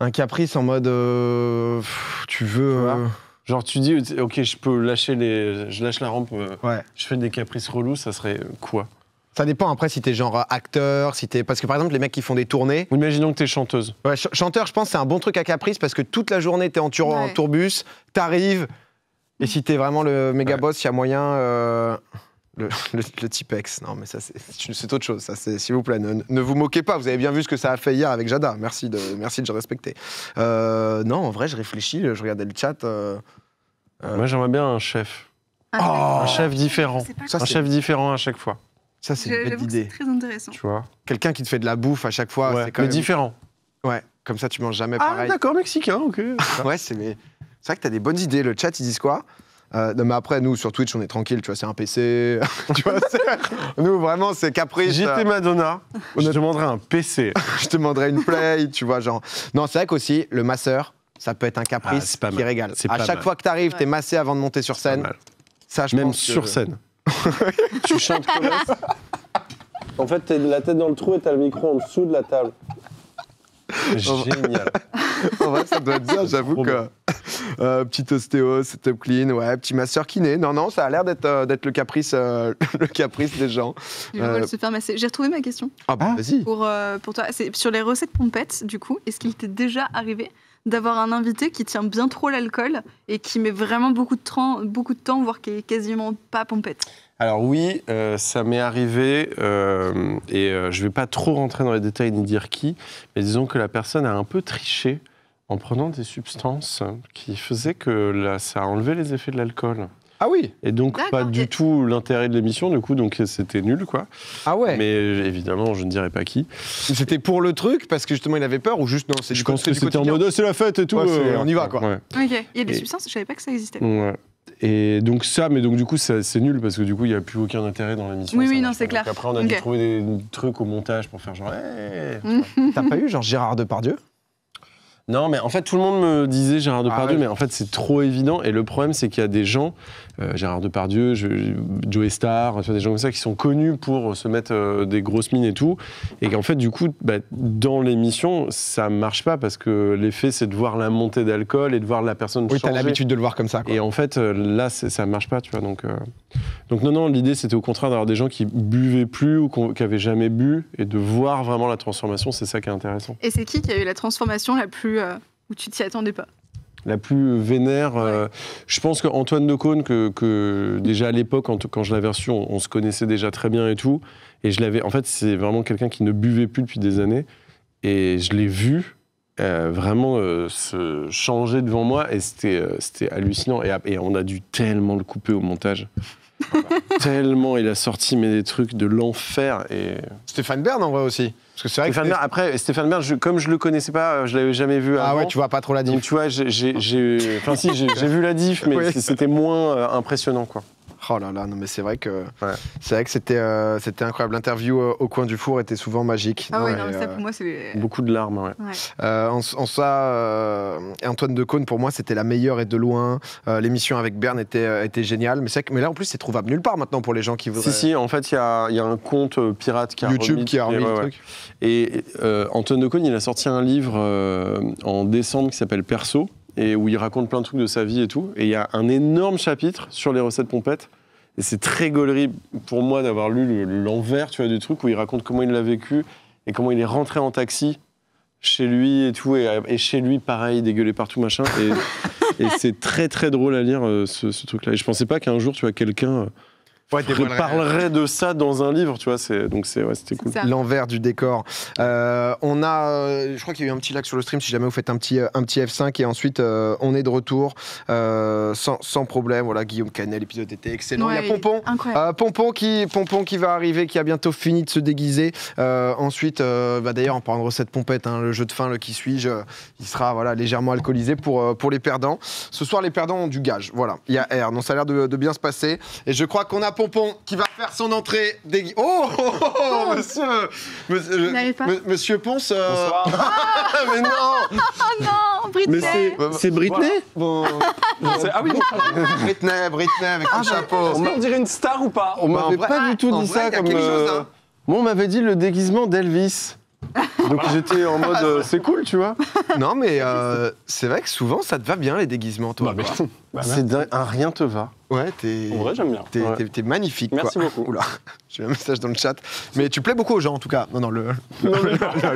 Un caprice en mode. euh, pff, tu veux. Euh, Genre, tu dis, ok, je peux lâcher les, je lâche la rampe, euh, Ouais. je fais des caprices relous, ça serait quoi? Ça dépend après si t'es genre acteur, si t'es. Parce que par exemple, les mecs qui font des tournées. Imaginons que t'es chanteuse. Ouais, ch- chanteur, je pense, c'est un bon truc à Caprice parce que toute la journée, t'es en, tour- en Ouais. tourbus, t'arrives. Et si t'es vraiment le méga Ouais. boss, il y a moyen. euh, le, le, le Tipex. Non, mais ça, c'est- autre chose. Ça, c'est- S'il vous plaît, ne, ne vous moquez pas. Vous avez bien vu ce que ça a fait hier avec Jada. Merci de, merci de respecter. Euh, non, en vrai, je réfléchis. Je regardais le chat. euh, euh, Moi, j'aimerais bien un chef. Ah, un chef différent. Ça, un chef différent à chaque fois, ça, c'est une que idée. c'est très intéressant. tu vois. Quelqu'un qui te fait de la bouffe à chaque fois. Ouais, quand mais même- différent. Ouais, comme ça, tu manges jamais Ah, pareil. d'accord, mexicain, ok. *laughs* Ouais, c'est mais... c'est vrai que t'as des bonnes idées. Le chat, ils disent quoi? Euh, non, mais après, nous, sur Twitch, on est tranquille, tu vois, c'est un PC. *laughs* tu vois, c'est- nous, vraiment, c'est caprice. j'étais Madonna, je demanderais un PC. *laughs* Je te demanderais une play, tu vois, genre. Non, c'est vrai qu'aussi, le masseur, ça peut être un Ah, caprice c'est pas qui mal. régale. C'est À pas chaque mal. fois que t'arrives, t'es Ouais. massé avant de monter sur scène. Ça, je Même pense que- sur scène. tu chantes comment? En fait, t'as la tête dans le trou et t'as le micro en dessous de la table. Génial. *laughs* en vrai, ça doit être bien, j'avoue que. Euh, petit ostéo, setup clean, ouais, petit masseur kiné. Non, non, ça a l'air d'être euh, d'être le caprice, euh, *laughs* le caprice des gens. Je Euh, vais se faire masser. J'ai retrouvé ma question. ah bah vas-y. Pour, euh, pour toi, c'est sur les recettes pompettes, du coup, est-ce qu'il t'est déjà arrivé d'avoir un invité qui tient bien trop l'alcool et qui met vraiment beaucoup de, temps, beaucoup de temps, voire qui est quasiment pas pompette? Alors oui, euh, ça m'est arrivé, euh, et euh, je vais pas trop rentrer dans les détails ni dire qui, mais disons que la personne a un peu triché en prenant des substances qui faisaient que là, ça a enlevé les effets de l'alcool. Ah oui Et donc pas du tout l'intérêt de l'émission, du coup, donc c'était nul, quoi. Ah ouais Mais évidemment, je ne dirai pas qui. C'était pour le truc parce que justement il avait peur ou juste non c'est Je du pense que c'était en mode, Ah, c'est la fête et tout. Ouais, euh, on y va, quoi. ouais. Ok, il y a des Et- substances, je savais pas que ça existait. Ouais. Et donc ça, mais donc du coup c'est nul parce que du coup il n'y a plus aucun intérêt dans l'émission. Oui, oui, non, c'est pas. Donc clair. Après on a dû Ok. trouver des trucs au montage pour faire genre. *laughs* T'as pas eu genre Gérard Depardieu? Non, mais en fait, tout le monde me disait Gérard Depardieu, ouais. mais en fait, c'est trop évident. Et le problème, c'est qu'il y a des gens, euh, Gérard Depardieu, je, Joe Star, tu vois, des gens comme ça, qui sont connus pour se mettre euh, des grosses mines et tout. Et qu'en fait, du coup, bah, dans l'émission, ça marche pas parce que l'effet, c'est de voir la montée d'alcool et de voir la personne Oui, t'as changer. l'habitude de le voir comme ça. Quoi. Et en fait, euh, là, ça marche pas, tu vois. Donc, euh, donc non, non, l'idée, c'était au contraire d'avoir des gens qui buvaient plus ou qui avaient jamais bu et de voir vraiment la transformation. C'est ça qui est intéressant. Et c'est qui qui a eu la transformation la plus. euh, où tu t'y attendais pas? La plus vénère. euh, je pense qu'Antoine Decaune, que, que déjà à l'époque, quand je l'avais reçu, on, on se connaissait déjà très bien et tout. Et je l'avais. En fait, c'est vraiment quelqu'un qui ne buvait plus depuis des années. Et je l'ai vu. Euh, vraiment euh, se changer devant moi et c'était euh, c'était hallucinant et, on a dû tellement le couper au montage *laughs* tellement il a sorti mais des trucs de l'enfer et Stéphane Bern en vrai aussi. Parce que c'est vrai que Stéphane Bern, après Stéphane Bern je- comme je le connaissais pas euh, je l'avais jamais vu Ah avant. ouais, tu vois pas trop la diff. Donc tu vois, j'ai- j'ai j'ai- enfin, si, j'ai- vu la diff, *laughs* mais Oui. c'était moins euh, impressionnant, quoi. Oh là là, non mais c'est vrai que c'est vrai que c'était euh, c'était incroyable. L'interview euh, au coin du four était souvent magique. Ah Ouais, non, mais ça euh, pour moi c'est. Beaucoup de larmes, ouais. Ouais. Euh, en, en ça, euh, Antoine Decaune, pour moi, c'était la meilleure et de loin. Euh, L'émission avec Bern était, euh, était géniale. Mais, c'est vrai que- mais là, en plus, c'est trouvable nulle part maintenant pour les gens qui voudraient. Si, si, en fait, il y a, il y a un compte pirate qui a YouTube remis, qui a remis le ouais, ouais. truc. Et euh, Antoine Decaune, il a sorti un livre euh, en décembre qui s'appelle Perso, et où il raconte plein de trucs de sa vie et tout. Et il y a un énorme chapitre sur les recettes pompettes. Et c'est très gaulerie pour moi d'avoir lu le- l'envers, tu vois, du truc où il raconte comment il l'a vécu et comment il est rentré en taxi chez lui et tout, et, chez lui, pareil, dégueulé partout, machin. Et, c'est très, très drôle à lire, euh, ce, truc-là. Et je pensais pas qu'un jour, tu vois, quelqu'un Ouais, dévoilerait. parlerait de ça dans un livre, tu vois. c'est- Donc, c'est, ouais, c'était cool. L'envers du décor. Euh, on a, euh, je crois qu'il y a eu un petit lag sur le stream. Si jamais vous faites un petit, euh, un petit F5 et ensuite euh, on est de retour euh, sans, sans problème. Voilà, Guillaume Canet, l'épisode était excellent. Ouais, il y a Pompon, incroyable. Euh, Pompon qui, Pompon qui va arriver, qui a bientôt fini de se déguiser. Euh, ensuite, euh, bah, d'ailleurs, en parlant de recette pompette, hein, le jeu de fin, le qui suis-je, il sera voilà légèrement alcoolisé pour euh, pour les perdants. Ce soir, les perdants ont du gage. Voilà, il y a R, donc ça a l'air de, de bien se passer. Et je crois qu'on a Pompon qui va faire son entrée déguisé. Oh, oh, oh, oh, monsieur, pas. M- Monsieur Ponce. euh, *laughs* mais non *laughs* Oh non, Britney c'est Britney Bon. Ah oui, Britney, Britney avec Ah, le chapeau. Est-ce qu'on dirait une star ou pas On Bah, m'avait vrai- pas du tout dit vrai, ça comme. quelque chose, euh, hein. Moi, on m'avait dit le déguisement d'Elvis. Donc j'étais en mode euh, c'est cool, tu vois. *laughs* Non, mais euh, c'est vrai que souvent ça te va bien les déguisements, toi. Quoi. c'est dingue, un rien te va. Ouais, t'es. En vrai, j'aime bien. T'es, Ouais. t'es- t'es magnifique. Merci quoi. beaucoup. Oula, *laughs* j'ai eu un message dans le chat. Mais tu plais beaucoup aux gens en tout cas. Non, non, le. le- le-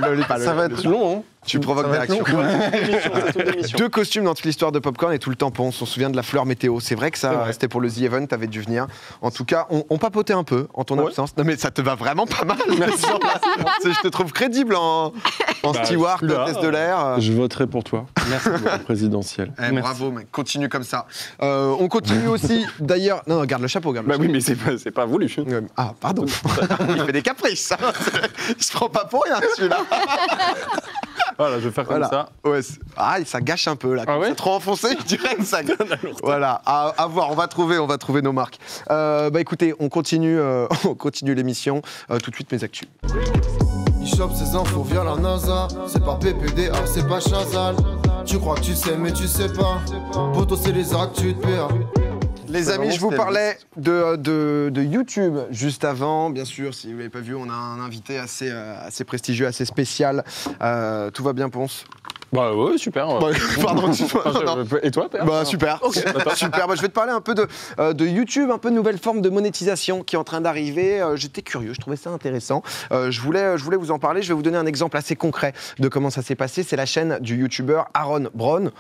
le- le- pas le- Ça va le- être long, hein. Tu provoques *laughs* des réactions. Deux costumes dans toute l'histoire de Popcorn et tout le tampon. On se souvient de la fleur météo. C'est vrai que ça, c'était pour le The Event, t'avais dû venir. En tout cas, on, on papotait un peu en ton Ouais. absence. Non, mais ça te va vraiment pas mal. *laughs* C'est- Je te trouve crédible en, en Bah, steward, hôtesse de l'air. Je voterai pour toi. Merci beaucoup. Présidentiel. Eh, bravo, mec. Continue comme ça. Euh, on continue *laughs* aussi, d'ailleurs. Non, non, garde le chapeau, garde le Bah oui, chapeau. mais c'est pas, c'est pas voulu. Euh, Ah, pardon. *laughs* Il fait des caprices. Il se prend pas pour rien, celui-là. *laughs* Voilà, je vais faire comme Voilà. ça. Ouais, ah, ça gâche un peu là. Ah ouais c'est trop enfoncé, je dirais que ça. voilà, à, à voir. On va trouver, on va trouver nos marques. Euh, bah écoutez, on continue, euh, on continue l'émission. Euh, tout de suite mes actus. Il chope ses infos via la NASA. C'est pas PPDA, c'est pas Chazal. Tu crois que tu sais, mais tu sais pas. Poto, c'est les actus de PA. Les C'est amis, je vous parlais de, de, de YouTube juste avant. Bien sûr, si vous l'avez pas vu, on a un invité assez, euh, assez prestigieux, assez spécial. Euh, tout va bien, Ponce? Bah ouais, super. Bah, *laughs* Pardon, Non. Et toi, Père Bah, super. *laughs* super. Bah, je vais te parler un peu de, euh, de YouTube, un peu de nouvelle forme de monétisation qui est en train d'arriver. Euh, J'étais curieux, je trouvais ça intéressant. Euh, je, voulais, je voulais vous en parler. Je vais vous donner un exemple assez concret de comment ça s'est passé. C'est la chaîne du YouTuber Aaron Brown.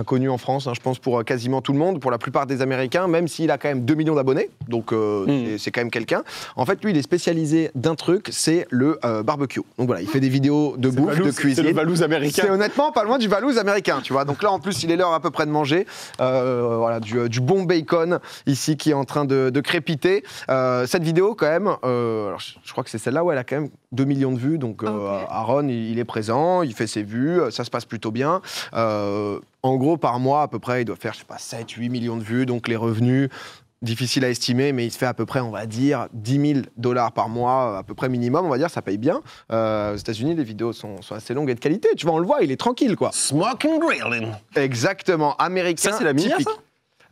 Inconnu en France, hein, je pense, pour euh, quasiment tout le monde, pour la plupart des Américains, même s'il a quand même 2 millions d'abonnés, donc euh, c'est- c'est quand même quelqu'un. En fait, lui, il est spécialisé d'un truc, c'est le euh, barbecue. Donc voilà, il fait des vidéos de bouffe, de c'est cuisine. le Valous américain. C'est honnêtement pas loin du Valouz américain, tu vois. Donc là, en plus, il est l'heure à peu près de manger. Euh, voilà, du, du bon bacon ici qui est en train de, de crépiter. Euh, cette vidéo, quand même, euh, alors, je, crois que c'est celle-là où elle a quand même 2 millions de vues. Donc euh, Aaron, il, il est présent, il fait ses vues, ça se passe plutôt bien. Euh, en gros, par mois, à peu près, il doit faire, je sais pas, 7, 8 millions de vues. Donc les revenus. Difficile à estimer, mais il se fait à peu près, on va dire, 10 000 dollars par mois, à peu près minimum, on va dire, ça paye bien. Euh, aux États-Unis, les vidéos sont, sont assez longues et de qualité. Tu vois, on le voit, il est tranquille, quoi. Smoking grilling. Exactement, américain. Ça, c'est la Minia, typique.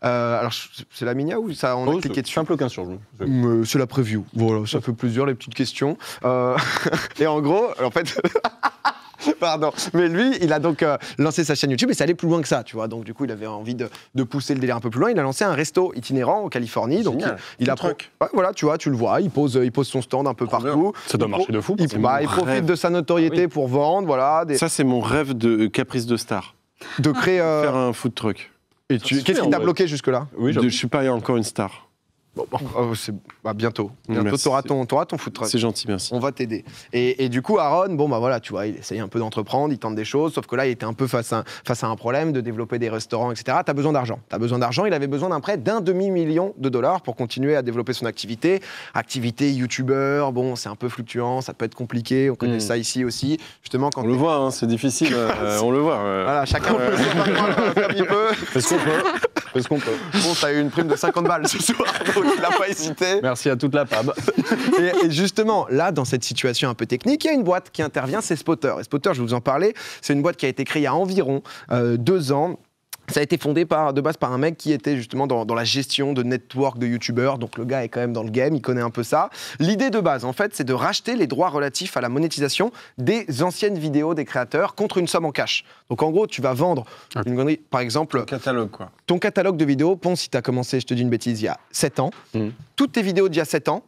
Euh, alors, c'est la Minia ou ça On a Oh, cliqué c'est dessus simple 15 sur jour. Euh, C'est la preview. Voilà, ça fait plusieurs les petites questions. Euh, *laughs* et en gros, en fait. *laughs* *laughs* Pardon. Mais lui, il a donc euh, lancé sa chaîne YouTube et ça allait plus loin que ça, tu vois. Donc, du coup, il avait envie de, de pousser le délire un peu plus loin. Il a lancé un resto itinérant en Californie. Donc, il, Génial. il a Food truck. Ouais, voilà, tu vois, tu le vois. Il pose, il pose son stand un peu partout. Ça doit Il marcher pro- de fou, Il, bah, il profite rêve. de sa notoriété pour vendre, voilà, des- Ça, c'est mon rêve de caprice de star. de créer. euh, Faire un food truck. et tu- Qu'est-ce qui t'a bloqué jusque-là? Oui, De- je suis pas encore une star. Oh, c'est- bah, bientôt. Bientôt, t'auras ton, t'auras ton food truck. C'est gentil, merci. On va t'aider. Et, et du coup, Aaron, bon, bah voilà, tu vois, il essaye un peu d'entreprendre, il tente des choses, sauf que là, il était un peu face à, face à un problème de développer des restaurants, etc. Tu as besoin d'argent. Tu as besoin d'argent. Il avait besoin d'un prêt d'un demi-million de dollars pour continuer à développer son activité. Activité youtubeur, bon, c'est un peu fluctuant, ça peut être compliqué. On connaît Mm. ça ici aussi. Justement, quand On le voit, hein, c'est difficile. euh, *laughs* on le voit. euh. Voilà, chacun peut se comme il peut. Est-ce qu'on peut Est-ce qu'on peut Bon, t'as eu une prime de 50 balles ce soir, donc *laughs* pas hésité. Merci à toute la PAB. *laughs* Et, et justement, là, dans cette situation un peu technique, il y a une boîte qui intervient, c'est Spotter. Et Spotter, je vais vous en parler, c'est une boîte qui a été créée il y a environ euh, deux ans. Ça a été fondé par, de base par un mec qui était justement dans, dans la gestion de network de youtubeurs. Donc le gars est quand même dans le game, il connaît un peu ça. L'idée de base, en fait, c'est de racheter les droits relatifs à la monétisation des anciennes vidéos des créateurs contre une somme en cash. Donc en gros, tu vas vendre une connerie, par exemple, Catalogue, quoi. ton catalogue de vidéos, Ponce, si tu as commencé, je te dis une bêtise, il y a 7 ans, Mm. toutes tes vidéos d'il y a 7 ans,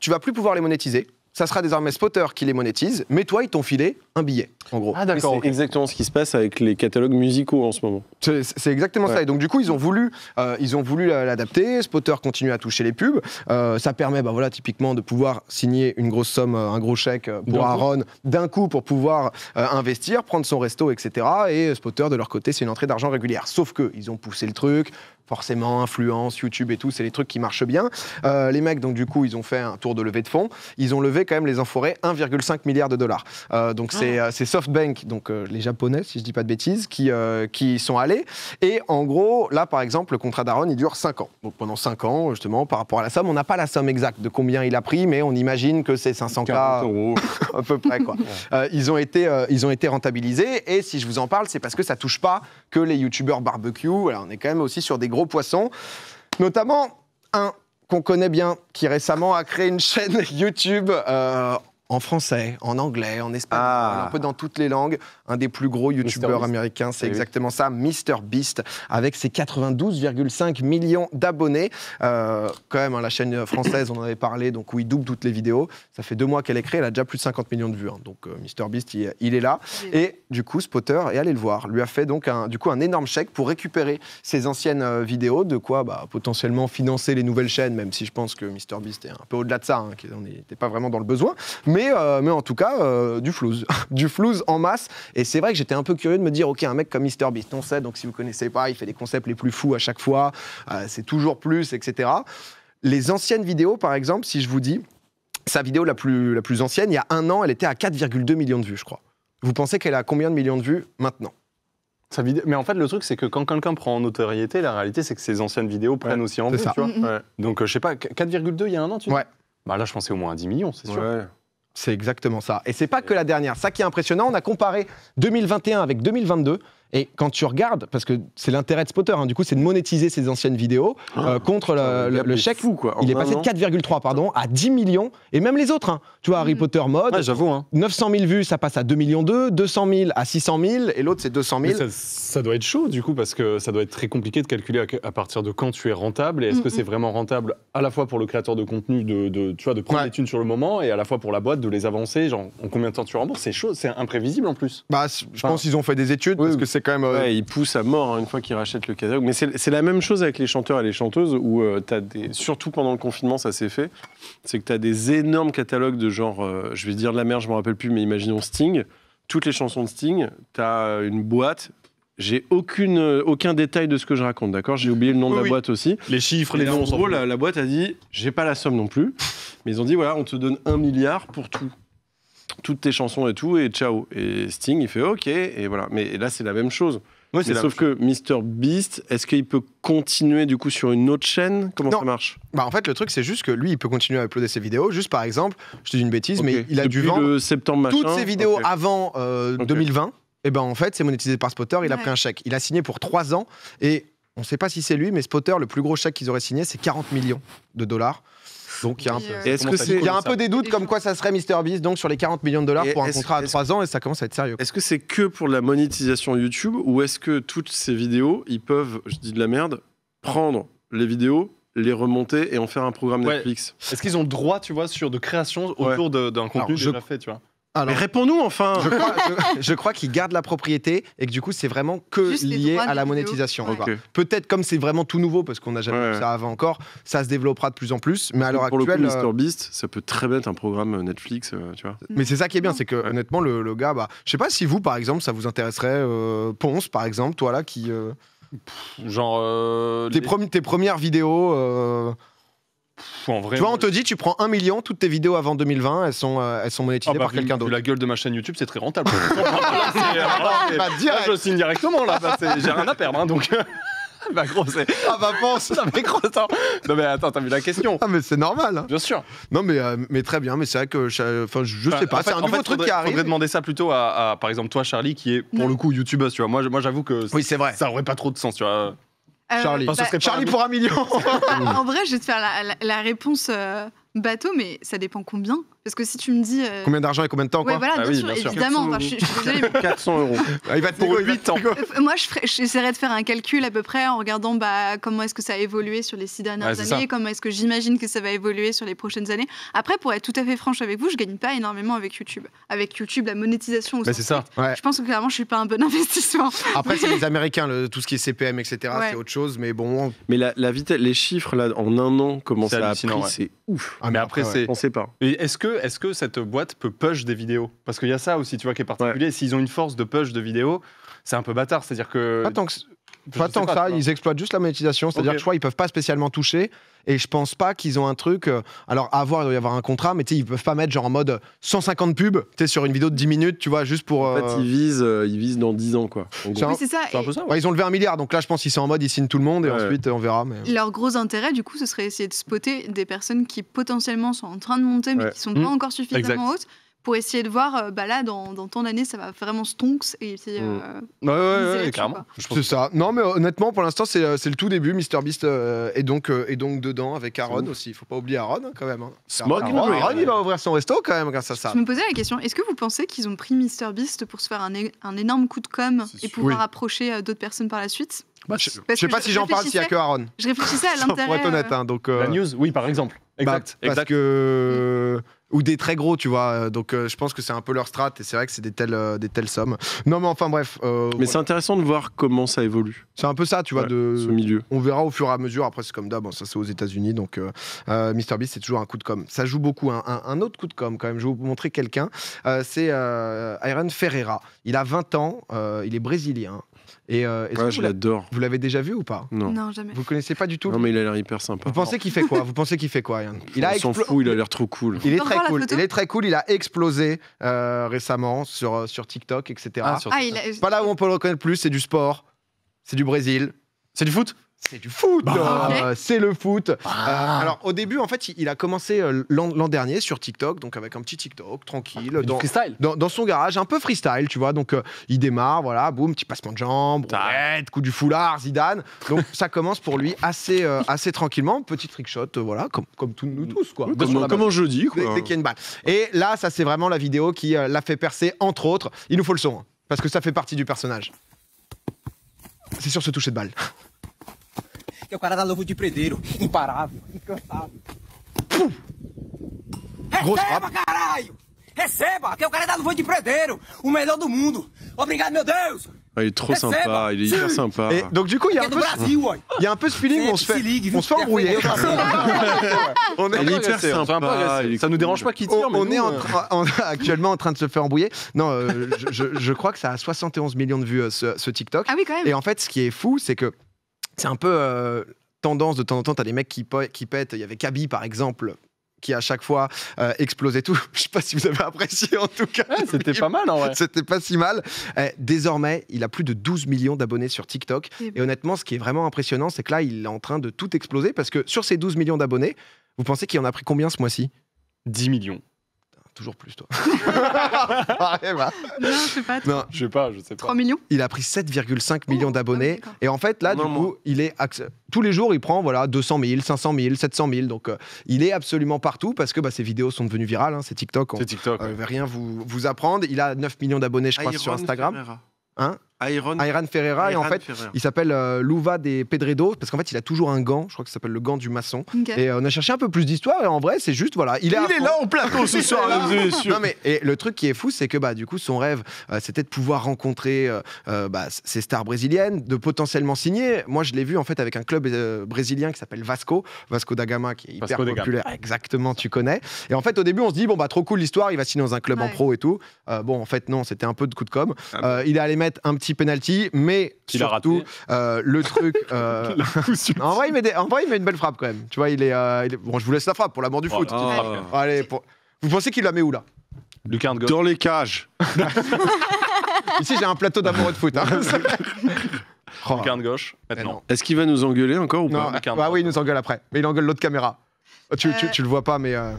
tu vas plus pouvoir les monétiser. Ça sera désormais Spotter qui les monétise, mais toi, ils t'ont filé un billet, en gros. Ah, Mais C'est exactement ce qui se passe avec les catalogues musicaux en ce moment. C'est exactement ça. Et donc du coup, ils ont voulu, euh, ils ont voulu la- l'adapter. Spotter continue à toucher les pubs. Euh, ça permet, bah voilà, typiquement de pouvoir signer une grosse somme, euh, un gros chèque pour D'un coup. Aaron d'un coup pour pouvoir euh, investir, prendre son resto, etc. Et Spotter de leur côté, c'est une entrée d'argent régulière. Sauf que ils ont poussé le truc. Forcément, influence, YouTube et tout, c'est les trucs qui marchent bien. Euh, les mecs, donc du coup, ils ont fait un tour de levée de fonds. Ils ont levé quand même les enfoirés 1,5 milliard de dollars. Euh, donc c'est euh, c'est SoftBank, donc euh, les Japonais, si je dis pas de bêtises, qui, euh, qui y sont allés. Et en gros, là, par exemple, le contrat d'Aaron, il dure 5 ans. Donc pendant 5 ans, justement, par rapport à la somme, on n'a pas la somme exacte de combien il a pris, mais on imagine que c'est 500K 40 euros. *laughs* à peu près. Quoi. Euh, ils, ont été, euh, ils ont été rentabilisés. Et si je vous en parle, c'est parce que ça touche pas que les youtubeurs barbecue. Alors, on est quand même aussi sur des poissons. Notamment un qu'on connaît bien, qui récemment a créé une chaîne *laughs* YouTube euh, en français, en anglais, en espagnol, Ah. un peu dans toutes les langues. Un des plus gros youtubeurs américains, c'est Eh oui. exactement ça, Mr Beast, avec ses 92,5 millions d'abonnés. Euh, quand même, hein, la chaîne française, on en avait parlé, donc où il double toutes les vidéos. Ça fait deux mois qu'elle est créée, elle a déjà plus de 50 millions de vues. hein. donc euh, Mr Beast, il, il est là. Et du coup, Spotter est allé le voir, lui a fait donc un, du coup un énorme chèque pour récupérer ses anciennes euh, vidéos, de quoi bah, potentiellement financer les nouvelles chaînes, même si je pense que Mr Beast est un peu au-delà de ça, hein, qu'on n'était pas vraiment dans le besoin. Mais, euh, mais en tout cas, euh, du flouze. *laughs* du flouze en masse. Et c'est vrai que j'étais un peu curieux de me dire, ok, un mec comme Mr Beast, on sait, donc si vous connaissez pas, il fait les concepts les plus fous à chaque fois, euh, c'est toujours plus, etc. Les anciennes vidéos, par exemple, si je vous dis, sa vidéo la plus, la plus ancienne, il y a un an, elle était à 4,2 millions de vues, je crois. Vous pensez qu'elle a combien de millions de vues maintenant? Sa vidéo- Mais en fait, le truc, c'est que quand quelqu'un prend en notoriété, la réalité, c'est que ses anciennes vidéos prennent aussi en c'est vue, ça. tu vois. Mm, mm. Ouais. Donc, euh, je sais pas, 4,2 il y a un an, tu Ouais. Bah là, je pensais au moins à 10 millions, c'est sûr. C'est exactement ça. Et c'est pas que la dernière. Ça qui est impressionnant, on a comparé 2021 avec 2022. Et quand tu regardes, parce que c'est l'intérêt de Spotter, hein, du coup, c'est de monétiser ses anciennes vidéos euh, contre le, le le- chèque. fou, quoi. Il est passé de an. 4,3 pardon à 10 millions et même les autres. hein. Tu vois Harry Potter mode. j'avoue. Hein. 900 000 vues, ça passe à 2 millions 2, 200 000 à 600 000 et l'autre c'est 200 Mais 000. ça, ça doit être chaud du coup parce que ça doit être très compliqué de calculer à, à partir de quand tu es rentable et est-ce que Mm, c'est mm. vraiment rentable à la fois pour le créateur de contenu de, de, tu vois, de prendre les thunes sur le moment et à la fois pour la boîte de les avancer genre en combien de temps tu rembourses c'est chaud c'est imprévisible en plus. Bah, je pense qu'ils ont fait des études parce que c'est quand même. euh, Ouais, ils poussent à mort hein, une fois qu'ils rachètent le catalogue. Mais c'est la même chose avec les chanteurs et les chanteuses où euh, des. Surtout pendant le confinement, ça s'est fait. C'est que tu as des énormes catalogues de genre. euh, je vais dire de la merde, je me rappelle plus, mais imaginons Sting. Toutes les chansons de Sting, tu as une boîte. J'ai aucune, aucun détail de ce que je raconte, d'accord? J'ai oublié le nom de la oui. boîte aussi. Les chiffres, les noms, en gros, la, la boîte a dit j'ai pas la somme non plus. Mais ils ont dit voilà, on te donne un milliard pour tout. Toutes tes chansons et tout, et ciao. Et Sting, il fait ok, et voilà. Mais là, c'est la même chose. C'est sauf que Mr Beast, est-ce qu'il peut continuer du coup sur une autre chaîne? Comment Non. ça marche? Bah en fait le truc c'est juste que lui il peut continuer à uploader ses vidéos. Juste par exemple, je te dis une bêtise, mais il a dû Depuis vendre le septembre machin, toutes ses vidéos avant euh, 2020. Et ben en fait c'est monétisé par Spotter. Il a pris un chèque. Il a signé pour 3 ans et on ne sait pas si c'est lui, mais Spotter le plus gros chèque qu'ils auraient signé c'est 40 millions de dollars. Donc il y a un peu, Et est-ce que c'est- il y a un peu des doutes comme quoi ça serait MrBeast donc sur les 40 millions de dollars Et pour un contrat à est-ce- 3 ans et ça commence à être sérieux. Est-ce que c'est que pour la monétisation YouTube ou est-ce que toutes ces vidéos, ils peuvent, je dis de la merde, prendre les vidéos, les remonter et en faire un programme Ouais. Netflix? Est-ce qu'ils ont droit tu vois sur de création autour d'un contenu Alors, je- déjà fait tu vois? Alors, Mais réponds-nous enfin je crois, *laughs* je- je crois qu'ils gardent la propriété et que du coup c'est vraiment que Juste lié à la monétisation. Ouais. Peut-être comme c'est vraiment tout nouveau parce qu'on n'a jamais Ouais, vu ça avant encore, ça se développera de plus en plus. Mais à l'heure Pour le coup, actuelle, euh, Mr Beast, ça peut très bien être un programme Netflix, euh, tu vois. Mais c'est ça qui est bien, c'est que honnêtement, le, le gars, bah, je sais pas si vous, par exemple, ça vous intéresserait, euh, Ponce, par exemple, toi là, qui. euh, Genre euh, tes, les- premi- tes premières vidéos. Euh, Pff, en vrai tu vois, on te dit, tu prends un million, toutes tes vidéos avant 2020, elles sont, euh, elles sont monétisées Ah bah, par vu- quelqu'un d'autre. la gueule de ma chaîne YouTube, c'est très rentable. *laughs* Là, c'est- Bah, là, je signe directement là, bah, j'ai rien à perdre hein, donc. *laughs* bah gros, c'est. Ah bah Ponce *laughs* Non mais gros, attends. Non mais attends, t'as vu la question Ah mais c'est normal. hein. Bien sûr. Non mais, euh, mais très bien, mais c'est vrai que je, enfin, je, je sais Enfin, pas, en fait- c'est un nouveau fait, truc faudrait- qui arrive. Faudrait demander ça plutôt à, à, par exemple, toi, Charlie, qui est pour le coup youtubeuse, tu vois. Moi, moi j'avoue que Oui, c'est vrai. ça aurait pas trop de sens, tu vois. Euh, Charlie, Enfin, bah, Charlie pour un million. *laughs* en vrai, je vais te faire la, la- la réponse euh, bateau, mais ça dépend combien. Parce que si tu me dis. euh, Combien d'argent et combien de temps Ouais, quoi voilà, Ah bien oui, sûr, bien sûr. évidemment. Enfin, je, suis- je suis désolée, mais 400 euros. *laughs* Ah, Il va te Pour négo- il va 8 te ans. Euh, Moi, je ferais- j'essaierais de faire un calcul à peu près en regardant bah, comment est-ce que ça a évolué sur les six dernières Ouais, années, ça. comment est-ce que j'imagine que ça va évoluer sur les prochaines années. Après, pour être tout à fait franche avec vous, je gagne pas énormément avec YouTube. Avec YouTube, la monétisation. au Mais sens c'est ça. Ouais. Je pense que clairement, je suis pas un bon *laughs* investissement. Après, c'est les Américains, le- tout ce qui est CPM, etc. Ouais. C'est autre chose, mais bon. Mais la, la vitesse, les chiffres là, en un an, comment ça a pris, ouais. c'est ouf. Ah, mais après, ouais. c'est. On sait pas. Est-ce que, est que cette boîte peut push des vidéos? Parce qu'il y a ça aussi, tu vois, qui est particulier. S'ils ont une force de push de vidéos, c'est un peu bâtard. C'est-à-dire que. Pas tant que, pas tant que ça, ils exploitent juste la monétisation. C'est-à-dire Ok. que je crois qu'ils peuvent pas spécialement toucher. Et je pense pas qu'ils ont un truc. euh, alors, à voir, il doit y avoir un contrat, mais tu sais, ils peuvent pas mettre genre en mode 150 pubs, tu sais, sur une vidéo de 10 minutes, tu vois, juste pour. En euh, fait, ils visent, euh, ils visent dans 10 ans, quoi. C'est un- Oui, c'est ça. C'est un peu ça. ouais. ouais, ils ont levé un milliard, donc là, je pense qu'ils sont en mode, ils signent tout le monde, et Ouais. ensuite, on verra. Mais... Leur gros intérêt, du coup, ce serait essayer de spotter des personnes qui potentiellement sont en train de monter, mais Ouais. qui sont Mmh. pas encore suffisamment Exact. hautes, pour essayer de voir, euh, bah là, dans, dans tant d'années, ça va vraiment stonks, et puis, euh, Ouais, ouais, ouais, pense C'est ça. Non, mais honnêtement, pour l'instant, c'est euh, c'est le tout début. MrBeast euh, est, donc, euh, est donc dedans avec Aaron aussi. Il faut pas oublier Aaron, hein, quand même. hein. Smoke Aaron. Aaron, il va ouvrir son resto, quand même, grâce à ça. Je me posais la question, est-ce que vous pensez qu'ils ont pris MrBeast pour se faire un, un énorme coup de com et pouvoir Oui. approcher euh, d'autres personnes par la suite? Bah, je, je sais pas si j'en parle s'il y a que Aaron. Je réfléchissais à *laughs* Pour l'intérêt. être honnête, euh, hein, donc. euh, La news, oui, par exemple. bah, Exact. parce exact. que ou des très gros, tu vois. euh, Donc, euh, je pense que c'est un peu leur strat, et c'est vrai que c'est des telles, euh, des telles sommes. Non, mais enfin, bref. euh, Mais voilà. c'est intéressant de voir comment ça évolue, c'est un peu ça, tu vois. Ouais, de ce milieu. On verra au fur et à mesure. Après, c'est comme d'hab, hein, ça c'est aux États-Unis. Donc, euh, MrBeast, c'est toujours un coup de com. Ça joue beaucoup. Un, un- un autre coup de com, quand même. Je vais vous montrer quelqu'un. C'est Iron Ferreira. Il a 20 ans. il est brésilien. Et euh, Ouais, je l'adore. vous l'avez déjà vu ou pas Non. Non, jamais. Vous connaissez pas du tout Non, mais il a l'air hyper sympa. Vous pensez qu'il fait quoi? Vous pensez qu'il fait quoi, Il On s'en fout, il a l'air trop cool. Il est très cool. Il est très cool. Il a explosé euh, récemment sur, euh, sur TikTok, etc. Ah, sur- Ah, il a... Pas là où on peut le reconnaître plus, c'est du sport, c'est du Brésil, C'est du foot? C'est du foot, Bah. euh, c'est le foot. Ah. Euh, alors au début, en fait, il, a commencé euh, l'an dernier sur TikTok, donc avec un petit TikTok tranquille, dans, freestyle. dans, dans son garage, un peu freestyle, tu vois. Donc euh, il démarre, voilà, boum, petit passement de jambes, roulette, coup du foulard, Zidane. Donc ça commence pour lui assez, euh, assez tranquillement, petit trick shot, euh, voilà, comme, comme tous nous tous, quoi. Comme- la comme base. un jeudi, quoi. Dès, dès qu'il y a une balle. Et là, ça c'est vraiment la vidéo qui euh, l'a fait percer, entre autres. Il nous faut le son, hein, parce que ça fait partie du personnage. C'est sur ce toucher de balle. Que é o cara da luva de predeiro, imparável, incansável. Receba, caralho! Receba, que é o cara da luva de predeiro, o melhor do mundo. Obrigado, meu Deus! Ah, il est trop Receba. sympa, il est hyper sympa. Et donc du coup, il y a un peu, il y a un peu ce feeling où on se fait, on se fait embrouiller. *laughs* on Il est hyper sympa, il est Ça nous dérange pas qu'il tire, on, mais on nous, est en euh, train- *laughs* en- actuellement en train de se faire embrouiller. Non, euh, je, je- je crois que ça a 71 millions de vues euh, ce, ce TikTok. Ah oui, quand même. Et en fait, ce qui est fou, c'est que c'est un peu euh, tendance de temps en temps. T'as des mecs qui, pètent. Il y avait Kaby par exemple qui à chaque fois euh, explosait tout. *laughs* Je sais pas si vous avez apprécié en tout cas. *laughs* C'était pas mal en vrai. C'était pas si mal. Euh, désormais, il a plus de 12 millions d'abonnés sur TikTok. Eh Et honnêtement, ce qui est vraiment impressionnant, c'est que là, il est en train de tout exploser parce que sur ces 12 millions d'abonnés, vous pensez qu'il en a pris combien ce mois-ci? 10 millions. Toujours plus, toi. Arrête, va. Non, je sais pas. Non, Je sais pas, je sais pas. 3 millions il a pris 7,5 millions Oh, d'abonnés. ah et en fait, là, Non, du coup, il est tous les jours, il prend voilà 200 000, 500 000, 700 000. Donc, euh, il est absolument partout parce que bah, ses vidéos sont devenues virales. Hein, c'est TikTok. On C'est TikTok. ne ouais. rien vous, vous apprendre. Il a 9 millions d'abonnés, je crois, sur Instagram. Ferreira. Hein Iron, Ayran Ferreira. et en fait, Ferreira. il s'appelle euh, Louva des Pedredo parce qu'en fait, il a toujours un gant. Je crois que ça s'appelle le gant du maçon. Et euh, on a cherché un peu plus d'histoire. Et en vrai, c'est juste, voilà. Il est, au plateau ce soir, Il est là. mesdames et messieurs. Non mais et le truc qui est fou, c'est que bah du coup son rêve, euh, c'était de pouvoir rencontrer euh, bah, ces stars brésiliennes, de potentiellement signer. Moi, je l'ai vu en fait avec un club euh, brésilien qui s'appelle Vasco, Vasco da Gama, qui est hyper Vasco populaire. Exactement, tu connais. Et en fait, au début, on se dit bon bah trop cool l'histoire, il va signer dans un club en pro et tout. Euh, bon, en fait non, c'était un peu de coup de com. Ah il est allé mettre un petit penalty, mais a surtout raté. euh, le truc. *laughs* euh, en vrai, il met des- en vrai, il met une belle frappe quand même. Tu vois, il est, euh, il est- bon. Je vous laisse la frappe pour l'amour du Oh foot. Ah. Allez, pour- vous pensez qu'il la met où là? Dans les cages. *laughs* Ici, j'ai un plateau d'amoureux de foot. hein. *laughs* Oh. Lucarne gauche. Eh Maintenant. non. Est-ce qu'il va nous engueuler encore ou Non, pas? Lucarne bah oui, il nous engueule après. Mais il engueule l'autre caméra. Tu, tu, Euh. tu le vois pas, mais. euh,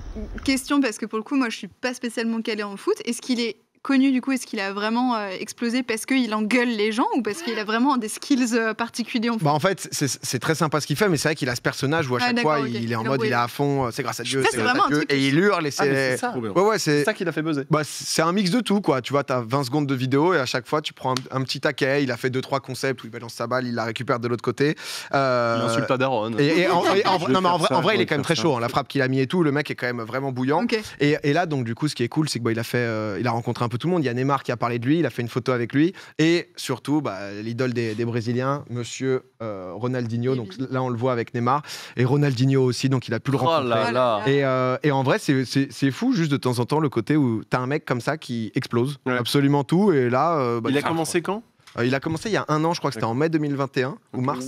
Question, parce que pour le coup, moi, je suis pas spécialement calée en foot. Est-ce qu'il est connu, du coup Est-ce qu'il a vraiment euh, explosé parce qu'il engueule les gens ou parce qu'il a vraiment des skills euh, particuliers en foot Bah en fait, c'est c'est très sympa ce qu'il fait, mais c'est vrai qu'il a ce personnage où à Ah, chaque fois, il est en mode, il est à fond, euh, c'est grâce à Dieu, c'est grâce à Dieu. Et il hurle et Ah, c'est. Ouais, ouais, c'est. C'est ça qui l'a fait buzzer. Bah, c'est un mix de tout, quoi. Tu vois, t'as 20 secondes de vidéo et à chaque fois, tu prends un, un petit taquet. Il a fait deux trois concepts où il balance sa balle, il la récupère de l'autre côté. Euh, Il insulte à Daron. Et, et en, et non, mais en vrai, ça, en vrai, il est quand même très chaud. hein. La frappe qu'il a mis et tout, le mec est quand même vraiment bouillant. Et, là, donc, du coup, ce qui est cool, c'est que bah, il a fait, il a rencontré un peu tout le monde. Il y a Neymar qui a parlé de lui, il a fait une photo avec lui, et surtout, bah, l'idole des, des Brésiliens, Monsieur euh, Ronaldinho. Donc là, on le voit avec Neymar, et Ronaldinho aussi. Donc il a pu le Oh rencontrer. là là. Et, euh, et en vrai, c'est- fou, juste de temps en temps, le côté où t'as un mec comme ça qui explose Ouais. absolument tout. Et là, euh, bah, Il a commencé quand? Euh, il a commencé il y a un an, je crois que c'était en mai 2021 ou mars.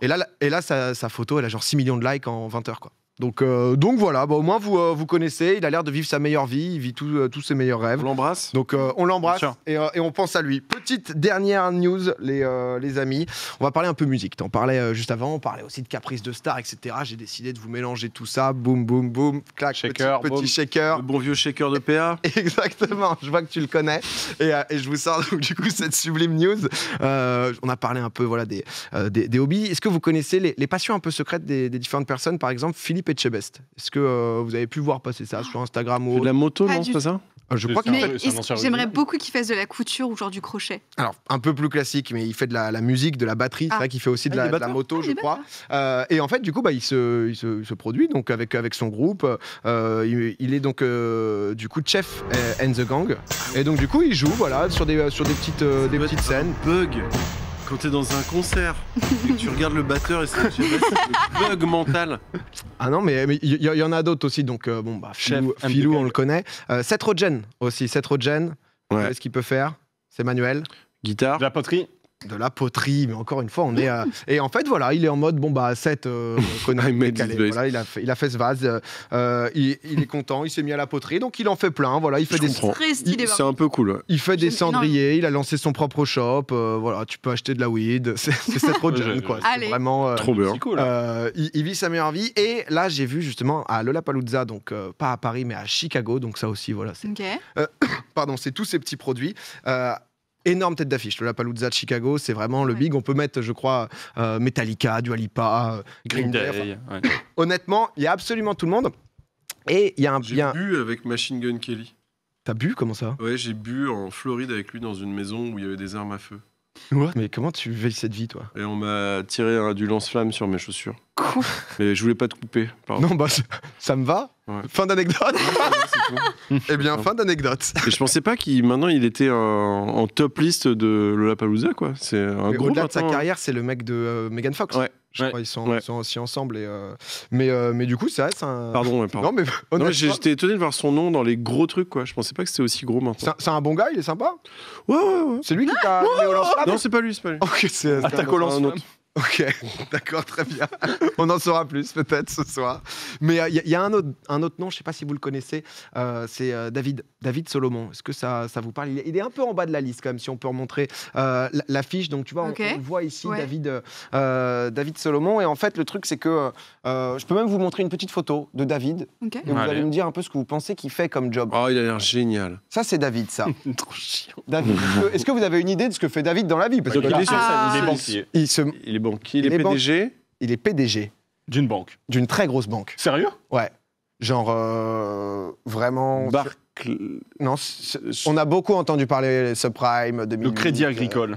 Et là, et là sa, sa photo, elle a genre 6 millions de likes en 20 heures. Quoi. Donc, euh, donc voilà, bah, au moins vous, euh, vous connaissez, il a l'air de vivre sa meilleure vie, il vit tout, euh, tous ses meilleurs rêves. On l'embrasse Donc on l'embrasse et, et on pense à lui. Petite dernière news, les, les amis. On va parler un peu musique. T'en parlais juste avant, on parlait aussi de caprice de star, etc. J'ai décidé de vous mélanger tout ça. Boum, boum, boum. Clac, Shaker, petit, shaker. Le bon vieux shaker de PA *laughs* Exactement, je vois que tu le connais. Et, et je vous sors donc, du coup cette sublime news. On a parlé un peu voilà, des, des, des hobbies. Est-ce que vous connaissez les, les passions un peu secrètes des, des différentes personnes? Par exemple, Philippe Etchebest. Est-ce que euh, vous avez pu voir passer ça sur Instagram ou de la moto, Pas non, du c'est pas ça Euh, Je crois qu'il Mais fait. c'est un est-ce- ancien j'aimerais beaucoup qu'il fasse de la couture ou genre du crochet. Alors, un peu plus classique, mais il fait de la, la musique, de la batterie. C'est Ah. vrai qu'il fait aussi de Ah, il la, est de la batteur moto, Ah, je est crois. Euh, et en fait, du coup, bah, il, se, il, se, il se produit donc avec, avec son groupe. Euh, il, il est donc euh, du coup chef euh, and the gang. Et donc, du coup, il joue voilà, sur des, sur des petites, euh, des petites scènes. Bug quand t'es dans un concert et que tu regardes le batteur et c'est c'est le bug mental. Ah non, mais il y, en a d'autres aussi. Donc, euh, bon, bah, Filou, Chef Filou, on le connaît. Euh, Seth Rogen aussi. Seth Rogen, Ouais. ce qu'il peut faire? C'est Manuel. Guitare De la poterie. De la poterie, mais encore une fois, on est. à- *laughs* Et en fait, voilà, il est en mode bon bah 7 euh, *laughs* conneries vase. Voilà, il a fait, il a fait ce vase. euh, euh, il, il est content, il s'est mis à la poterie, donc il en fait plein. Voilà, il fait Je des. C'est un peu cool. ouais. Il fait des cendriers, il a lancé son propre shop. euh, voilà, tu peux acheter de la weed. *laughs* C'est trop jeune, quoi. C'est Allez. vraiment. euh, Trop bien. euh, il, il vit sa meilleure vie. Et là, j'ai vu justement à Lollapalooza, donc euh, pas à Paris, mais à Chicago. Donc ça aussi, voilà, c'est euh, *coughs* pardon, c'est tous ces petits produits. Énorme tête d'affiche, le Lollapalooza de Chicago, c'est vraiment le big. On peut mettre, je crois, euh, Metallica, Dua Lipa, euh, Green Day, Day. enfin, ouais. *laughs* honnêtement, il y a absolument tout le monde. Et il y a un J'ai bien. bu avec Machine Gun Kelly. T'as bu? Comment ça? Ouais, j'ai bu en Floride avec lui dans une maison où il y avait des armes à feu. Mais comment tu veilles cette vie, toi? Et on m'a tiré un- du lance-flamme sur mes chaussures. Mais je voulais pas te couper. Pardon. Non, bah ça- ça me va. Ouais. Fin d'anecdote. eh bien, fin d'anecdote. Et je pensais pas qu'il maintenant il était en, en top liste de Lollapalooza quoi. C'est un Mais gros Au-delà de sa maintenant, carrière, c'est le mec de euh, Megan Fox. Ouais. Je Ouais. crois ils sont, Ouais. ils sont aussi ensemble. Et, euh, mais, euh, mais du coup, c'est vrai, c'est un. Pardon, ouais, pardon. Non, mais Non, j'étais étonné de voir son nom dans les gros trucs quoi. Je pensais pas que c'était aussi gros maintenant. c'est un bon gars, il est sympa? Ouais ouais ouais. C'est lui qui t'a lance-flamme? Non c'est pas lui, c'est pas lui. Ok, c'est Attaque un au. Ok, *laughs* d'accord, très bien. On en saura plus peut-être ce soir. Mais il y, a un autre, un autre nom, je ne sais pas si vous le connaissez, euh, c'est euh, David, David Solomon. Est-ce que ça, ça vous parle? Il est, il est un peu en bas de la liste quand même, si on peut remontrer euh, la- l'affiche. Donc tu vois, on- Ok. on, le voit ici, Ouais. David, euh, David Solomon. Et en fait, le truc, c'est que euh, je peux même vous montrer une petite photo de David. Et vous Allez. allez me dire un peu ce que vous pensez qu'il fait comme job. Oh il a l'air génial. Ça, c'est David, ça. *laughs* Trop chiant. David, est-ce que- vous avez une idée de ce que fait David dans la vie? Parce Donc que il est sur Ah. scène, Il est banquier. il, se, Il est il est Il est PDG. il est PDG D'une banque. d'une très grosse banque. Sérieux? Ouais. Genre, euh, vraiment. Barclay. Non, on a beaucoup entendu parler des subprimes, de Le crédit agricole.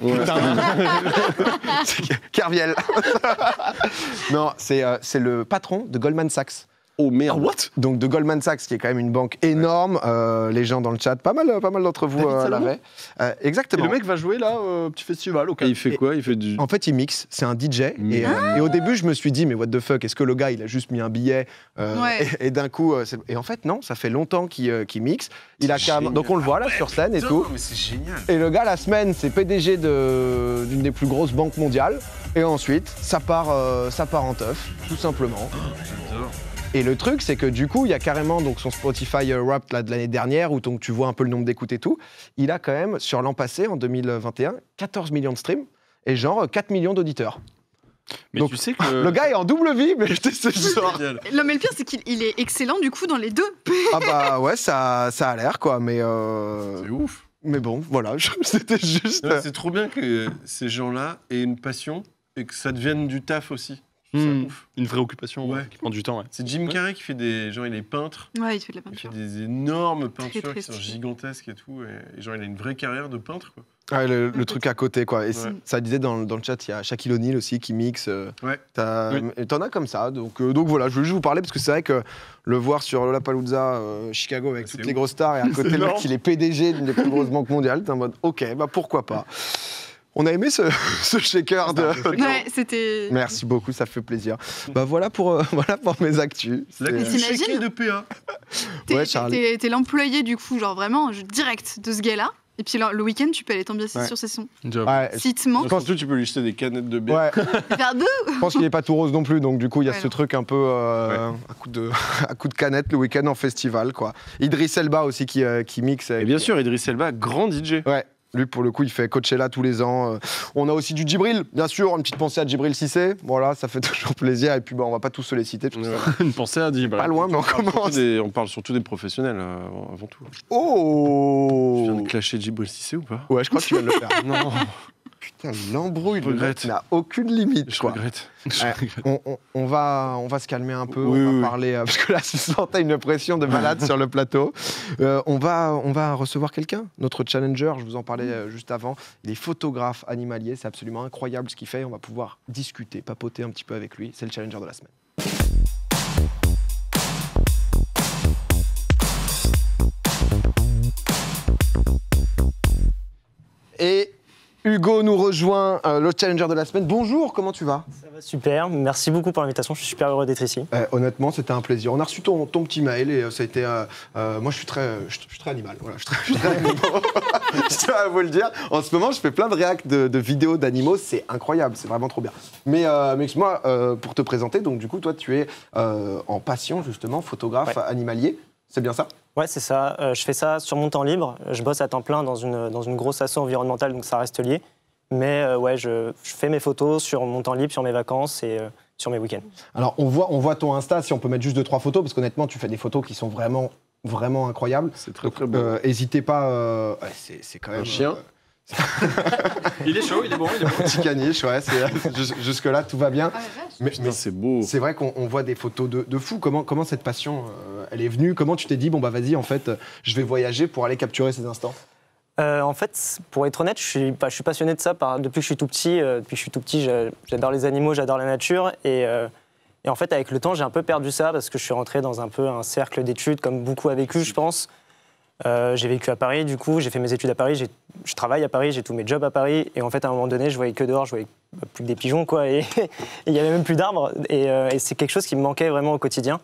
Kerviel. *laughs* *laughs* non, c'est euh, c'est le patron de Goldman Sachs. Oh merde. What Donc de Goldman Sachs, qui est quand même une banque énorme. Euh, les gens dans le chat, pas mal, pas mal d'entre vous euh, l'avaient. Euh, Et exactement. le mec va jouer là au petit festival au Et il fait quoi? Il fait du. En fait, il mixe, c'est un DJ. Et, et au début, je me suis dit, mais what the fuck, est-ce que le gars, il a juste mis un billet euh, Ouais. Et, et d'un coup, et en fait, non, ça fait longtemps qu'il euh, mixe. Il a donc on le voit là sur scène et tout. Mais c'est génial. Et le gars, la semaine, c'est PDG de- d'une des plus grosses banques mondiales. Et ensuite, ça part, euh, ça part en teuf, tout simplement. J'adore. Et le truc, c'est que du coup, il y a carrément donc, son Spotify euh, Wrapped là, de l'année dernière, où donc, tu vois un peu le nombre d'écoutes et tout. Il a quand même, sur l'an passé, en 2021, 14 millions de streams et genre 4 millions d'auditeurs. Mais Donc, tu sais que. *laughs* Le gars est en double vie, mais je te ce genre. Non, mais le pire, c'est qu'il il est excellent du coup dans les deux. Ah bah ouais, ça, ça a l'air quoi, mais. euh, C'est ouf. Mais bon, voilà, *laughs* c'était juste. C'est trop bien que ces gens-là aient une passion et que ça devienne du taf aussi. Ouf. Une vraie occupation Ouais. ouais, qui prend du temps. Ouais. C'est Jim Carrey qui fait des. Genre, il est peintre. Ouais, il fait de la Il fait peinture. des énormes peintures très qui sont gigantesques et tout. Et, et genre, il a une vraie carrière de peintre, quoi. Ouais, le, le truc à côté quoi. Et ça disait dans, dans le chat, il y a Shaquille O'Neal aussi qui mixe. euh, Ouais. Oui. T'en as comme ça. Donc, euh, donc voilà, je voulais juste vous parler parce que c'est vrai que le voir sur Lollapalooza euh, Chicago avec toutes les grosses stars et à *laughs* côté le mec énorme. il est PDG d'une des plus grosses banques mondiales, t'es en mode ok, bah pourquoi pas. On a aimé ce, *laughs* ce shaker de. Ouais, c'était. Merci beaucoup, ça fait plaisir. Bah voilà pour, euh, *laughs* voilà pour mes actus. C'est que euh, *laughs* de PA. T'es Ouais, Charlie. t'es- l'employé du coup, genre vraiment je- direct de ce gars-là. Et puis le, le week-end, tu peux aller t'ambiancer Ouais. sur ses sons. Ouais, Si te manque, Surtout, tu peux lui jeter des canettes de bière. ouais, je pense qu'il est pas tout rose non plus, donc du coup il y a Ouais, ce non. truc un peu euh, à, coup de, à coup de canette le week-end en festival quoi. Idriss Elba aussi qui, euh, qui mixe. Et bien sûr, Idriss Elba, grand DJ. Ouais. Lui, pour le coup, il fait Coachella tous les ans. Euh, On a aussi du Djibril, bien sûr, une petite pensée à Djibril Cissé. Voilà, ça fait *laughs* toujours plaisir. Et puis, bah, on va pas tous se les citer. Une pensée à dire. pas loin, mais on On parle, surtout commence. des, on parle surtout des professionnels euh, avant- tout. Tu Oh viens de clasher Djibril Cissé ou pas? Ouais, je crois que tu viens de le faire. *laughs* Non, Putain, l'embrouille, regrette. n'a aucune limite. je quoi. regrette. *laughs* Ouais, on, on- on va, on va se calmer un peu, Oui, on va oui, parler, euh, *laughs* parce que là, je sentais une pression de malade *laughs* sur le plateau. Euh, on, va, on va recevoir quelqu'un, notre challenger, je vous en parlais euh, juste avant. Il est photographe animalier, c'est absolument incroyable ce qu'il fait. On va pouvoir discuter, papoter un petit peu avec lui. C'est le challenger de la semaine. Et Hugo nous rejoint, euh, le challenger de la semaine. Bonjour, comment tu vas? Ça va super, merci beaucoup pour l'invitation, je suis super heureux d'être ici. Euh, honnêtement, c'était un plaisir. On a reçu ton, ton petit mail et euh, ça a été. euh, moi, je suis très, je, je suis très animal. Voilà, je suis très, *laughs* animal. *laughs* je tiens à vous le dire. En ce moment, je fais plein de réacts de, de vidéos d'animaux. C'est incroyable, c'est vraiment trop bien. Mais, mais moi, pour te présenter, donc du coup, toi, tu es en passion, justement, photographe animalier. C'est bien ça? Ouais, c'est ça. Euh, je fais ça sur mon temps libre. Je bosse à temps plein dans une, dans une grosse asso environnementale, donc ça reste lié. Mais euh, ouais, je, je fais mes photos sur mon temps libre, sur mes vacances et euh, sur mes week-ends. Alors, on voit, on voit ton Insta, si on peut mettre juste deux, trois photos, parce qu'honnêtement, tu fais des photos qui sont vraiment, vraiment incroyables. C'est très, très beau. N'hésitez pas. euh, ouais, c'est c'est quand même. Un chien *laughs* Il est chaud, il est bon, il est bon. Petit caniche, ouais, c'est- jus- jusque-là, tout va bien. mais mais c'est beau. C'est vrai qu'on on voit des photos de, de fou. Comment, comment cette passion, euh, elle est venue? Comment tu t'es dit, bon, bah vas-y, en fait, je vais voyager pour aller capturer ces instants? Euh, en fait, pour être honnête, je suis, bah, je suis passionné de ça par- depuis que je suis tout petit. euh, depuis que je suis tout petit, j'a- j'adore les animaux, j'adore la nature. Et, euh, et en fait, avec le temps, j'ai un peu perdu ça parce que je suis rentré dans un peu un cercle d'études, comme beaucoup a vécu, je pense. Euh, j'ai vécu à Paris, du coup, j'ai fait mes études à Paris, je travaille à Paris, j'ai tous mes jobs à Paris. Et en fait, à un moment donné, je voyais que dehors, je voyais plus que des pigeons, quoi. Et *laughs* il y avait même plus d'arbres. Et, euh, et c'est quelque chose qui me manquait vraiment au quotidien.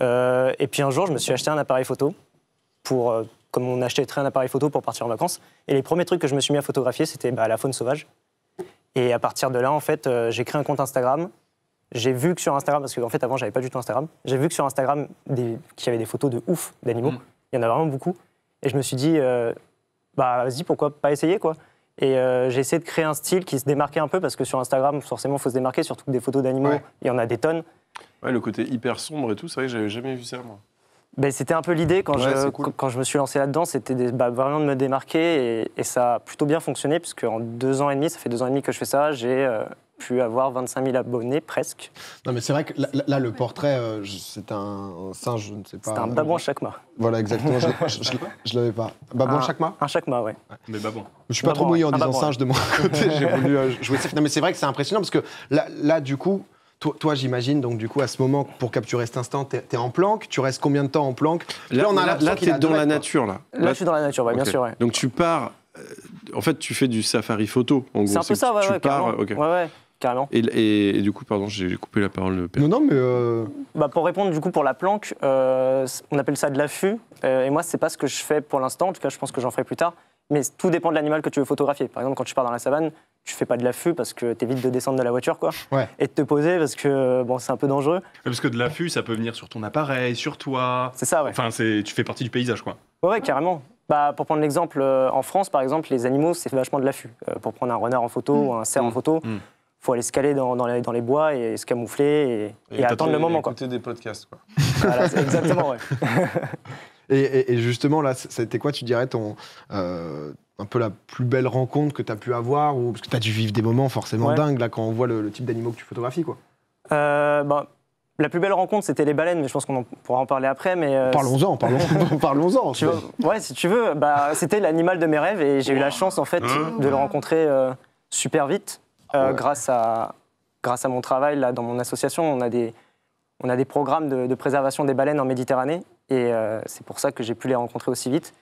Euh, et puis un jour, je me suis acheté un appareil photo pour, comme on achèterait un appareil photo pour partir en vacances. Et les premiers trucs que je me suis mis à photographier, c'était bah, la faune sauvage. Et à partir de là, en fait, j'ai créé un compte Instagram. J'ai vu que sur Instagram, parce qu'en fait, avant, j'avais pas du tout Instagram, j'ai vu que sur Instagram, des- qu'il y avait des photos de ouf d'animaux. Il y en a vraiment beaucoup. Et je me suis dit, euh, bah vas-y, pourquoi pas essayer, quoi. Et euh, j'ai essayé de créer un style qui se démarquait un peu, parce que sur Instagram, forcément, il faut se démarquer, surtout que des photos d'animaux, il y en a des tonnes. Ouais, le côté hyper sombre et tout, c'est vrai que j'avais jamais vu ça, moi. Ben, c'était un peu l'idée quand, Ouais, je, cool. quand je me suis lancé là-dedans, c'était bah, vraiment de me démarquer et, et ça a plutôt bien fonctionné puisque en deux ans et demi, ça fait deux ans et demi que je fais ça, j'ai euh, pu avoir 25 000 abonnés presque. Non, mais c'est vrai que là, là, le portrait, euh, c'est un, singe, je ne sais pas. C'était un babouin chacma. Voilà, exactement. je *laughs* je- je- je l'avais pas. Babouin Un- chacma Un chacma, ouais. Mais bah bon. Je suis pas trop mouillé en ouais. Un disant babouin. singe de mon côté. *laughs* *laughs* J'ai voulu euh, jouer safe. Non, mais c'est vrai que c'est impressionnant parce que là, là du coup, toi, toi, j'imagine, donc du coup, à ce moment, pour capturer cet instant, t'es es en planque. Tu restes combien de temps en planque? Là, on a là, là, t'es a dans la nature, là. Là, je suis dans la nature, ouais, bien sûr, ouais. Donc tu pars. euh, en fait, tu fais du safari photo, en gros. C'est un peu ça, ouais, tu ouais, pars. Ouais, ouais, carrément. Et, et- et du coup, pardon, j'ai coupé la parole de Père. Non, non, mais. euh, Bah, pour répondre du coup pour la planque, euh, on appelle ça de l'affût. Euh, et moi, c'est pas ce que je fais pour l'instant. En tout cas, je pense que j'en ferai plus tard. Mais tout dépend de l'animal que tu veux photographier. Par exemple, quand tu pars dans la savane, tu fais pas de l'affût parce que t'évites de descendre de la voiture, quoi. Ouais. Et de te poser parce que bon, c'est un peu dangereux. Parce que de l'affût, ça peut venir sur ton appareil, sur toi. C'est ça, ouais. Enfin, c'est- tu fais partie du paysage, quoi. Ouais, ouais, carrément. Bah, pour prendre l'exemple, euh, en France, par exemple, les animaux, c'est vachement de l'affût. Euh, pour prendre un renard en photo ou un cerf en photo, Mm. Faut aller se caler dans, dans les, dans les bois et se camoufler et, et attendre le moment, quoi. Écouter des podcasts, quoi. *laughs* Voilà, exactement, ouais. *laughs* Et, et- et justement, là, c'était quoi, tu dirais, ton. euh, un peu la plus belle rencontre que tu as pu avoir ou, Parce que tu as dû vivre des moments forcément Ouais. dingues là, quand on voit le, le type d'animaux que tu photographies. Quoi. Euh, bah, la plus belle rencontre, c'était les baleines, mais je pense qu'on pourra en parler après. Mais euh, Parlons-en, parlons- *laughs* parlons-en. Tu veux- ouais, si tu veux, bah, c'était l'animal de mes rêves et j'ai eu la chance en fait de le rencontrer euh, super vite euh, grâce à grâce à mon travail là dans mon association. On a des on a des programmes de, de préservation des baleines en Méditerranée et euh, c'est pour ça que j'ai pu les rencontrer aussi vite.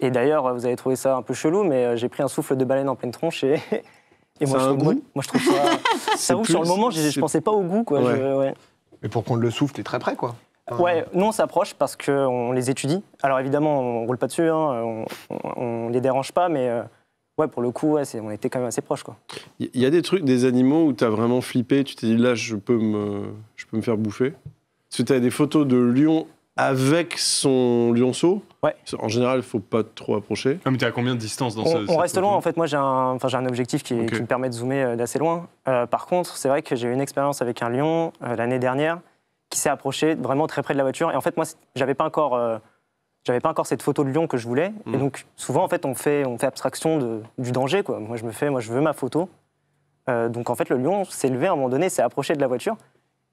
Et d'ailleurs, vous avez trouvé ça un peu chelou, mais euh, j'ai pris un souffle de baleine en pleine tronche et, et moi, je, un moi, goût moi, je trouve ça. *laughs* ça ouf, plus- sur le moment, je, c'est- pensais pas au goût quoi. Ouais. je- ouais. Mais pour prendre le souffle, tu es très près. quoi. Ouais, nous on s'approche parce qu'on les étudie. Alors évidemment, on roule pas dessus, hein, on, on, on les dérange pas, mais euh, ouais, pour le coup, ouais, on était quand même assez proches. Quoi. Il y a des trucs, des animaux où tu as vraiment flippé, tu t'es dit là, je peux me, je peux me faire bouffer. Parce que tu as des photos de lion avec son lionceau. Ouais. En général, il faut pas trop approcher. Ah, mais t'es à combien de distance dans On, ce. on reste loin, en fait, moi j'ai un, enfin, j'ai un objectif qui, me permet de zoomer euh, d'assez loin. Euh, par contre, c'est vrai que j'ai eu une expérience avec un lion euh, l'année dernière qui s'est approché vraiment très près de la voiture. Et en fait, moi, j'avais pas encore. euh, j'avais pas encore cette photo de lion que je voulais. Et Mhm. donc, souvent, en fait, on fait, on fait abstraction de- du danger. Quoi. Moi, je me fais, moi, je veux ma photo. Euh, donc, en fait, le lion s'est levé à un moment donné, s'est approché de la voiture.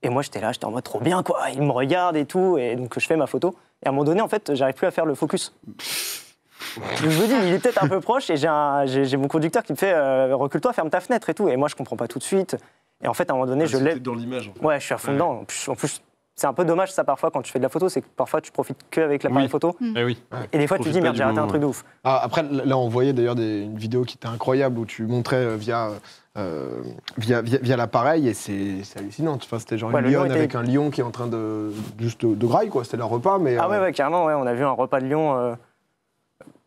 Et moi, j'étais là, j'étais en mode trop bien, quoi. Il me regarde et tout. Et donc, je fais ma photo. Et à un moment donné, en fait, j'arrive plus à faire le focus. Donc, je me dis, il est peut-être un peu proche. Et j'ai mon conducteur qui me fait euh, recule-toi, ferme ta fenêtre et tout. Et moi, je comprends pas tout de suite. Et en fait, à un moment donné, je lève. dans l'image. Ouais, je suis à fond dedans. En plus, en plus, c'est un peu dommage ça parfois quand tu fais de la photo, c'est que parfois tu profites que avec l'appareil Oui. photo. Eh oui. Et des fois, tu te dis, merde, j'ai raté un truc de ouf. Ah, après, là, on voyait d'ailleurs des- une vidéo qui était incroyable où tu montrais euh, via, euh, via, via, via l'appareil et c'est hallucinant. Enfin, c'était genre Ouais, une lionne était- avec un lion qui est en train de juste de, de graille, quoi. C'était leur repas, mais. Ah euh, ouais, ouais, carrément, ouais, on a vu un repas de lion. euh,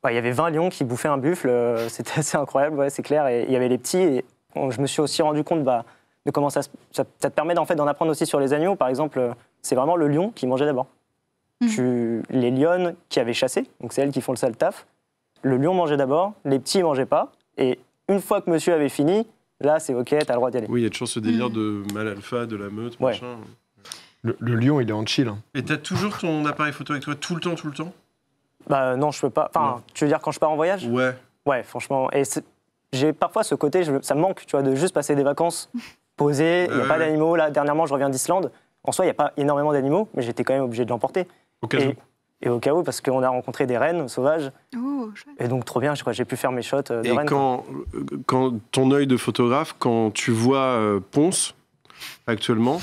Ouais, il y avait 20 lions qui bouffaient un buffle, *laughs* c'était assez incroyable, ouais, c'est clair. Et il y avait les petits, et on- je me suis aussi rendu compte bah, de comment ça, se- ça, ça te permet en fait, d'en apprendre aussi sur les agneaux. Par exemple, euh, c'est vraiment le lion qui mangeait d'abord. Tu- Les lionnes qui avaient chassé, donc c'est elles qui font le sale taf, le lion mangeait d'abord, les petits ne mangeaient pas, et une fois que monsieur avait fini, là c'est ok, t'as le droit d'y aller. Oui, il y a toujours ce délire de mal alpha, de la meute, Ouais. machin. Le, le lion, il est en chill. hein. Et t'as toujours ton appareil photo avec toi tout le temps, tout le temps? Bah non, je peux pas. Enfin, tu veux dire quand je pars en voyage? Ouais. Ouais, franchement. Et j'ai parfois ce côté, je- ça me manque, tu vois, de juste passer des vacances *laughs* posées. Il n'y a pas d'animaux. Là, dernièrement, je reviens d'Islande. En soi, il n'y a pas énormément d'animaux, mais j'étais quand même obligé de l'emporter. Au cas et, où. et au cas où, parce qu'on a rencontré des rennes sauvages. Oh. Et donc, trop bien, je crois que j'ai pu faire mes shots euh, de Et rennes. quand, euh, quand ton œil de photographe, quand tu vois euh, Ponce actuellement,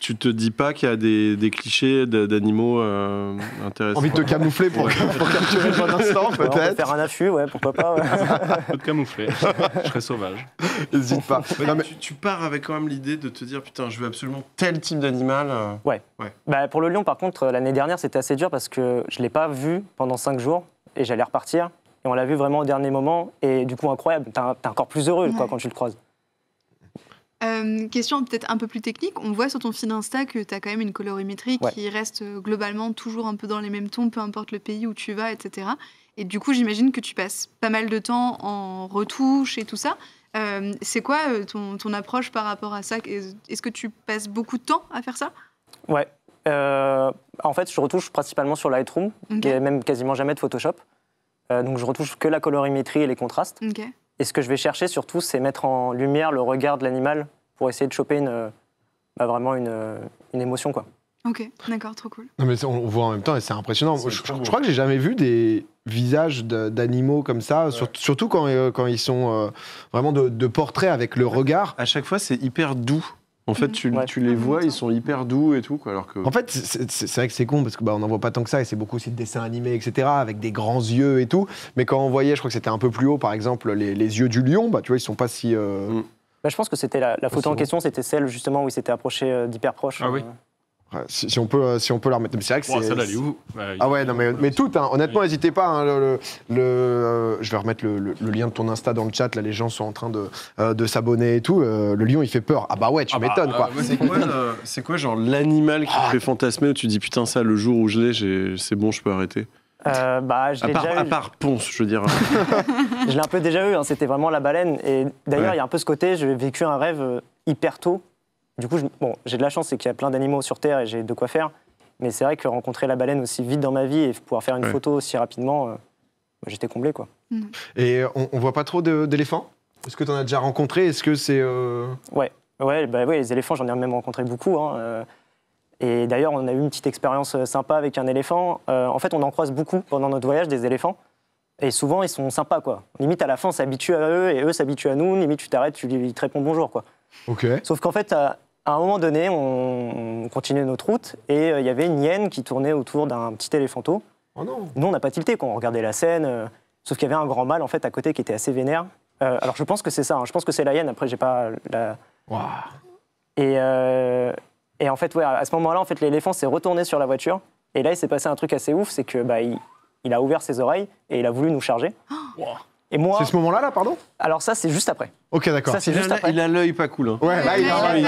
tu te dis pas qu'il y a des, des clichés d'animaux euh, intéressants? Envie de te camoufler pour, *laughs* pour capturer le bon instant, peut-être faire un affût, ouais, pourquoi pas. ouais. *laughs* Te camoufler. Je serais sauvage. N'hésite pas. Non, mais- tu, tu pars avec quand même l'idée de te dire putain, je veux absolument tel type d'animal. euh. Ouais. Ouais. Bah, pour le lion, par contre, l'année dernière, c'était assez dur parce que je ne l'ai pas vu pendant cinq jours et j'allais repartir. Et on l'a vu vraiment au dernier moment. Et du coup, incroyable. T'es encore plus heureux quoi, Ouais. quand tu le croises. Euh, question peut-être un peu plus technique. On voit sur ton fil Insta que tu as quand même une colorimétrie Ouais. qui reste euh, globalement toujours un peu dans les mêmes tons, peu importe le pays où tu vas, etc. Et du coup, j'imagine que tu passes pas mal de temps en retouche et tout ça. Euh, c'est quoi ton, ton approche par rapport à ça? Est- Est-ce que tu passes beaucoup de temps à faire ça? Ouais. Euh, en fait, je retouche principalement sur Lightroom, Ok. et même quasiment jamais de Photoshop. Donc, je retouche que la colorimétrie et les contrastes. Et ce que je vais chercher surtout, c'est mettre en lumière le regard de l'animal pour essayer de choper une, euh, bah, vraiment une, euh, une émotion. Quoi. Ok, d'accord, trop cool. Non mais on voit en même temps et c'est impressionnant. Je, crois que j'ai jamais vu des visages d'animaux comme ça, sur- surtout quand, euh, quand ils sont euh, vraiment de, de portraits avec le regard. À chaque fois, c'est hyper doux. En fait, tu, Ouais. tu les vois, ils sont hyper doux et tout. Quoi, alors que... En fait, c'est vrai que c'est con parce que bah, on n'en voit pas tant que ça et c'est beaucoup aussi de dessins animés, etc. avec des grands yeux et tout. Mais quand on voyait, je crois que c'était un peu plus haut, par exemple, les, les yeux du lion, bah tu vois, ils sont pas si. euh, Mm. Bah, je pense que c'était la, la photo en question, c'était celle justement où il s'était approché euh, d'hyper proche. Ah oui. euh, ouais, si, si on peut, euh, si on peut la remettre. Mais c'est vrai que celle-là, elle est où Bah, Ah ouais, non mais, mais toutes, hein. honnêtement, n'hésitez pas. hein, le, le- le, euh, je vais remettre le, le- le lien de ton Insta dans le chat. Là, les gens sont en train de, euh, de s'abonner et tout. Le lion, il fait peur. Ah bah ouais, tu Ah bah, m'étonnes quoi. euh, ouais, C'est quoi, genre, l'animal qui te fait fantasmer où tu dis putain, ça, le jour où je l'ai, c'est bon, je peux arrêter euh, bah, je à l'ai part, déjà à eu. part Ponce, je veux dire. *laughs* Je l'ai un peu déjà eu, hein, c'était vraiment la baleine. Et d'ailleurs, Ouais. il y a un peu ce côté, j'ai vécu un rêve hyper tôt. Du coup, je- bon, j'ai de la chance, c'est qu'il y a plein d'animaux sur Terre et j'ai de quoi faire. Mais c'est vrai que rencontrer la baleine aussi vite dans ma vie et pouvoir faire une Ouais. photo aussi rapidement, euh, bah, j'étais comblé. quoi. Et on, on voit pas trop d'éléphants? Est-ce que tu en as déjà rencontré? Est-ce que c'est. euh, Ouais, ouais, bah, ouais, les éléphants, j'en ai même rencontré beaucoup. hein, euh, et d'ailleurs, on a eu une petite expérience sympa avec un éléphant. Euh, en fait, on en croise beaucoup pendant notre voyage, des éléphants. Et souvent, ils sont sympas, quoi. Limite, à la fin, on s'habitue à eux et eux s'habituent à nous. Limite, tu t'arrêtes, tu lui- ils te répondent bonjour, quoi. Ok. Sauf qu'en fait, à, un moment donné, on, on continuait notre route et euh, il y avait une hyène qui tournait autour d'un petit éléphanteau. Oh non Nous, on n'a pas tilté quand on regardait la scène. euh, sauf qu'il y avait un grand mâle, en fait, à côté qui était assez vénère. Euh, alors, je pense que c'est ça. hein, je pense que c'est la hyène. Après, j'ai pas la. Waouh. Et, et en fait, ouais, à ce moment-là, en fait, l'éléphant s'est retourné sur la voiture. Et là, il s'est passé un truc assez ouf, c'est que bah, il, il a ouvert ses oreilles et il a voulu nous charger. Et moi, C'est ce moment-là, là, pardon? Alors ça, c'est juste après. Ok, d'accord. Ça, c'est Il a juste après. il a l'œil pas cool. Hein. Ouais, là, il Là, a. il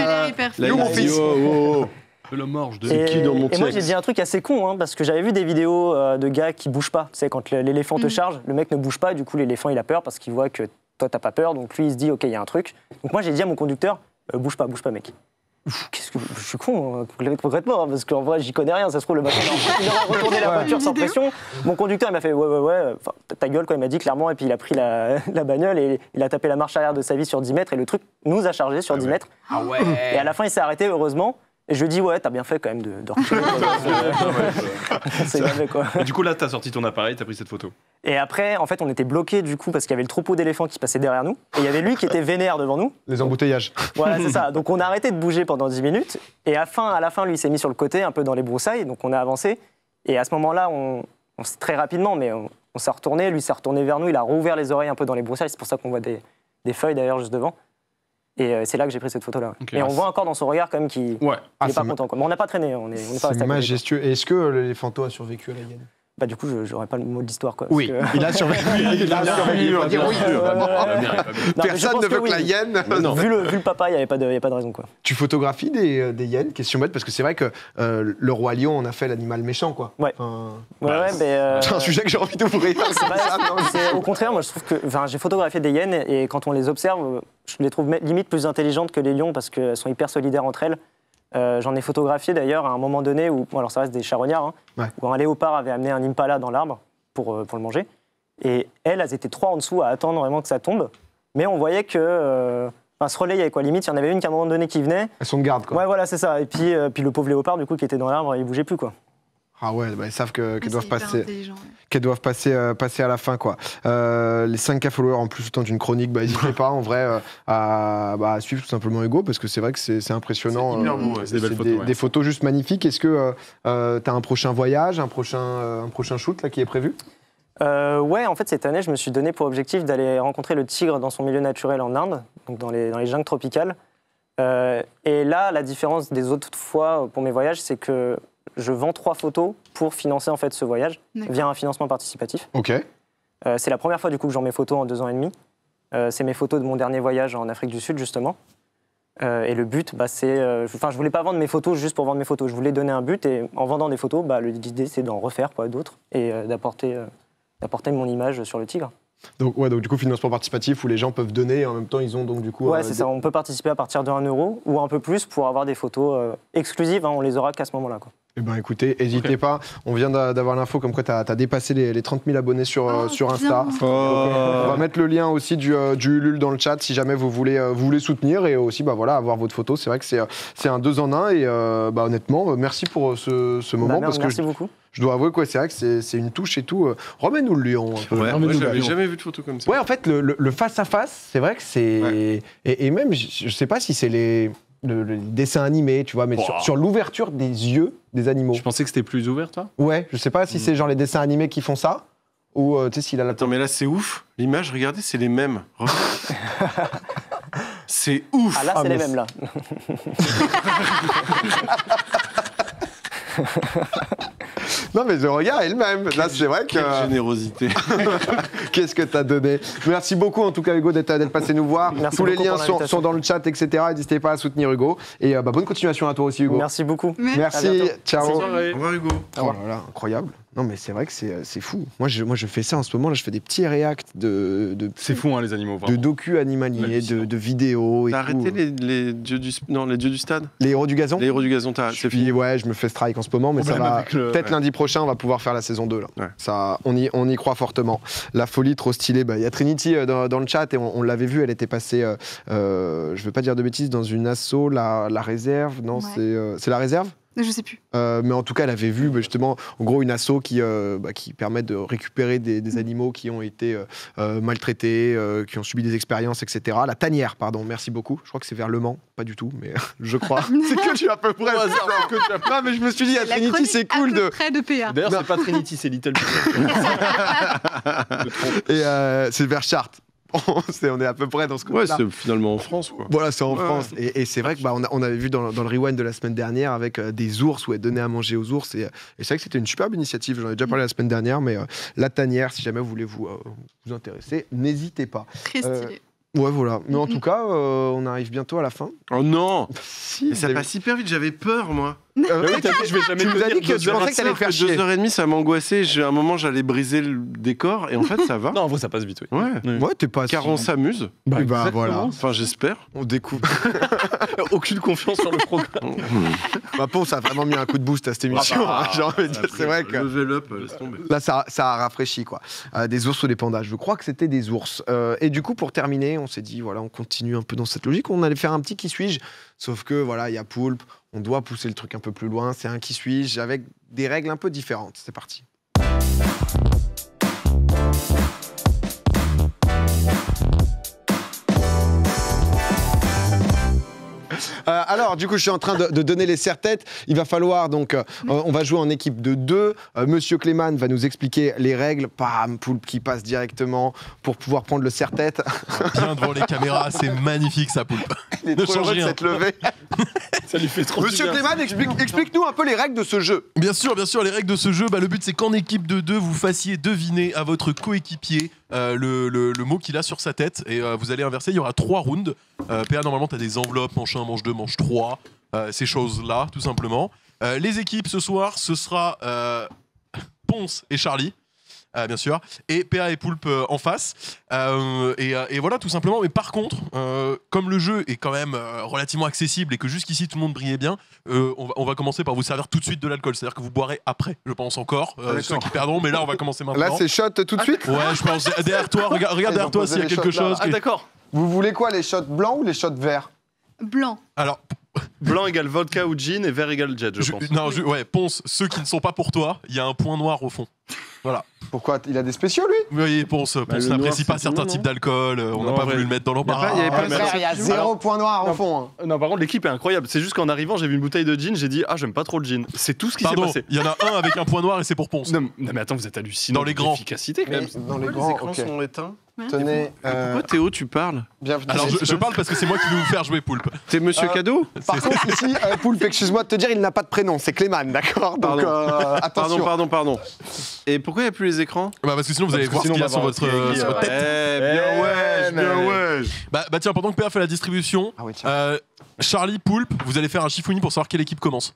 il a Yo, il mon fils. oh, oh, *laughs* le morge de. Et, qui dans mon et moi, j'ai dit un truc assez con, hein, parce que j'avais vu des vidéos euh, de gars qui bougent pas. Tu sais, quand l'éléphant te Mm. charge, le mec ne bouge pas, du coup, l'éléphant, il a peur parce qu'il voit que toi, t'as pas peur. Donc, lui, il se dit, OK, il y a un truc. Donc, moi, j'ai dit à mon conducteur, euh, bouge pas, bouge pas, mec. Qu'est-ce que je suis con, hein, concrètement, hein, parce qu'en vrai, j'y connais rien. Ça se trouve, le mec, il aurait retourné *laughs* la voiture sans pression. Mon conducteur, il m'a fait, ouais, ouais, ouais, enfin, ta- gueule, quoi, il m'a dit clairement, et puis il a pris la, *laughs* la bagnole et il a tapé la marche arrière de sa vie sur 10 mètres, et le truc nous a chargé sur 10 mètres. Ah ouais Et à la fin, il s'est arrêté, heureusement. Et je lui ai dit, ouais, t'as bien fait quand même de, de reculer, quoi. *laughs* *laughs* C'est jamais, quoi. Et du coup, là, t'as sorti ton appareil, t'as pris cette photo. Et après, en fait, on était bloqués du coup parce qu'il y avait le troupeau d'éléphants qui passait derrière nous. Et il y avait lui qui était vénère devant nous. Les embouteillages. Voilà, c'est ça. *laughs* Donc on a arrêté de bouger pendant 10 minutes. Et à, la fin, à la fin, lui, il s'est mis sur le côté, un peu dans les broussailles. Donc on a avancé. Et à ce moment-là, on, très rapidement, mais on, on s'est retourné. Lui s'est retourné vers nous. Il a rouvert les oreilles un peu dans les broussailles. C'est pour ça qu'on voit des, des feuilles d'ailleurs juste devant. Et euh, c'est là que j'ai pris cette photo-là. Et on Ah, voit encore dans son regard quand même qu'il Ouais. Ah, n'est c'est pas ma- content. quoi. Mais on n'a pas traîné. On est, on est pas C'est resté majestueux. Est-ce que l'éléphanto a survécu à la hyène bah du coup, je- j'aurais pas le mot de l'histoire, quoi. Oui, que- il a survécu. *laughs* Il a survécu. Dire oui. Personne ne veut que oui. la hyène. Non. *laughs* Vu, le, vu le papa, il n'y avait, pas de- il y avait pas de raison, quoi. Tu photographies des, euh, des hyènes? Question bête, parce que c'est vrai que euh, le roi lion en a fait l'animal méchant, quoi. Ouais. Enfin, Ouais, ouais, mais, euh, C'est un sujet que j'ai envie d'ouvrir. *laughs* C'est vrai, c'est- au contraire, moi je trouve que. J'ai photographié des hyènes et quand on les observe, je les trouve limite plus intelligentes que les lions parce qu'elles sont hyper solidaires entre elles. Euh, J'en ai photographié d'ailleurs à un moment donné où, bon, alors ça reste des charognards, hein, Ouais. où un léopard avait amené un impala dans l'arbre pour, euh, pour le manger. Et elles, elles étaient trois en dessous à attendre vraiment que ça tombe. Mais on voyait que. euh, Enfin, se relayaient quoi? Limite, il y en avait une qui à un moment donné qui venait. Elles sont de garde, quoi. Ouais, voilà, c'est ça. Et puis, euh, puis le pauvre léopard, du coup, qui était dans l'arbre, il bougeait plus, quoi. Ah ouais, bah, ils savent que- qu'elles c'est doivent passer. Qu'elles doivent passer, euh, passer à la fin, quoi. Euh, les 5K followers en plus, autant d'une chronique, bah, n'hésitez *laughs* pas en vrai euh, à, bah, à suivre tout simplement Hugo parce que c'est vrai que c'est c'est impressionnant. C'est euh, beau, ouais, c'est des photos, ouais. des photos juste magnifiques. Est-ce que tu as un prochain voyage, un prochain, euh, un prochain shoot là, qui est prévu? Euh, ouais, en fait, cette année, je me suis donné pour objectif d'aller rencontrer le tigre dans son milieu naturel en Inde, donc dans les, dans les jungles tropicales. Euh, et là, la différence des autres fois pour mes voyages, c'est que je vends trois photos pour financer en fait ce voyage via un financement participatif. Ok. Euh, c'est la première fois du coup que j'en mets photos en deux ans et demi. Euh, c'est mes photos de mon dernier voyage en Afrique du Sud justement. Euh, et le but, bah, c'est, euh, enfin, je voulais pas vendre mes photos juste pour vendre mes photos. Je voulais donner un but et en vendant des photos, bah, le- l'idée c'est d'en refaire quoi d'autres et euh, d'apporter, euh, d'apporter mon image sur le tigre. Donc, ouais, donc du coup, financement participatif où les gens peuvent donner et en même temps, ils ont donc du coup. Ouais, euh, c'est des- ça. On peut participer à partir de 1 euro ou un peu plus pour avoir des photos euh, exclusives. hein, on les aura qu'à ce moment-là. quoi. Eh ben écoutez, n'hésitez pas. On vient d'a- d'avoir l'info comme quoi tu as, dépassé les, les 30 000 abonnés sur, euh, sur Insta. bien. Donc, euh, on va mettre le lien aussi du, euh, du Ulule dans le chat si jamais vous voulez, euh, vous voulez soutenir et aussi bah, voilà, avoir votre photo. C'est vrai que c'est c'est un deux en un et euh, bah, honnêtement, merci pour ce, ce moment. Bah, merde, parce que merci je, beaucoup. je dois avouer que c'est vrai que c'est c'est une touche et tout. Remets-nous le lion. un peu. Ouais, Remets-nous moi, j'avais jamais vu de photo comme ça. Ouais, en fait, le- le le face-à-face, c'est vrai que c'est. Et, et même, je, je sais pas si c'est les. Le, le dessin animé, tu vois, mais sur l'ouverture des yeux des animaux. Je pensais que c'était plus ouvert, toi? Ouais, je sais pas si c'est genre les dessins animés qui font ça ou euh, tu sais s'il a la. Attends, mais là, c'est ouf. L'image, regardez, c'est les mêmes. *laughs* C'est ouf. Ah là, c'est les mais mêmes là. *laughs* Non, mais le regard est le même. Là, c'est vrai que. Quelle générosité. *laughs* Qu'est-ce que t'as donné Merci beaucoup en tout cas Hugo d'être d'être passé nous voir. Merci Tous les liens sont, dans le chat, etc. N'hésitez pas à soutenir Hugo. Et euh, bah, bonne continuation à toi aussi Hugo. Merci beaucoup. Merci. Ciao. Au revoir, Hugo. Oh là là, incroyable. Non mais c'est vrai que c'est c'est fou. Moi je, moi je fais ça en ce moment, là je fais des petits réacts de, de, C'est fou, hein, les animaux. de docu animaliers, de, de vidéos et T'as tout. arrêté les, les dieux du, non, les dieux du stade? Les héros du gazon? Les héros du gazon, t'as- c'est fini. ouais, je me fais strike en ce moment, mais ça va. Peut-être ouais. lundi prochain, on va pouvoir faire la saison 2 là. Ouais. Ça, on y, on y croit fortement. La folie trop stylée. Bah, Il y a Trinity euh, dans, dans le chat et on, on l'avait vu. Elle était passée, euh, euh, je veux pas dire de bêtises, dans une asso, la, la réserve. Non, Ouais. c'est euh, c'est la réserve? Je sais plus. Euh, mais en tout cas, elle avait vu bah, justement, en gros, une asso qui, euh, bah, qui permet de récupérer des, des animaux qui ont été euh, maltraités, euh, qui ont subi des expériences, etc. La tanière, pardon, merci beaucoup. Je crois que c'est vers Le Mans, pas du tout, mais *laughs* je crois. *laughs* c'est que tu as à peu près. non, mais je me suis dit, à Trinity, c'est à cool peu de. près de PA. D'ailleurs, c'est pas Trinity, c'est Little. *laughs* Et euh, c'est vers Chartres. *laughs* On est à peu près dans ce Ouais, côté-là. c'est finalement en France, quoi. Voilà, c'est en Ouais. France. Et, et c'est vrai que bah, on, a- on avait vu dans, dans le rewind de la semaine dernière avec euh, des ours où elle donnait à manger aux ours. Et, et c'est vrai que c'était une superbe initiative. J'en ai déjà parlé la semaine dernière, mais euh, la tanière, si jamais vous voulez vous, euh, vous intéresser, n'hésitez pas. Très Euh, stylé. Ouais, voilà. Mais en tout cas, euh, on arrive bientôt à la fin. Oh non Si, Mais ça passe hyper vite, j'avais peur, moi. Euh, oui, t'as dit, je vais jamais *laughs* tu nous as dit que deux tu heures. pensais que t'allais faire chier. heures et demie, ça m'angoissait. J'ai- À un moment, j'allais briser le décor, et en fait, ça va. Non, en vrai, ça passe vite, oui. Ouais. Ouais, t'es pas. Car on s'amuse. Bah, exactement. voilà. Enfin, j'espère. On découvre. *laughs* Aucune confiance sur le programme. *laughs* Ma Ponce a vraiment mis un coup de boost à cette émission. bah, hein, J'ai envie de dire, c'est vrai que. Level up, laisse tomber. Là, ça, ça a rafraîchi, quoi. Euh, des ours ou des pandas. Je crois que c'était des ours. Euh, et du coup, pour terminer, on s'est dit, voilà, on continue un peu dans cette logique. On allait faire un petit qui suis-je. Sauf que, voilà, il y a Poulpe. On doit pousser le truc un peu plus loin. C'est un qui suis-je avec des règles un peu différentes. C'est parti. Alors, du coup, je suis en train de, de donner les serre-têtes. Il va falloir donc, euh, on va jouer en équipe de deux. Euh, Monsieur Clément va nous expliquer les règles. Pam, poulpe qui passe directement pour pouvoir prendre le serre-tête. *laughs* Bien devant les caméras, c'est magnifique ça, poulpe. Il est Ne trop heureux de rien. s'être levé. *laughs* Ça lui fait trop Monsieur. Clément, explique, explique-nous un peu les règles de ce jeu. Bien sûr, bien sûr, les règles de ce jeu, bah, le but c'est qu'en équipe de deux, vous fassiez deviner à votre coéquipier euh, le, le- mot qu'il a sur sa tête et euh, vous allez inverser. Il y aura trois rounds. Euh, PA, normalement, tu as des enveloppes, manche 1, manche 2, manche 3, euh, ces choses-là, tout simplement. Les équipes ce soir, ce sera Ponce et Charlie. Euh, bien sûr, et PA et Poulpe euh, en face. Euh, et, euh, et voilà, tout simplement. Mais par contre, euh, comme le jeu est quand même euh, relativement accessible et que jusqu'ici tout le monde brillait bien, euh, on, va, on va commencer par vous servir tout de suite de l'alcool. C'est-à-dire que vous boirez après, je pense encore, euh, Ah, d'accord. ceux qui perdront. Mais là, on va commencer maintenant. Là, c'est shot tout de suite Ouais, je pense. *laughs* Derrière toi, regarde, derrière toi s'il y a quelque là. chose. Ah, d'accord. Vous voulez quoi, les shots blancs ou les shots verts? Blanc. Alors, Blanc égale vodka ou gin et vert égale jet, je, je- pense. non, je- ouais, Ponce, ceux qui ne sont pas pour toi, il y a un point noir au fond. Voilà. Pourquoi Il a des spéciaux, lui? Oui, Ponce, Ponce Bah, le n'apprécie pas certains types d'alcool. euh, On n'a pas voulu le mettre dans Y a pas- l'embarras. y avait pas Ah, il y a zéro Alors- point noir au Non. fond. hein. Non, par contre, l'équipe est incroyable. C'est juste qu'en arrivant, j'ai vu une bouteille de gin, j'ai dit Ah, j'aime pas trop le gin. C'est tout ce qui s'est passé. il y en a un avec un point noir et c'est pour Ponce. Non, non, mais attends, vous êtes hallucinant. Dans les grands. Efficacité, quand même. dans les grands, les écrans sont éteints? Tenez, euh, Pourquoi Théo, tu parles bienvenue. Alors, je, je parle parce que c'est moi qui vais vous faire jouer Poulpe. T'es monsieur Euh, cadeau Par contre, ici, euh, Poulpe, excuse-moi de te dire, il n'a pas de prénom, c'est Clément, d'accord Donc, Pardon. euh, Pardon, attention. pardon, pardon. Et pourquoi il n'y a plus les écrans Bah, parce que sinon, vous Parce allez que voir ce sinon, qu'il y a on sur va votre, voir ce euh, qu'il y a. sur votre tête. Eh, bien Eh, ouais, bien ouais. Bah, bah tiens, pendant que PA fait la distribution, Ah oui, tiens. euh, Charlie, Poulpe, vous allez faire un chiffouini pour savoir quelle équipe commence.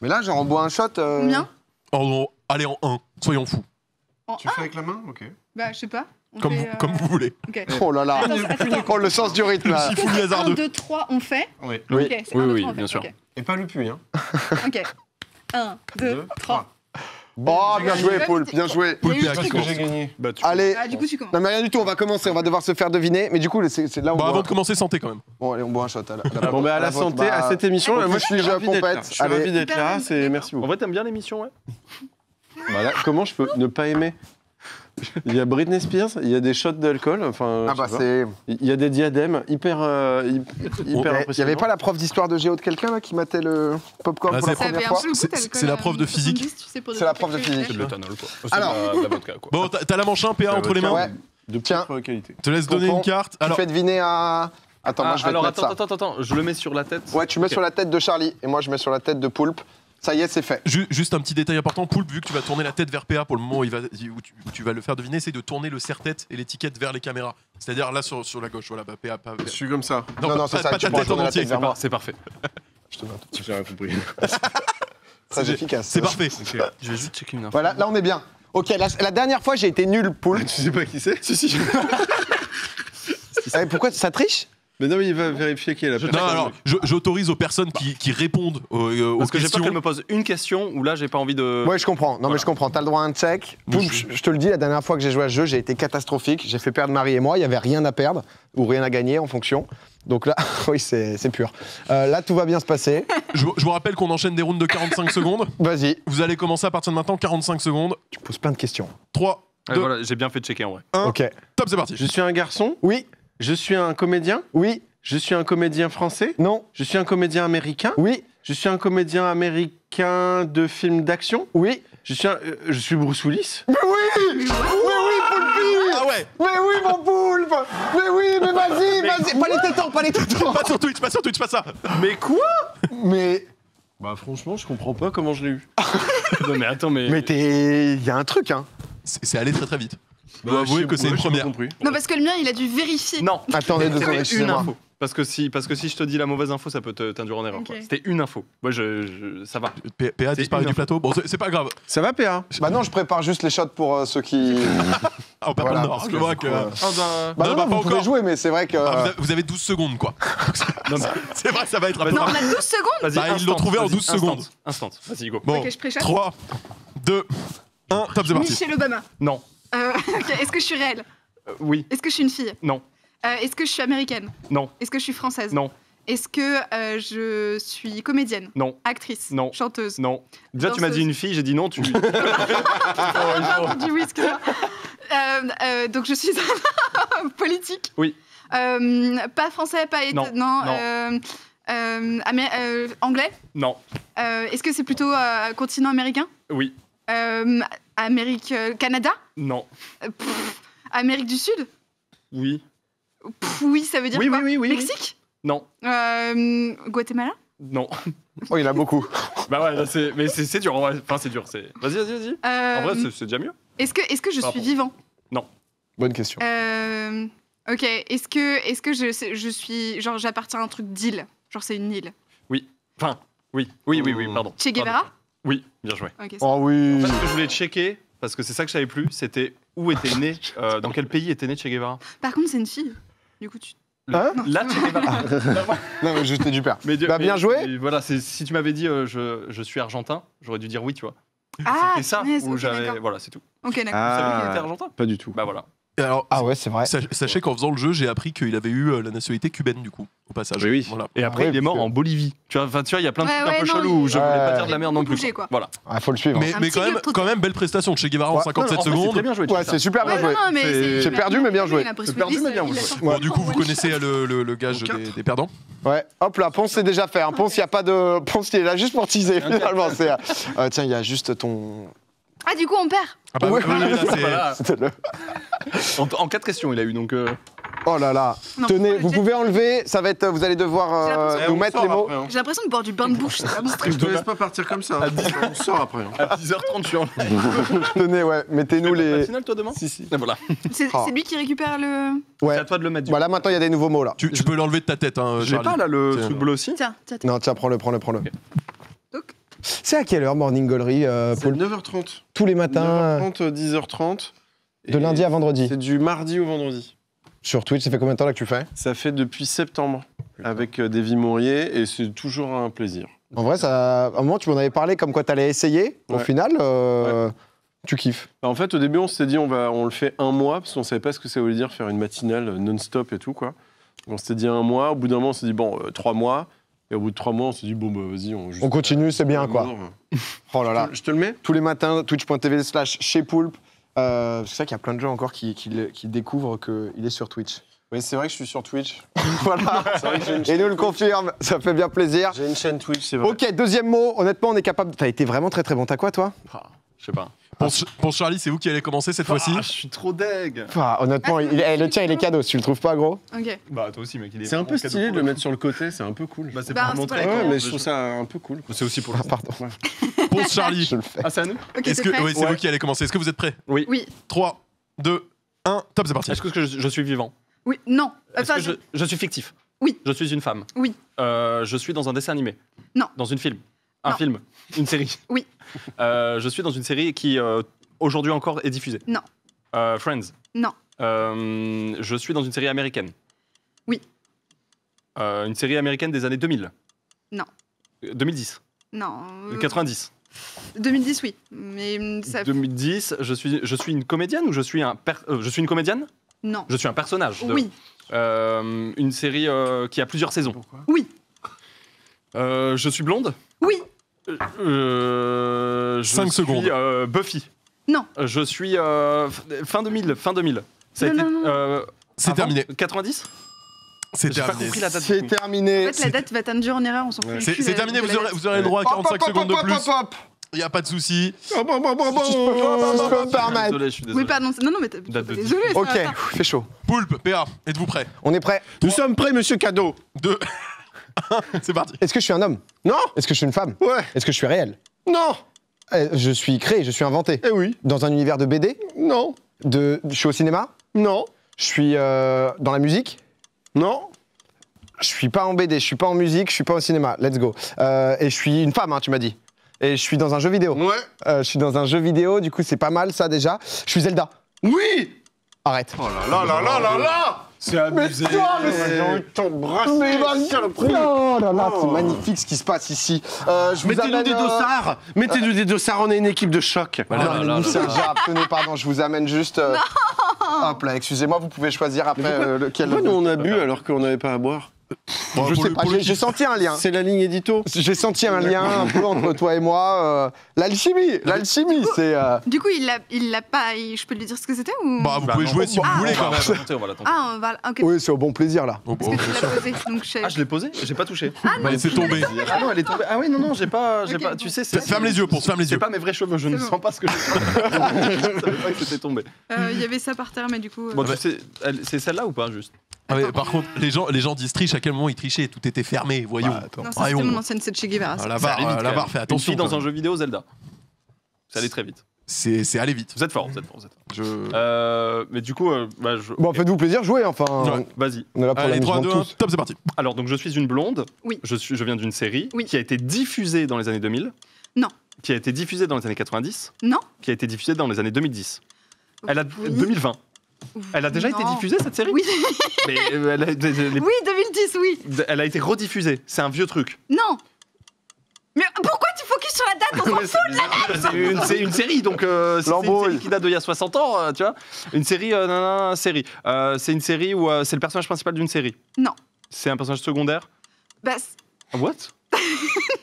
Mais là, genre, on boit un shot. euh, Combien? En- allez en 1, soyons fous. En Tu un fais avec la main? Ok. Bah, je sais pas. On Comme, fait, vous, euh, comme vous voulez. *laughs* Oh là là. Oh, le sens du rythme, là. Chiffouini 1, hasardeux. 2, 3, on fait Oui. Oui. Ok, c'est Oui, 1, 2, oui, 3, on fait. bien sûr. Et pas le puits, hein. *laughs* Ok. 1, 2, 3. Oh, bien joué, Poulpe, bien joué. Eu Aki le commencent. J'ai gagné. Bah, tu- Allez. Ah, du coup, tu commences. Non, mais rien du tout, on va commencer, on va devoir se faire deviner. Mais du coup, c'est là où on boit. avant de commencer, santé quand même. Bon, allez, on boit un shot. à la- Bon, bah, à la santé, bah, à cette émission. on Moi, je suis pompette. Je suis ravi d'être là. C'est merci En beaucoup. vrai, t'aimes bien l'émission, ouais Voilà, comment je peux ne pas aimer Il y a Britney Spears, il y a des shots d'alcool, enfin, Ah bah c'est. il y a des diadèmes hyper, euh, hy- hyper Il y avait impressionnants. pas la prof d'histoire de géo de quelqu'un là qui matait le popcorn Ah, pour la première fois C'est- la prof de physique. 70, tu sais, pour des C'est la prof de physique. C'est de l'éthanol, quoi. Oh, Alors. de la- de la vodka, quoi. Bon, t'as la manche 1, PA entre les mains. Ouais. de Tiens. qualité. Je te laisse donner une carte. Tu Alors, fais deviner à. Attends, moi Ah, je vais alors te mettre attends, ça. attends, attends, attends, je le mets sur la tête. Ouais, tu mets sur la tête de Charlie et moi je mets sur la tête de Poulpe. Ça y est, c'est fait. ju- juste un petit détail important. Poulpe, vu que tu vas tourner la tête vers PA pour le moment où, il va, où tu, où tu vas le faire deviner, c'est de tourner le serre-tête et l'étiquette vers les caméras. C'est-à-dire là sur, sur la gauche. Voilà, bah, PA, pas. Je suis comme ça. Non, non, pas, c'est ça, pas tu ta tête en tourner la entier. tête vers moi. C'est parfait. *laughs* Je te mets un tout petit J'ai rien compris. *laughs* Très C'est- efficace. C'est parfait. *laughs* Je vais juste checker une info. Voilà, là on est bien. Ok, la, la dernière fois j'ai été nul, Poulpe. tu sais pas qui c'est? Si, si. Eh, pourquoi ça triche? Mais non, mais il va vérifier qui est la Non, personne. alors, je- j'autorise aux personnes qui, qui répondent aux, euh, aux Parce que j'ai peur questions. qu'elle me pose une question où là, j'ai pas envie de. Ouais, je comprends. Non, mais je comprends. T'as le droit à un check. Je- te le dis, la dernière fois que j'ai joué à ce jeu, j'ai été catastrophique. J'ai fait perdre Marie et moi. Il y avait rien à perdre ou rien à gagner en fonction. Donc là, *laughs* oui, c'est c'est pur. Euh, là, tout va bien se passer. Je, vous- je vous rappelle qu'on enchaîne des rounds de 45 secondes. *laughs* Vas-y. Vous allez commencer à partir de maintenant, 45 secondes. Tu poses plein de questions. 3, Ouais, 2, voilà, j'ai bien fait checker en vrai. 1. Ok. Top, c'est parti. Je suis un garçon? Oui. Je suis un comédien? Oui. Je suis un comédien français? Non. Je suis un comédien américain? Oui. Je suis un comédien américain de films d'action? Oui. Je suis, un- euh, je suis Bruce Willis? Mais oui Mais oui, Poulpe Ah ouais Mais oui, mon Poulpe Mais oui, mais vas-y, vas-y Pas les tétons, pas les tétons Pas sur Twitch, pas sur Twitch, pas ça Mais quoi? Mais... Bah franchement, je comprends pas comment je l'ai eu. *laughs* Non, mais attends, mais. Mais t'es... Il y a un truc, hein. C'est c'est allé très très vite. Bah, Vous avouez que c'est une première. Non, parce que le mien, il a dû vérifier. Non. Attendez deux secondes, une excusez-moi. info. Parce que, si, parce que si je te dis la mauvaise info, ça peut te- t'induire en erreur. Ok. quoi. C'était une info. Moi, je, je- ça va. P- PA C'est disparaît une du info. plateau. Bon, c'est c'est pas grave. Ça va, PA Bah non, je prépare juste les shots pour euh, ceux qui... *laughs* Ah, on perd Voilà, pas le nord. parce Je que vois du que. coup, euh, Ah, bah, Bah Non, non, bah, vous pas pouvez encore. jouer, mais c'est vrai que... Ah, vous, avez, vous avez 12 secondes, quoi. *laughs* C'est vrai, ça va être un peu. Non, on a 12 secondes Vas-y, Bah, ils instant, l'ont trouvé en vas-y, 12 secondes. Instant, instant. Vas-y, go. Bon, Ok, je préchote. 3, 2, 1, top, c'est parti. Michelle Obama. Non. Euh, *laughs* Est-ce que je suis réelle Euh, oui. Est-ce que je suis une fille Non. Euh, Est-ce que je suis américaine Non. Est-ce que je suis française Non. Est-ce que je suis comédienne Non. Actrice Non. Chanteuse Non. Déjà, tu m'as dit une fille, j'ai dit non, tu. Pardon, du whisky. Euh, euh, donc je suis *laughs* politique. Oui. Pas français, pas Non, non. anglais. Non. Est-ce que c'est plutôt continent américain Oui. Amérique, euh, Canada? Non. Pff, Amérique du Sud? Oui. Pff, oui, ça veut dire Oui, quoi? oui, oui, oui, oui. Mexique? Non. Euh, Guatemala? Non. Oh, il y en a beaucoup. *laughs* bah ouais, là, c'est- mais c'est c'est dur. en vrai. Enfin, c'est dur. c'est- Vas-y, vas-y, vas-y. Euh, En vrai, c'est- c'est déjà mieux. Est-ce que, est-ce que je Par suis rapport. vivant? Non. Bonne question. Euh, Ok. Est-ce que, est-ce que je, je suis. Genre, j'appartiens à un truc d'île? Genre, c'est une île? Oui. Enfin, oui. Oui, oui, oui, pardon. Che Guevara? Oui, bien joué. Ok, Oh oui. En fait, ce que je voulais checker, parce que c'est ça que je savais plus, c'était où était né, euh, dans quel pays était né Che Guevara? Par contre, c'est une fille. Du coup, tu. Hein? Là, Che Guevara. *laughs* Non, mais j'étais du père. Mais, Bah, bien joué. mais voilà, c'est- si tu m'avais dit euh, je, je suis argentin, j'aurais dû dire oui, tu vois. Ah, C'était ça punaise, où ok, j'avais. d'accord. Voilà, c'est tout. Ok, d'accord. Vous saviez qu'il Ah, était argentin? pas du tout. Bah voilà. Alors, Ah ouais, c'est vrai. sach- sachez qu'en faisant le jeu, j'ai appris qu'il avait eu euh, la nationalité cubaine, du coup, au passage. Oui, oui. Voilà. Et après, Ah ouais, il est mort que- en Bolivie. Tu vois, enfin, tu vois, il y a plein de Ouais, trucs un peu non, chelous où il- je voulais pas dire de la merde non plus. Bougé, quoi. quoi. Voilà. Ah, faut le suivre. Mais, Un mais quand, même, truc. quand même, belle prestation de Che Guevara en Ouais. 57 Non, en fait, c'est secondes. très bien joué. Ouais, c'est super bien joué. C'est- c'est- J'ai perdu, mais bien joué. Il J'ai perdu, mais bien joué. il du coup, vous connaissez shot. le, gage des, perdants Ouais, hop là, Ponce c'est déjà fait. Hein. Ponce, il n'y a pas de. Ponce, il est là juste pour teaser *laughs* finalement. C'est, euh, euh, tiens, il y a juste ton. Ah, du coup, on perd. Ah bah Ouais. oui, oui, là, c'est- Voilà. C'était-le. En, en quatre questions, il a eu donc. euh, Oh là là. Non, Tenez, faut vous le pouvez enlever. Ça va être. Vous allez devoir J'ai euh, l'impression nous on mettre sort les mots. après, hein. J'ai l'impression de boire du bain de bouche. c'est vraiment- Je te laisse pas partir comme ça. On sort après. hein. À 10h30, je suis en *laughs* Tenez, ouais. Mettez-nous les. finale, toi, demain Si, si. Ah, Voilà. C'est Ah. c'est lui qui récupère le. Ouais. C'est à toi de le mettre. du Voilà, maintenant il y a des nouveaux mots là. tu, tu peux l'enlever de ta tête, hein, J'ai Charlie. pas là le Tiens. truc bleu aussi Tiens, tiens, tiens. Non, tiens, prends-le, prends-le, prends-le. C'est à quelle heure Morning Gallery, euh, Paul 9h30. Tous les matins, 9h30, euh, 10h30. de lundi à vendredi. C'est du mardi au vendredi. Sur Twitch, ça fait combien de temps là que tu fais? Ça fait depuis septembre avec euh, Davy Mourier et c'est toujours un plaisir. En vrai, ça, à un moment, tu m'en avais parlé comme quoi t'allais essayer. Au Ouais. final, euh, tu kiffes. Bah, En fait, au début, on s'était dit on, va, on le fait un mois parce qu'on savait pas ce que ça voulait dire faire une matinale euh, non-stop et tout quoi. On s'était dit un mois. Au bout d'un moment, on s'est dit bon euh, trois mois. Et au bout de trois mois, on s'est dit bon bah vas-y, on, juste- On continue, c'est bien quoi. *laughs* Oh là là. Je te le mets? Tous les matins, twitch.tv slash chez Poulpe. Euh, c'est ça qu'il y a plein de gens encore qui, qui, le- qui découvrent qu'il est sur Twitch. Oui, c'est vrai que je suis sur Twitch. *laughs* voilà. C'est vrai que j'ai une Et nous le Twitch. confirme, ça fait bien plaisir. J'ai une chaîne Twitch, c'est vrai. Ok, deuxième mot. Honnêtement, on est capable. T'as été vraiment très très bon. T'as quoi toi? Ah, Je sais pas. Pour, pour Charlie, c'est vous qui allez commencer cette fois-ci Ah, je suis trop deg. Enfin, Honnêtement, il- eh, le tien il est cadeau. Si tu le trouves pas gros. Ok. Bah, toi aussi, mec. il est C'est un peu vraiment stylé cadeau de le pour mettre sur le côté, c'est un peu cool. Bah, c'est Bah, pour c'est montrer. pas la Ouais, comment mais je trouve ça un peu cool. C'est aussi pour. Ah, pardon. *laughs* Ponce Charlie. Je le fais. Ah, c'est à nous Ok, Est-ce t'es que prêt oui, c'est Ouais. vous qui allez commencer Est-ce que vous êtes prêts? Oui. Oui. 3, 2, 1, top, c'est parti. Est-ce que je, je suis vivant? Oui. Non. Est-ce Enfin, que je, je suis fictif? Oui. Je suis une femme? Oui. Euh, je suis dans un dessin animé? Non. Dans une film? Un Non. film Une série Oui. Euh, je suis dans une série qui, euh, aujourd'hui encore, est diffusée Non. Euh, Friends Non. Euh, je suis dans une série américaine Oui. Euh, une série américaine des années 2000 Non. Euh, 2010 Non. euh, 90 2010, oui. Mais hum, ça. 2010 je suis, je suis une comédienne ou je suis un per- euh, je suis une comédienne? Non. Je suis un personnage de- Oui. Euh, une série euh, qui a plusieurs saisons Oui. Euh, je suis blonde Oui. Euh, je Cinq suis, secondes. euh, Buffy. Non. Je suis euh, f- fin 2000. Fin 2000. Ça a Non, été, non, non. euh, C'est avant terminé. 90 C'est J'ai pas terminé. compris la date. C'est terminé. En fait, la date va t'induire en erreur, on s'en fout. C'est cul, c'est la- terminé, de vous la aurez, date. vous aurez le droit à 45 Hop, hop, secondes de hop, plus. hop, hop. Il n'y a pas de souci. Me permettre. Désolé, je suis désolé. Oui, pardon. Non, non, mais t'as- Date de désolé. Ok, ça va pas. fait chaud. Poulpe, PA, êtes-vous prêts? On est prêt. Nous sommes prêts, monsieur Cadeau. 2, *laughs* c'est parti. Est-ce que je suis un homme Non Est-ce que je suis une femme Ouais. Est-ce que je suis réel Non Euh, Je suis créé, je suis inventé. Eh oui. Dans un univers de BD Non. de... Je suis au cinéma Non. Je suis euh, dans la musique Non. Je suis pas en BD, je suis pas en musique, je suis pas au cinéma. Let's go. Euh, et je suis une femme, hein, tu m'as dit. Et je suis dans un jeu vidéo. Ouais. Euh, je suis dans un jeu vidéo, du coup c'est pas mal ça déjà. Je suis Zelda. Oui. Arrête. Oh là là là là là là C'est Mais abusé. toi, mais t'embrasser, Mais vas-y. saloperie. Oh là là, c'est Oh. magnifique ce qui se passe ici. Euh, je vous Mettez-nous amène, des euh, dossards Mettez-nous des dossards, on est une équipe de choc. Voilà, non, mais c'est là. déjà tenez, pardon, je vous amène juste. euh, Hop là, excusez-moi, vous pouvez choisir après euh, lequel. Pourquoi nous on a bu alors qu'on n'avait pas à boire? Je sais pas, j'ai j'ai senti un lien. C'est la ligne édito J'ai senti un lien un peu *laughs* entre toi et moi. euh, L'alchimie, l'alchimie, c'est. euh, Du coup, il l'a, il l'a pas. il- Je peux lui dire ce que c'était ou? Bah, vous Bah pouvez non. jouer si vous Ah. voulez quand même. tenter, on va la tenter. Ah, on va. Ok. Oui, c'est au bon plaisir là. Oh, Parce bon, que tu l'as posé, donc je. Ah, je l'ai posé J'ai pas touché. bah, c'est tombé. Ah non, elle est tombée. Ah oui, non, non, j'ai pas. J'ai pas bon. tu sais, c'est. Ferme les yeux, pour ferme les C'est yeux. pas mes vrais cheveux, je ne C'est sens pas ce que je *laughs* je savais pas que c'était tombé. Euh, Il y avait ça par terre, mais du coup. euh, Bon, c'est celle-là ou pas, juste? Ah par contre, les gens, les gens disent triche. À quel moment ils trichaient Tout était fermé. Voyons. Non, ça, c'était mon ancienne c'est Che Guevara. Ah, la Ça barre, vite, la barre même. fait Une attention. fille dans un jeu vidéo Zelda. Ça allait très vite. C'est c'est aller vite. Vous êtes fort, vous êtes fort, vous êtes fort. Je... Euh, mais du coup, euh, bah, je... Bon, faites-vous plaisir, jouez enfin. Ouais. vas-y. On est là pour Allez, 3, l'amusement 2, de 1, tous. top, c'est parti. Alors, donc, je suis une blonde. Oui. Je, suis, je viens d'une série Oui. qui a été diffusée dans les années 2000. Non. Qui a été diffusée dans les années 90. Non. Qui a été diffusée dans les années 2010. Elle a Oui. 2020. Elle a déjà été Non. diffusée cette série Oui. *laughs* Mais euh, elle a, les- les- oui, 2010, oui. elle a été rediffusée. C'est un vieux truc. Non. Mais pourquoi tu focuses sur la date? On *laughs* s'en fout de la date C'est une, c'est une série, donc euh, c'est une série qui date d'il y a 60 ans, euh, tu vois. Une série, euh, non, non, non, série. Euh, c'est une série où euh, c'est le personnage principal d'une série. Non. C'est un personnage secondaire? Bah, c'est What? *laughs*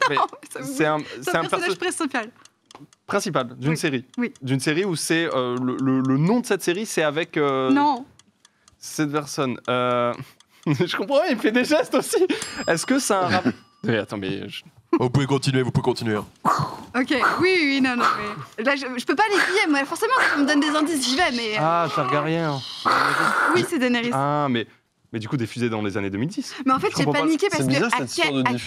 Mais ça- C'est un, c'est personnage perso- principal. Principal d'une Oui. série. Oui. D'une série où c'est euh, le, le- le nom de cette série, c'est avec euh, Non. cette personne. Euh, *laughs* je comprends, il fait des gestes aussi. Est-ce que c'est un rap *laughs* Mais attends, mais je- Vous pouvez continuer, vous pouvez continuer. hein. Ok, oui, oui, non, non, mais là, je, je peux pas les lier, moi, forcément, si on me donne des indices, j'y vais, mais. ah, Targaryen. Oui, c'est Daenerys. Ah, mais mais du coup diffusé dans les années 2010. Mais en fait, Je j'ai paniqué parce C'est que bizarre, à,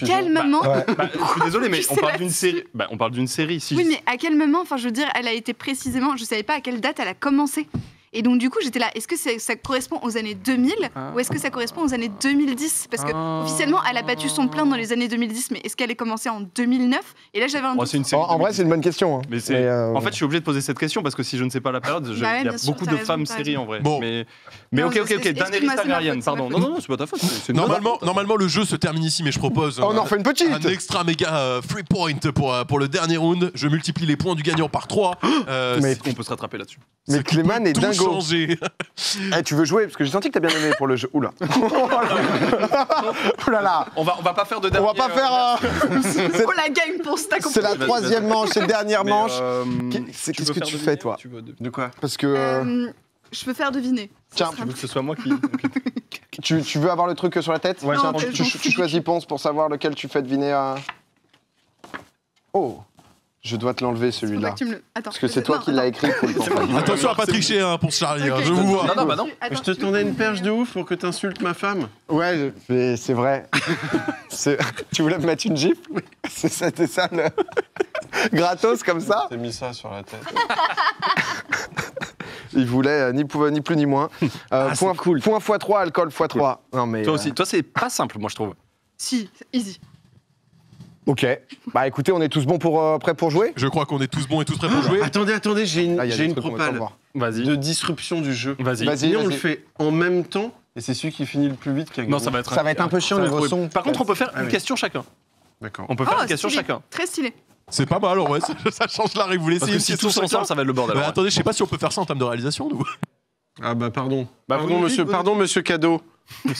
quel, à Bah, moment. Bah, je suis *laughs* désolé, mais on parle d'une série. Bah, on parle d'une série. Si Oui, mais à quel moment Enfin, je veux dire, elle a été précisément. Je savais pas à quelle date elle a commencé. Et donc, du coup, j'étais là. Est-ce que ça correspond aux années 2000 Ah. ou est-ce que ça correspond aux années 2010 Parce que Ah. officiellement, elle a battu son plein dans les années 2010, mais est-ce qu'elle est commencée en 2009 Et là, j'avais un Oh, une En, en vrai, c'est une bonne question. hein. Mais c'est. Mais, euh, En fait, je suis obligé de poser cette question parce que si je ne sais pas la période, il Bah ouais, y a sûr, beaucoup de raison, femmes séries en vrai. Bon. Mais, mais Non, ok, ok, ok. Daenerys Targaryen, pardon. Non, non, non, c'est pas ta faute. Normalement, normalement, le jeu se termine ici, mais je propose on en refait une petite. un extra méga euh, free point pour, euh, le dernier round. Je multiplie les points du gagnant par 3. *gasps* Euh, Mais- c'est- On peut se rattraper là-dessus. Mais Clément est dingo. Changer. Eh, tu veux jouer Parce que j'ai senti que t'as bien aimé pour le jeu. Oula. *laughs* Oula là. On va, on va pas faire de On dernier. va pas faire. euh, *laughs* c'est- Oh la game pour ça C'est la troisième manche, c'est la dernière Mais, manche. euh, Qu'est- c'est- tu Qu'est-ce veux que faire tu fais, toi tu veux de- De quoi Parce que euh, Euh, je peux faire deviner. Tiens, Tu veux que ce soit moi qui. *laughs* tu, tu veux avoir le truc sur la tête Ouais, Non, Tiens, tu, tu- tu choisis Ponce pour savoir lequel tu fais deviner à. Oh Je dois te l'enlever celui-là. tu me. Parce que c'est je- toi non, qui l'as écrit. faut le. *laughs* Attention à pas tricher hein, pour Charlie, hein, Ok. je vous vois. Non, non, bah non. Attends, Je te tendais une perche de ouf pour que t'insultes ma femme. Ouais, mais c'est vrai. *laughs* C'est- tu voulais me mettre une gifle? Oui. C'était ça le. *laughs* Gratos comme ça? T'as mis ça sur la tête. Il voulait euh, ni, plus ni moins. Euh, point, cool. Point x3, alcool x3. Non mais. Toi euh, aussi. Toi, c'est pas simple, moi, je trouve. Si, c'est easy. Ok. Bah écoutez, on est tous bons pour euh, prêts pour jouer Je crois qu'on est tous bons et tous prêts pour jouer. Attendez, attendez, j'ai une, Là, il y a j'ai des une trucs qu'on va pas propale voir. Vas-y. de disruption du jeu. Vas-y. Vas-y. On le fait en même temps, et c'est celui qui finit le plus vite qui a Non, gagné. ça va être. Ça va être un peu chiant ça va niveau être son. Par contre, on peut faire Ah une oui. question chacun. D'accord. On peut faire Oh, une question stylé. chacun. Très stylé. C'est pas mal, ouais, ça, ça change la règle. Vous laissez Parce que une si question tous chacun ensemble, ça va être le bordel. Bah, ouais. attendez, je sais pas si on peut faire ça en termes de réalisation, nous. Ah bah pardon. Bah, pardon, monsieur, vous- pardon, monsieur Cadeau. *laughs*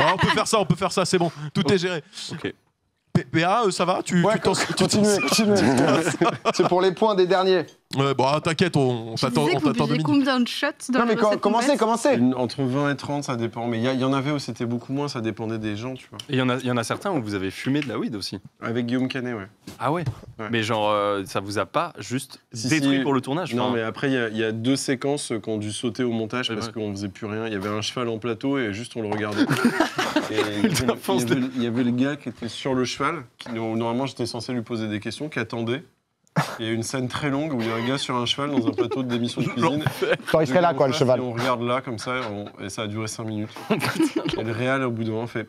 Ah, on peut faire ça, on peut faire ça, c'est bon. Tout est géré. Ok. PA, euh, ça va? Tu, Ouais, tu continuez, continuez. *laughs* C'est pour les points des derniers. Ouais, bon, ah, t'inquiète, on, t'attend on t'attend deux minutes. combien de shots dans Non mais commencez, commencez. Une- entre 20 et 30, ça dépend. Mais il y, a- il y en avait où c'était beaucoup moins, ça dépendait des gens, tu vois. Et il y, en a- il y en a certains où vous avez fumé de la weed aussi. Avec Guillaume Canet, ouais. Ah ouais, Ouais. Mais genre, euh, ça vous a pas juste Si, détruit si. pour le tournage Non, enfin, mais après, il y a- il y, a deux séquences qui ont dû sauter au montage Ouais, parce ouais. qu'on faisait plus rien. Il y avait un cheval en plateau et juste on le regardait. *laughs* et il y, avait, le- Putain, il y avait le- il y avait le gars qui était sur le cheval, qui, normalement j'étais censé lui poser des questions, qui attendait. Il y a une scène très longue où il y a un gars sur un cheval dans un plateau d'émission de cuisine. Genre, il serait là, On quoi, le cheval. et on regarde là, comme ça, et, on- et ça a duré 5 minutes. et le réal, au bout d'un moment, fait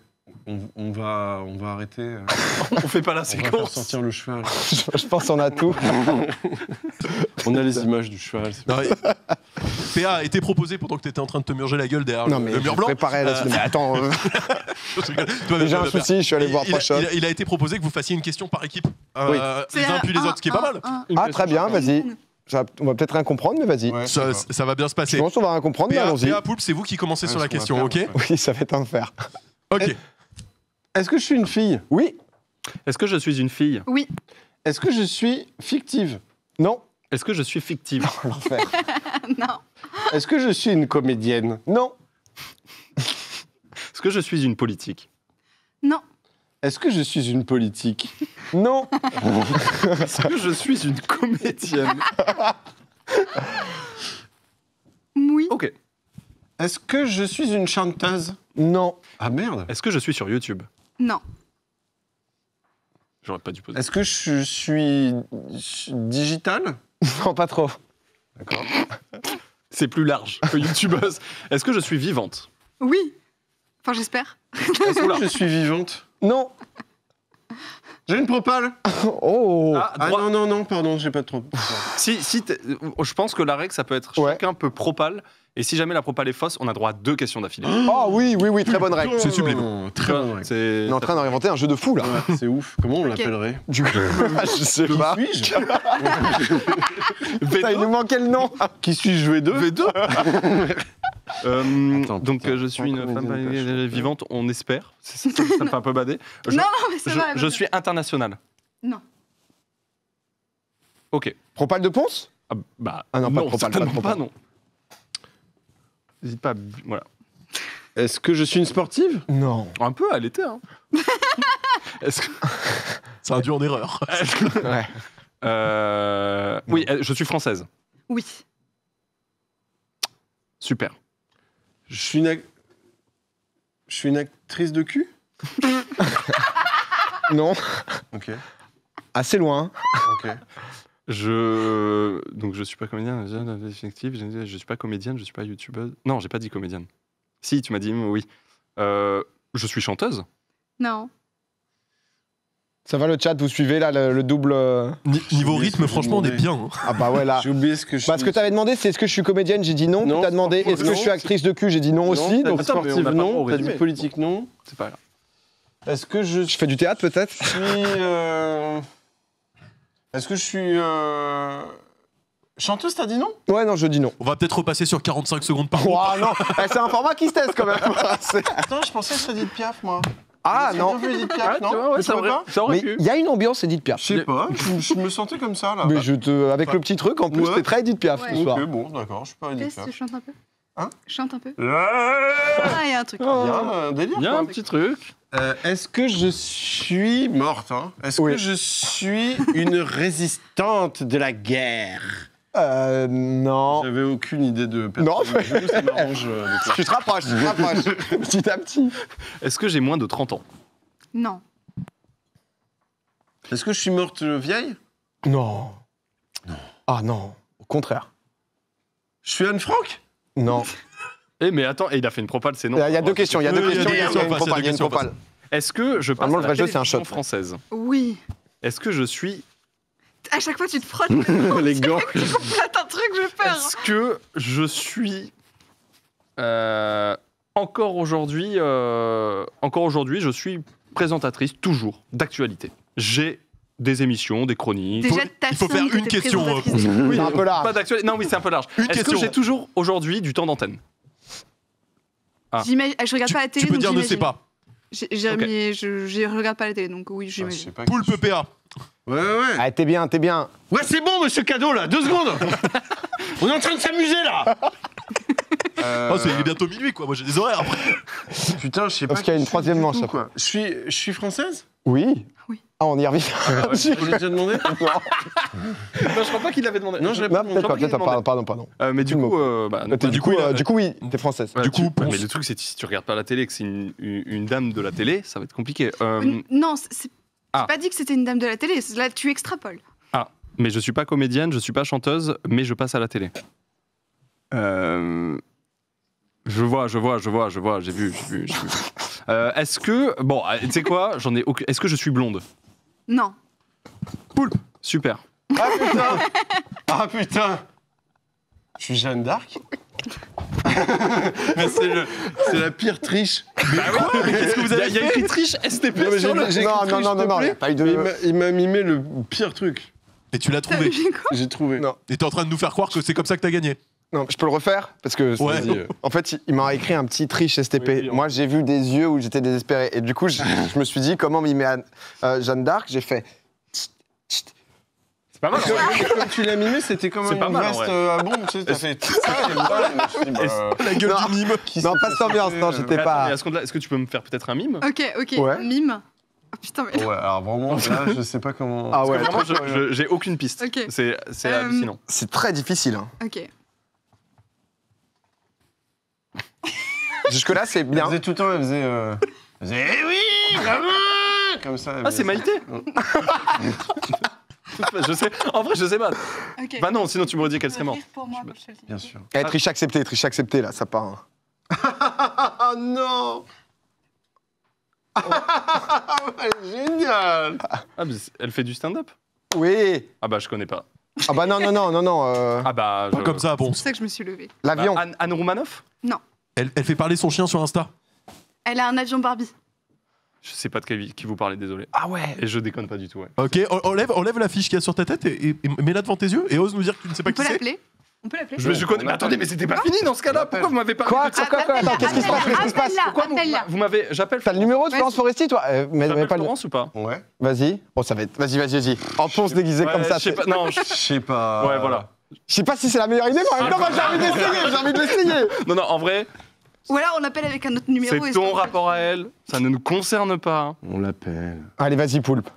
on, on va, on va arrêter. euh, *laughs* on fait pas la on va faire séquence. sortir le cheval. *laughs* Je pense qu'on a tout. *laughs* On a les images du cheval. Non, PA a été proposé pendant que t'étais en train de te murger la gueule derrière Non le- mais le je mur blanc. préparais la Euh, Mais attends, euh, je j'ai je- un je- souci, je suis allé Il- voir il, shots. il a- il a été proposé que vous fassiez une question par équipe, euh, Oui. les uns puis les autres, ce qui est pas mal. Ah très bien, vas-y. Ça- On va peut-être rien comprendre, mais vas-y. Ouais, Ça, va bien se Je passer. pense qu'on va rien comprendre, mais allons-y. C'est vous qui commencez Ouais, sur la question, faire, ok. Oui, ça va être un fer. Ok. Est-ce que je suis une fille Oui, Est-ce que je suis une fille Oui, Est-ce que je suis fictive non, Est-ce que je suis fictive l'enfer. non, Est-ce que je suis une comédienne Non, Est-ce que je suis une politique non, Est-ce que je suis une politique non, Est-ce que je suis une comédienne oui, Ok. Est-ce que je suis une chanteuse Non. Ah merde. Est-ce que je suis sur YouTube Non. J'aurais pas dû poser. Est-ce que je suis digital? *laughs* Non, pas trop. D'accord. C'est plus large que youtubeuse. *laughs* Est-ce que je suis vivante? Oui. Enfin, j'espère. Est-ce que je *laughs* suis vivante? Non. J'ai une propale Oh Ah, Ah droit- non, non, non, pardon, j'ai pas de trop. Si, si t'es- je pense que la règle, ça peut être chacun peut propale. Et si jamais la propale est fausse, on a droit à deux questions d'affilée. Oh *gasps* oui, oui, oui, très bonne règle. C'est sublime. Très bonne règle. C'est On est en train d'inventer un jeu de fou là. C'est ouf. Comment on l'appellerait? Du coup, *laughs* je sais Qui pas. suis-je? *laughs* Putain, il nous manquait le nom. *laughs* Qui suis-je? V2 V2 Euh, Attends, donc putain, euh, je suis une femme euh, vivante, on espère. Ça, ça- ça me fait un peu bader. Je, Non, non, mais ça je, va. je suis international. Non. Ok. Propale de Ponce? Ah, bah, Ah non, pas non, propale, pas pas, propale. non. N'hésite pas. à- Voilà. Est-ce que je suis une sportive? Non. Un peu à l'été. Hein. *laughs* Est-ce que. C'est un dieu en erreur. *laughs* Ouais. Euh, oui, euh, je suis française. Oui. Super. Je suis une. ac- Je suis une actrice de cul? *laughs* Non. Ok. Assez loin. Ok. Je donc je suis pas comédienne, je- je, je suis pas comédienne, je suis pas youtubeuse. Non, j'ai pas dit comédienne. Si, tu m'as dit oui. Euh, je suis chanteuse. Non. Ça va le chat, vous suivez là le, le double. euh, Ni- Niveau oublié ce rythme, que franchement, on est bien. hein. Ah bah ouais là. J'ai oublié ce que je Parce que t'avais demandé c'est est-ce que je suis comédienne, j'ai dit non. Non, tu t'as demandé est-ce que je suis actrice de cul, j'ai dit non, aussi. t'as Donc dit Attends, mais on sportive, n'a pas non. trop T'as dit résumé. politique, non. C'est pas grave. Est-ce que je je fais du théâtre peut-être? suis. euh, Est-ce que je suis. euh, Chanteuse, t'as dit non? Ouais, non, je dis non. On va peut-être repasser sur 45 secondes par groupe. non, Eh, c'est un format qui se teste quand même. *laughs* C'est- Attends, je pensais que dit de Piaf, moi. ah J'ai non. bien vu Edith Piaf, non ouais, ça aurait, pas ça aurait Mais pu. il y a une ambiance Edith Piaf. Je sais pas, je, je me sentais comme ça là. Mais je te, avec le petit truc en plus, Ouais. t'es très Edith Piaf Ouais. ce soir. Ok, bon, d'accord, je suis pas Edith Qu'est-ce que Piaf. tu chantes un peu? Hein? Chante un peu. Il Ah, il y a un truc. y a un délire, Il y a quoi. un petit truc. Euh, Est-ce que je suis morte hein? Est-ce Oui. que je suis une résistante de la guerre? Euh, non. J'avais aucune idée de Non, coup, ça m'arrange. euh, Tu te rapproches, tu te rapproches. *laughs* petit à petit. Est-ce que j'ai moins de 30 ans? Non. Est-ce que je suis morte euh, vieille? Non. Ah non, au contraire. Je suis Anne Frank? Non. Eh mais attends, et il a fait une propale, c'est non. Il y a- il deux questions, il y a deux il questions, il y a questions une à passer, propale, il y a une des questions à propale. Est-ce que je à le vrai jeu, c'est un shot. française Oui. Est-ce que je suis À chaque fois, tu te frottes. Les gants. Tu un truc, j'ai peur. Est-ce que je suis euh, encore aujourd'hui euh, encore aujourd'hui je suis présentatrice toujours d'actualité. J'ai des émissions, des chroniques. Déjà, il faut fille faire que une question, euh, Oui, C'est un peu large. Pas. Non, oui, c'est un peu large. Est-ce que j'ai toujours aujourd'hui du temps d'antenne Ah. J'imagine- Je regarde Tu, pas la télé. tu peux donc dire ne sais j'imagine. pas. J'ai- j'ai- Ok. mais je, je regarde pas la télé, donc oui, Ah, je j'imagine. sais pas. Poulpe PA. Ouais, ouais, ouais. Ah, t'es bien, t'es bien. Ouais, c'est bon, monsieur Cadeau, là, deux secondes *laughs* On est en train de s'amuser, là Euh, Oh, c'est il est bientôt minuit, quoi. Moi, j'ai des horaires après. Putain, je sais pas. Parce qu'il y a qui une je troisième du manche tout, après. quoi. Je suis, je suis française? Oui. Oui. Ah, on y revient. J'ai *laughs* déjà demandé *laughs* Non, je crois pas qu'il l'avait demandé. Non, je l'ai Non, pas qu'il peut-être pas, demandé. pardon, pardon. Euh, mais du Tu coup, euh, bah, non, du, coup, coup, euh, du coup, oui, t'es française. Ouais, Du tu- coup, Ponce. mais le truc, c'est que si tu regardes pas la télé, que c'est une, une- une dame de la télé, ça va être compliqué. Euh, Non, c'est- Ah. j'ai pas dit que c'était une dame de la télé. c'est- Là, tu extrapoles. Ah, mais je suis pas comédienne, je suis pas chanteuse, mais je passe à la télé. Euh, Je vois, je vois, je vois, je vois, j'ai vu, j'ai vu, j'ai vu. *laughs* Euh, Est-ce que, bon, tu sais quoi, j'en ai. Est-ce que je suis blonde? Non. Super. Ah putain Ah putain Je suis Jeanne d'Arc Mais c'est le- c'est la pire triche. Mais qu'est-ce que vous avez Il y a écrit triche STP Non, mais sur j'ai- le- j'ai Non, écrit non, triche, non, s'il te non, non, plaît. y a pas eu de- Il m'a- Il m'a mimé le pire truc. Et tu l'as T'as trouvé. vu quoi J'ai trouvé. Non. Et t'es en train de nous faire croire que c'est comme ça que t'as gagné. Non, je peux le refaire parce que c'est- Ouais. En fait, il- m'a écrit un petit triche STP. Oui, oui, Moi, j'ai vu des yeux où j'étais désespéré et du coup, je, je me suis dit comment mimer Anne- euh, Jeanne d'Arc? J'ai fait C'est pas mal. comme tu l'as mimé, c'était comme C'est une pas mal, en veste vrai. euh, à bombe. Tu sais, t'as fait. La gueule Non. du mime. non, pas cette ambiance. Non, j'étais attends, pas. Est-ce que tu peux me faire peut-être un mime? Ok, ok. Ouais. Mime. Oh, putain, mais. Ouais, alors vraiment, *laughs* là, je sais pas comment. Ah ouais, j'ai aucune piste. Ok. C'est c'est Euh, hallucinant. c'est très difficile. hein. Ok. Jusque-là, c'est Elle bien. faisait tout le temps, elle faisait. euh, elle faisait Eh oui, vraiment Comme ça. elle Ah, c'est Maïté *laughs* Je sais. En vrai, je sais pas. Bah non, sinon tu m'aurais dit qu'elle serait morte. Pour moi, je. Bien sûr. Eh, triche accepté, triche accepté, là, ça part. hein. Ah *laughs* non *laughs* Génial Ah, mais elle fait du stand-up? Oui. Ah bah je connais pas. Ah bah non, non, non, non, non. euh, Ah bah. Pas je- comme ça, bon. C'est pour ça que je me suis levée. L'avion. Bah, Anne, Anne Roumanoff Non. Elle, elle fait parler son chien sur Insta. Elle a un avion Barbie. Je sais pas de qui, qui vous parlez, désolé. Ah ouais. Et je déconne pas du tout, ouais. Ok, en- enlève, enlève la fiche qu'il y a sur ta tête et, et- et mets-la devant tes yeux et ose nous dire que tu ne sais pas On peut qui c'est. l'appeler On peut l'appeler Je, je connais. Mais attendez, mais c'était pas fini dans ce cas-là. Pourquoi vous m'avez parlé Quoi, quoi, quoi, quoi, Attends, qu'est-ce qui se passe Qu'est-ce qui se passe Appelle-la, Pourquoi vous, appelle-la. vous m'avez. J'appelle. T'as le numéro de Florence Foresti, toi Euh, mais, mais J'appelle pas le- Florence ou pas? Ouais. Vas-y. Oh, ça va être. Vas-y, vas-y, vas-y. En ponce déguisé Ouais, comme ça. Je sais c'est- pas. Non. je- *laughs* Je sais pas. Ouais, voilà. Je sais pas si c'est la meilleure idée, mais en même temps, moi, j'ai envie d'essayer. J'ai envie de l'essayer. *laughs* Non, non. En vrai, Ou alors on appelle avec un autre numéro. c'est et ton rapport à elle. Ça ne nous concerne pas. On l'appelle. Allez, vas-y, Poulpe.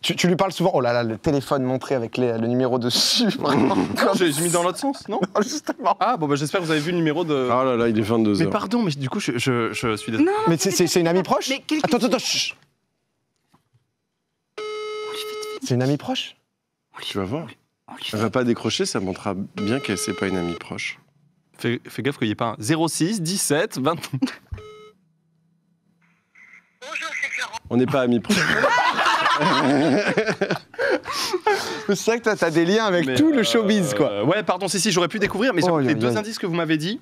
Tu, tu lui parles souvent. Oh là là, le téléphone montré avec les- le numéro dessus. *laughs* Vraiment. Non, j'ai mis dans l'autre sens, *laughs* non Justement. Ah bon, bah j'espère que vous avez vu le numéro de. Oh là là, il est 22h. Mais pardon, mais du coup, je, je, je suis désolé. Non, Mais c'est- une amie proche Mais quel- Attends, attends, attends. C'est une amie proche Tu vas voir. Elle va pas décrocher, ça montrera bien qu'elle c'est pas une amie proche. Fais, fais gaffe qu'il n'y ait pas un 06 17 20. On n'est pas amis. C'est *laughs* vrai que toi, t'as des liens avec Mais, tout le euh, showbiz, quoi. Ouais, pardon, si, si, j'aurais pu découvrir, mais Oh, les deux indices que vous m'avez dit,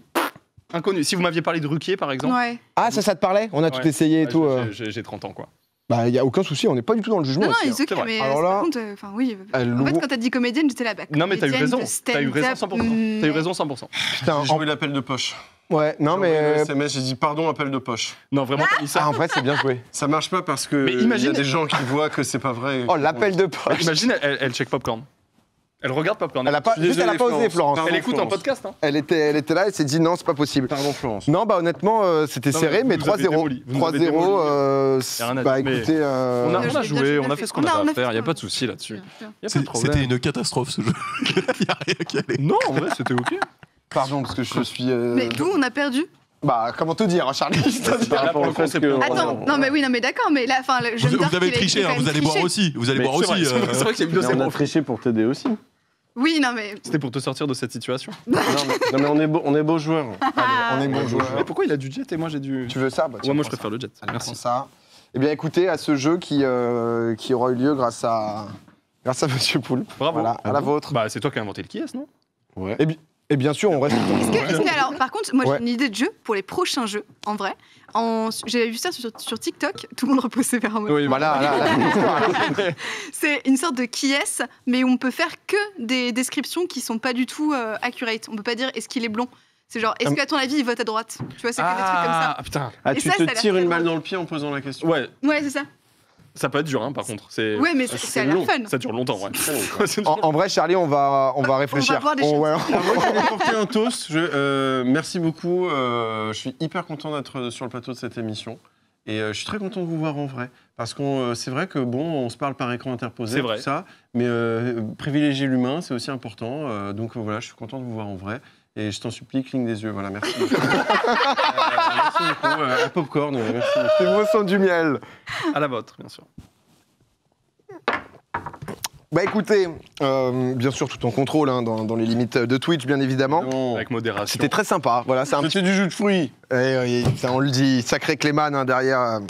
inconnus. Si vous m'aviez parlé de Ruquier, par exemple. Ouais. Ah, ça, ça te parlait? On a tout essayé et Ouais, tout. j'ai- euh. j'ai- J'ai 30 ans, quoi. Bah, y a aucun souci, on n'est pas du tout dans le jugement. Non, non, ils hein. mais Alors euh, là- par contre, euh, enfin oui. Elle En fait, quand t'as dit comédienne, j'étais là. Bah, Non, mais t'as eu raison. T'as eu raison stand-up, 100%. T'as eu raison 100%. Putain, J'ai en- joué l'appel de poche. Ouais, non, mais. le SMS, j'ai dit pardon, appel de poche. Non, vraiment, t'as dit Ah, ça. en vrai, c'est bien joué. Ça marche pas parce que Mais il y imagine- a des gens qui voient que c'est pas vrai. Oh, l'appel de poche. Imagine, elle, elle check Popcorn. Elle regarde Popcorn. Elle a pas, juste, elle a pas osé, Florence. Pardon, Elle écoute un Florence. podcast. Hein. Elle était, elle était là, elle s'est dit non, c'est pas possible. Pardon, Florence. Non, bah honnêtement, euh, c'était Non, serré, mais mais vous avez 3-0. démoli, vous nous avez 3-0, démoli. euh, bah écoutez. euh, On a, on a joué, on a fait. ce qu'on avait à faire, fait y a pas de souci là-dessus. C'est-. C'était une catastrophe ce jeu. Il *laughs* y a rien qui allait. Non, en vrai, c'était ok. Pardon, parce que je suis. euh, Mais d'où on a perdu? Bah, comment te dire, hein, Charlie c'est Attends, non mais oui, non mais d'accord, mais là, enfin, je Vous, vous avez triché, il hein, vous allez boire aussi. Vous allez Mais boire c'est vrai, aussi. c'est euh, vrai, c'est vrai que Mais on a triché pour t'aider aussi. Non, Oui, non mais. C'était pour te sortir de cette situation. *laughs* mais, non, mais on est beau, on est beaux joueurs. on est bons joueurs. Mais pourquoi il a du jet et moi j'ai du. Tu veux ça bah, Ouais, moi je préfère le jet. Merci. ça. Eh bien, écoutez, à ce jeu qui, euh, qui aura eu lieu grâce à. Grâce à Monsieur Poulpe. Bravo. Voilà, à la vôtre. Bah, c'est toi qui as inventé le qui est, non? Ouais. Et, bi- et bien sûr, on reste. Est-ce que, est-ce que- alors, par contre, moi Ouais. j'ai une idée de jeu pour les prochains jeux, en vrai. En, j'avais vu ça sur, sur TikTok, tout le monde repose vers mot. Oui, Voilà, là, là. *laughs* *laughs* C'est une sorte de qui est, mais où on peut faire que des descriptions qui sont pas du tout euh, accurate. On peut pas dire est-ce qu'il est blond. C'est genre est-ce Hum. qu'à ton avis il vote à droite? Tu vois, c'est que des trucs comme ça. Ah putain. Ah, tu ça, te ça tires une balle dans le pied en posant la question. Ouais, Ouais, c'est ça. Ça peut être dur, hein, par contre. C'est. Ouais, mais c'est- ça a l'air long. fun. Ça dure longtemps, ouais. *laughs* En, en vrai, Charlie, on va, on va réfléchir. voir des On- choses. ouais, Ah, vais porter un toast. Je- euh, merci beaucoup. euh, je suis hyper content d'être sur le plateau de cette émission. Et euh, je suis très content de vous voir en vrai. Parce que c'est vrai que, bon, on se parle par écran interposé, C'est tout vrai. ça. Mais euh, privilégier l'humain, c'est aussi important. euh, donc voilà, je suis content de vous voir en vrai. Et je t'en supplie, cligne des yeux. Voilà, merci beaucoup. *laughs* Euh, merci beaucoup. euh, à Popcorn, euh, merci. Tes mots sont du miel. À la vôtre, bien sûr. Bah écoutez, euh, bien sûr, tout en contrôle, hein, dans, dans les limites de Twitch, bien évidemment. Non. Avec modération. C'était très sympa. Voilà, c'est un petit. C'était du jus de fruits. Eh oui, ça, on le dit, sacré Clément hein, derrière, euh,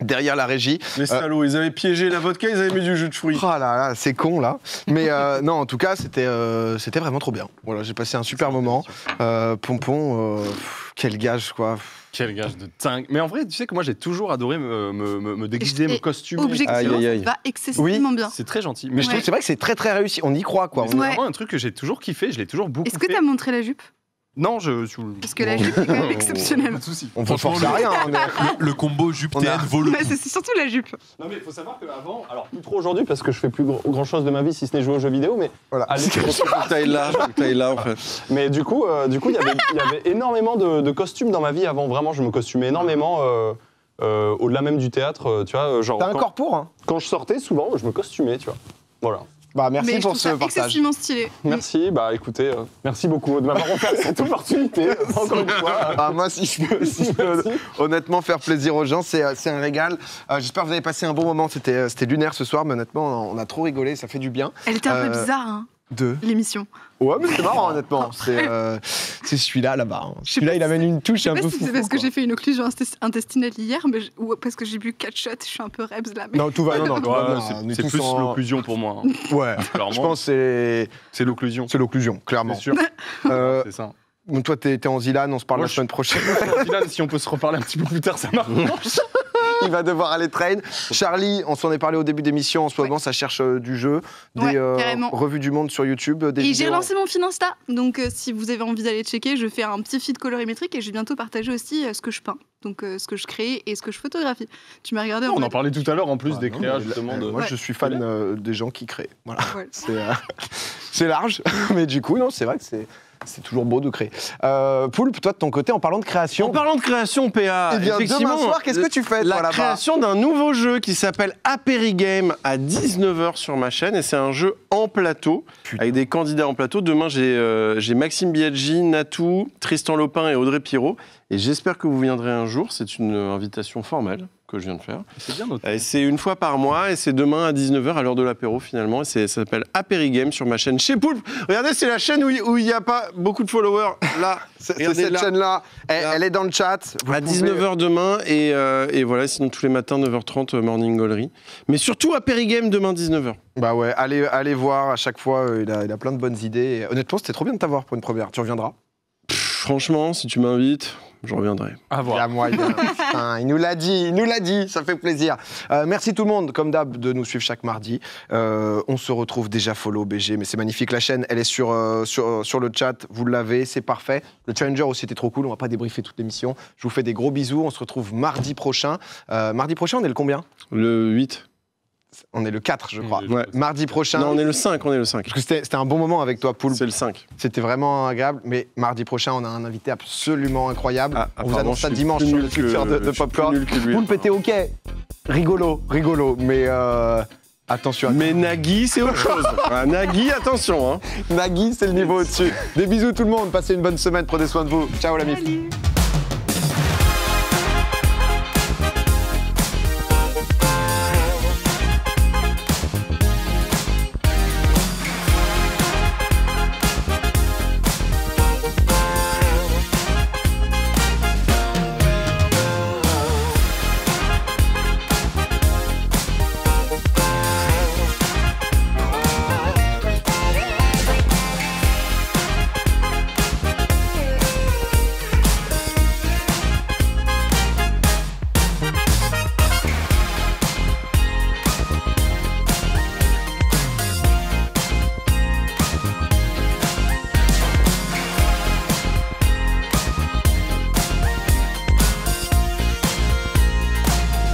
derrière la régie. Les salauds, ils avaient piégé la vodka, ils avaient mis du jus de fruits. Oh là là, c'est con là. Mais euh, *laughs* non, en tout cas, c'était euh, c'était vraiment trop bien. Voilà, j'ai passé un super moment. Euh, Pompon, euh, pff, quel gage quoi. Quel gage de dingue. Mais en vrai, tu sais que moi j'ai toujours adoré me, me, me- me déguiser, me costumer. Objectivement, ça va excessivement bien. C'est très gentil. Mais je trouve c'est vrai que c'est très très réussi. On y croit quoi. c'est Ouais. vraiment un truc que j'ai toujours kiffé. Je l'ai toujours beaucoup Est-ce que fait. t'as montré la jupe? Non, je. je- Parce que la jupe est quand même exceptionnelle. Pas de souci. On peut forcer à rien. hein, Le, combo jupe On a- TN Mais coup. c'est c'est surtout la jupe. Non mais il faut savoir qu'avant, alors plus trop aujourd'hui parce que je fais plus grand chose de ma vie si ce n'est jouer aux jeux vidéo, mais Voilà. à l'époque- Taille là, taille là en fait. Mais du coup, euh, du coup, il y avait- il y avait énormément de, de costumes dans ma vie avant. Vraiment, je me costumais énormément. euh, euh, Au-delà même du théâtre, euh, tu vois, euh, genre T'as un quand, corps pour hein quand je sortais, souvent, je me costumais, tu vois. Voilà. Bah, merci Mais je pour trouve ce ça partage. excessivement stylé. *laughs* Merci, bah écoutez, euh, merci beaucoup de m'avoir offert cette *laughs* opportunité. *laughs* Encore une fois. Ah, moi, si je peux, si je peux honnêtement faire plaisir aux gens, c'est c'est un régal. Euh, J'espère que vous avez passé un bon moment. C'était euh, c'était lunaire ce soir, mais honnêtement, on a trop rigolé, ça fait du bien. Elle était un peu Euh, bizarre, hein, Deux. l'émission. Ouais, mais c'est marrant, honnêtement. C'est euh, c'est celui-là, là-bas. hein. Celui-là, il amène une touche Je un peu si fou. c'est parce que j'ai fait une occlusion intest- intestinale hier, mais je- ou parce que j'ai bu 4 shots, je suis un peu rebs là. Mais... Non, tout va, *laughs* non, non, Ouais, c'est- plus en- l'occlusion pour moi. hein. *laughs* Ouais, Clairement. je pense que c'est. C'est l'occlusion. C'est l'occlusion, clairement. C'est sûr. *laughs* Euh, C'est ça. donc toi, t'es en Zilane, on se parle Moi, la je- semaine prochaine. Final, si on peut se reparler un petit peu plus tard, ça marche. *laughs* Il va devoir aller train. Charlie, on s'en est parlé au début d'émission. En ce moment, ça cherche euh, du jeu, des Ouais, euh, carrément. revues du monde sur YouTube, des Et j'ai relancé mon fil Insta, donc euh, si vous avez envie d'aller checker, je fais un petit feed colorimétrique et je vais bientôt partager aussi euh, ce que je peins, donc euh, ce que je crée et ce que je photographie. Tu m'as regardé en On en parlait tout à l'heure en plus des Non, créas mais, justement. De... Moi, je suis fan euh, des gens qui créent. Voilà. Ouais. C'est euh, *laughs* c'est large, *laughs* mais du coup, non, c'est vrai que c'est. C'est toujours beau de créer. Euh, Poulpe, toi de ton côté, en parlant de création. En parlant de création, PA, Eh bien, effectivement, demain soir, qu'est-ce que tu fais, La toi, création d'un nouveau jeu qui s'appelle Aperi Game à 19h sur ma chaîne et c'est un jeu en plateau avec des candidats en plateau. Demain, j'ai euh, j'ai Maxime Biaggi, Natou, Tristan Lopin et Audrey Pirot et j'espère que vous viendrez un jour. C'est une invitation formelle que je viens de faire. C'est bien noté. C'est une fois par mois et c'est demain à 19h à l'heure de l'apéro finalement. Et ça s'appelle Aperi Game sur ma chaîne chez Poulpe. Regardez, c'est la chaîne où il n'y a pas beaucoup de followers. Là, *laughs* C'est cette là. chaîne-là. Elle, est dans le chat. Vous à pouvez- 19h demain et, euh, et voilà, sinon tous les matins 9h30 euh, Morning Gallery. Mais surtout à Game demain 19h. Bah ouais, allez, allez voir. À chaque fois, euh, il, a, il a plein de bonnes idées. Et honnêtement, c'était trop bien de t'avoir pour une première. Tu reviendras? Franchement, si tu m'invites, je reviendrai. À Il y voir. a moyen. *laughs* Putain, il nous l'a dit, il nous l'a dit, ça fait plaisir. Euh, merci tout le monde, comme d'hab, de nous suivre chaque mardi. Euh, on se retrouve déjà follow BG, mais c'est magnifique. La chaîne, elle est sur, euh, sur, sur le chat, vous l'avez, c'est parfait. Le Challenger aussi était trop cool, on va pas débriefer toute l'émission. Je vous fais des gros bisous, on se retrouve mardi prochain. Euh, mardi prochain, on est le combien? Le 8. On est le 4, je crois. Ouais. Mardi prochain. Non, on est le 5, on est le 5. Parce que c'était c'était un bon moment avec toi, Poul. C'est le 5. C'était vraiment agréable, mais mardi prochain, on a un invité absolument incroyable. Ah, on vous annonce ça dimanche sur le de, Popcorn. Poulpe était ok. Rigolo, rigolo, mais euh, attention à Mais Nagui, c'est autre chose. *laughs* Ah, Nagui, attention. Hein. Nagui, c'est le niveau au-dessus. Des bisous tout le monde, passez une bonne semaine, prenez soin de vous. Ciao l'ami. Salut